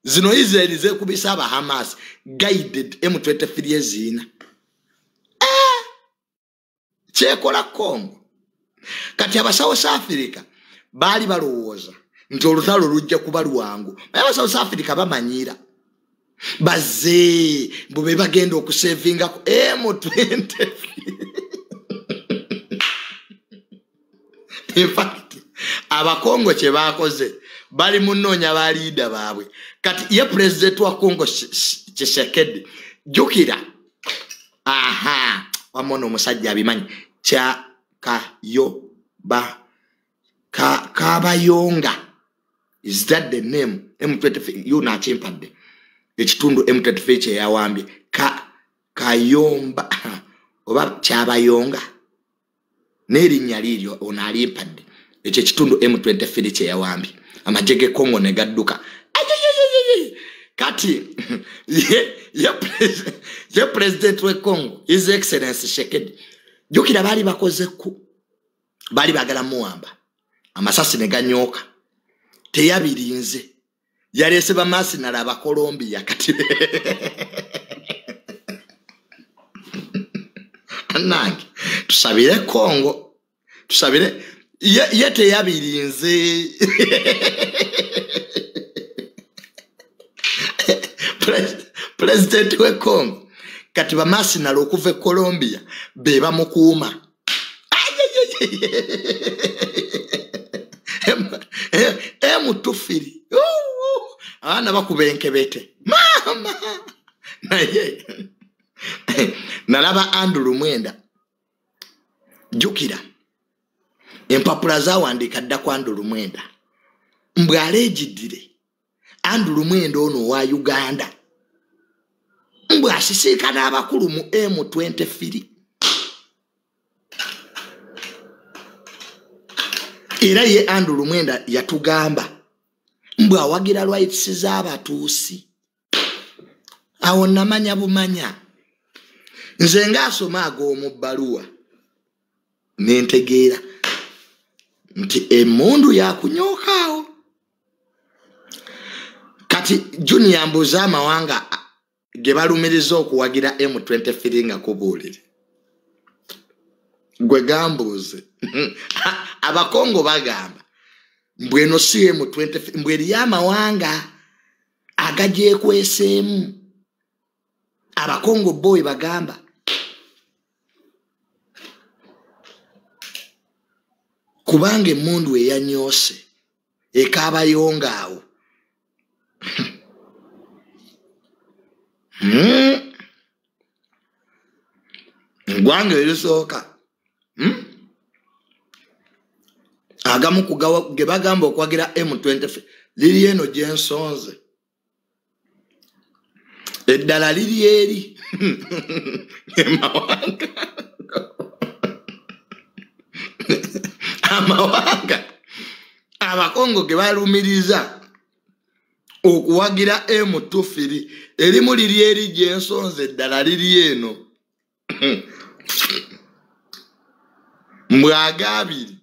Zino israel zekubisa aba hamas guided m23 eziina Ah! kyekola congo. Kati abasawo south africa baali balowooza nti olutalo lujja kuba lwangu. Naye aba south africa bamanyira. Bazze mbu be bagenda okusevingaku m23 infact abakongo kye bakoze bali munoonya baliida baabwe. Kati ye pulezidenti wa kongo kisekedi jukira aha wamona omusajja abimanyi. Kyakayoba Ka- kabayonga. Is that the name? M23 yo nakimpadde ekitundu m23 kyeyawambye ka kayomba. (laughs) Oba kyabayonga. N'erinnya liiryo ono alimpadde ekyo ekitundu m23 kyeyawambye amagye gekongo ne gadduka. Kati (laughs) ye, ye, ye president wekongo his excellence shekedi jukira baali bakoze ku baali bagala muwamba amasasi ne ganyooka. Teyabirinze yaleese bamasinala abakolombiya kati (laughs) nange tusabire kongo tusabire ye, ye teyabirinze (laughs) pulezidenti we congo. Kati bamasinala okuva e colombia be bamukuuma (laughs) emutufiri abaana bakuba enkebete. Mama naye (laughs) nalaba andrew mwenda. Jukira. Empapula zawandiika dda ku andrew mwenda. Mbwe aleegiddire andrew mwenda ono owa uganda. Mbwe asisinkana abakulu mu m23 era ye andrew mwenda yatugamba mbwe awagira lwaitisi z'abatuusi awo namanya bumanya. Nze ngaasoma ag'omu bbaluwa nentegeera nti emundu yakunyookaawo kati junior mbuuze amawanga ge balumiriza okuwagira m23 nga kubuulire. Gwe gambuuze (laughs) abakongo bagamba mbweno si m23 mbwe eriyo amawanga agajekweseemu abakongo bo we bagamba kubanga emundu eyanyoose ekaabayongaawo (laughs) Hmm. eggwanga erisooka agamu kugawa- ge bagamba okwagira m20 liri eno gyensonze eddala liri eri. (laughs) (laughs) Amawanga. Abakongo ge balumiriza okuwagira m2 erimu liri eri gyensonze eddala liri eno. (clears throat) Mbwagabiri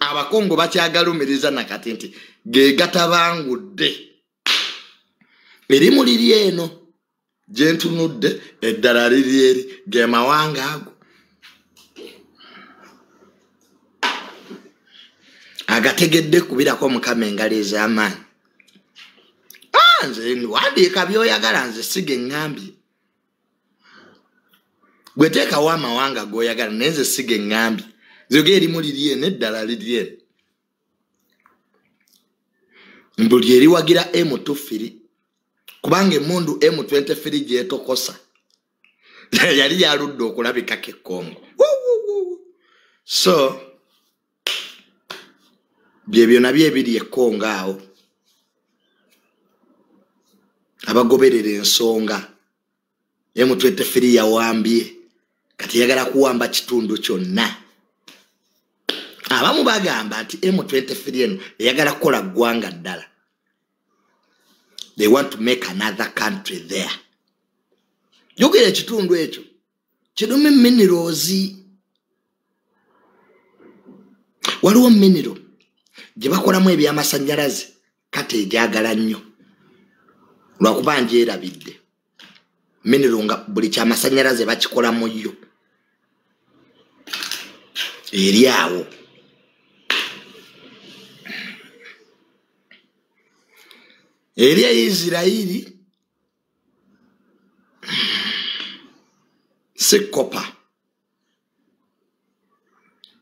abakongo bakyagalumiriza nakati nti ge gatabangudde. Erimu liri eno gyentunudde eddala liri eri ge mawanga ago. Agategedde kubirako mukama engalo ez'amaanyi. Nze wandiika byoyagala nze siga eŋŋambye. Gwe teekawo amawanga g'oyagala naye nze siga eŋŋambye zoga erimu liri eno eddala liri eno mbuli eriwagira m23 kubanga emundu m23 gyetokosa. (laughs) Yali yaludde okulabikako ekkongo so byebyo nabyo ebiri ekkongo awo abagoberera ensonga m23 yawambye. Kati yagala kuwamba kitundu kyonna abamu bagamba nti m23 eno eyagala kukola ggwanga ddala. They want to make another country there. Yogera ekitundu ekyo kirumu minerals. Waliwo minero gye bakolamu ebyamasanyalaze kati egyagala nnyo. Lwakuba ngyerabidde minero nga buli kyamasanyalaze bakikolamu yo. Eri awo eri eisirairi si kopa.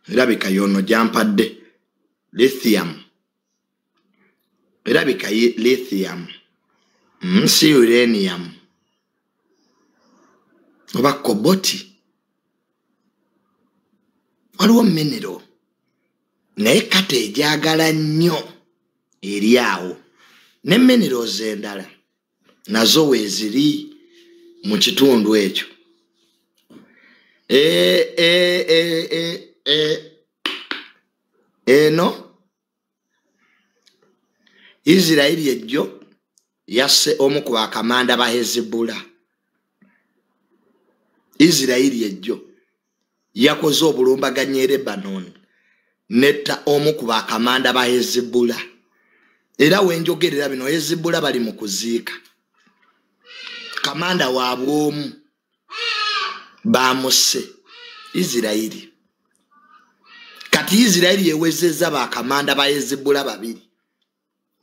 Erabika yono gyampadde lithium. Erabika lithium. Mm, si uranium. Oba koboti. Waliwo minero naye kati egyagala nnyo eri awo ne minerals endala nazo weeziri mu kitundu ekyo. E- e- e- eno isirairi ejjo yasse omu ku bakamanda ba hezibula. Isirairi ejjo yakoze obulumbaganyi e lebanon netta omu ku bakamanda ba hezibula era wenjogerera bino hezibula bali mu kuziika. Kamanda waabwe omu bamusse isirairi kati isirairi yewezezza bakamanda ba hezibula babiri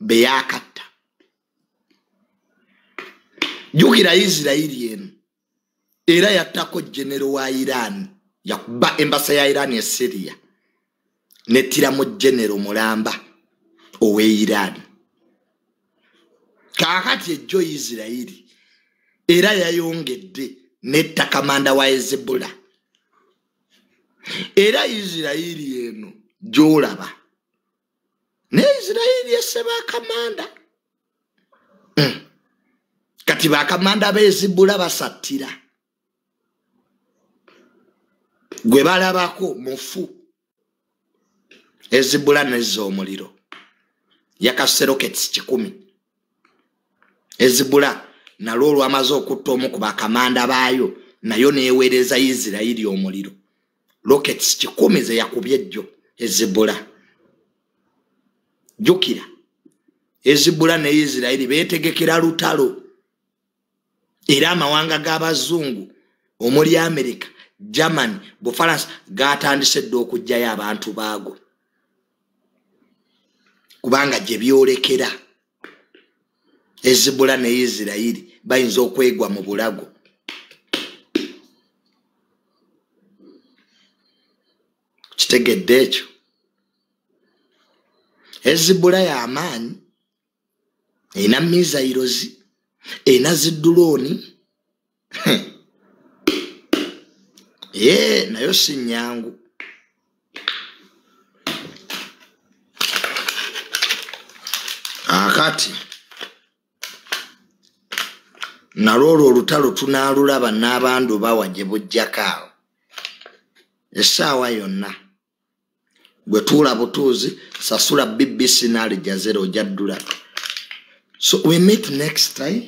beyakatta jukira isirairi eno era yattako genero wa iran yakuba embasa ya iran e syria nettiramu genero mulamba owe iran kaakati ejjo isirairi era yayongedde netta kamanda wa ezebula era isirairi eno gyolaba ne isirairi esse bakamanda Mm. kati bakamanda bezibula basattira. Gwe balabako mufu ezibula nezza omuliro yakase rockets kikumi ezibula nalwo olwamaze okutta omu ku bakamanda baayo nayo neeweereza isirairi omuliro. Rockets kikumi ze yakubye ejjo ezibula. Jjukira ezibula ne isirairi beetegekera lutalo. Era amawanga g'abazungu omuli america germany bufalansa gatandise dde okugjayo abantu baago kubanga gye byolekera ezibula ne isirayiri bayinza okwegwa mu bulago. Kitegedde ekyo. Ezibula y'amaanyi erina misairozi erina zidulooni (laughs) ye nayo si nyangu akati nalwo olwo olutalo tunaalulaba n'abandu bawa gye bujjako awo. Essaawa yonna bwe tuula butuuzi sasula bbc n'alijazera ojaddula. So we meet next time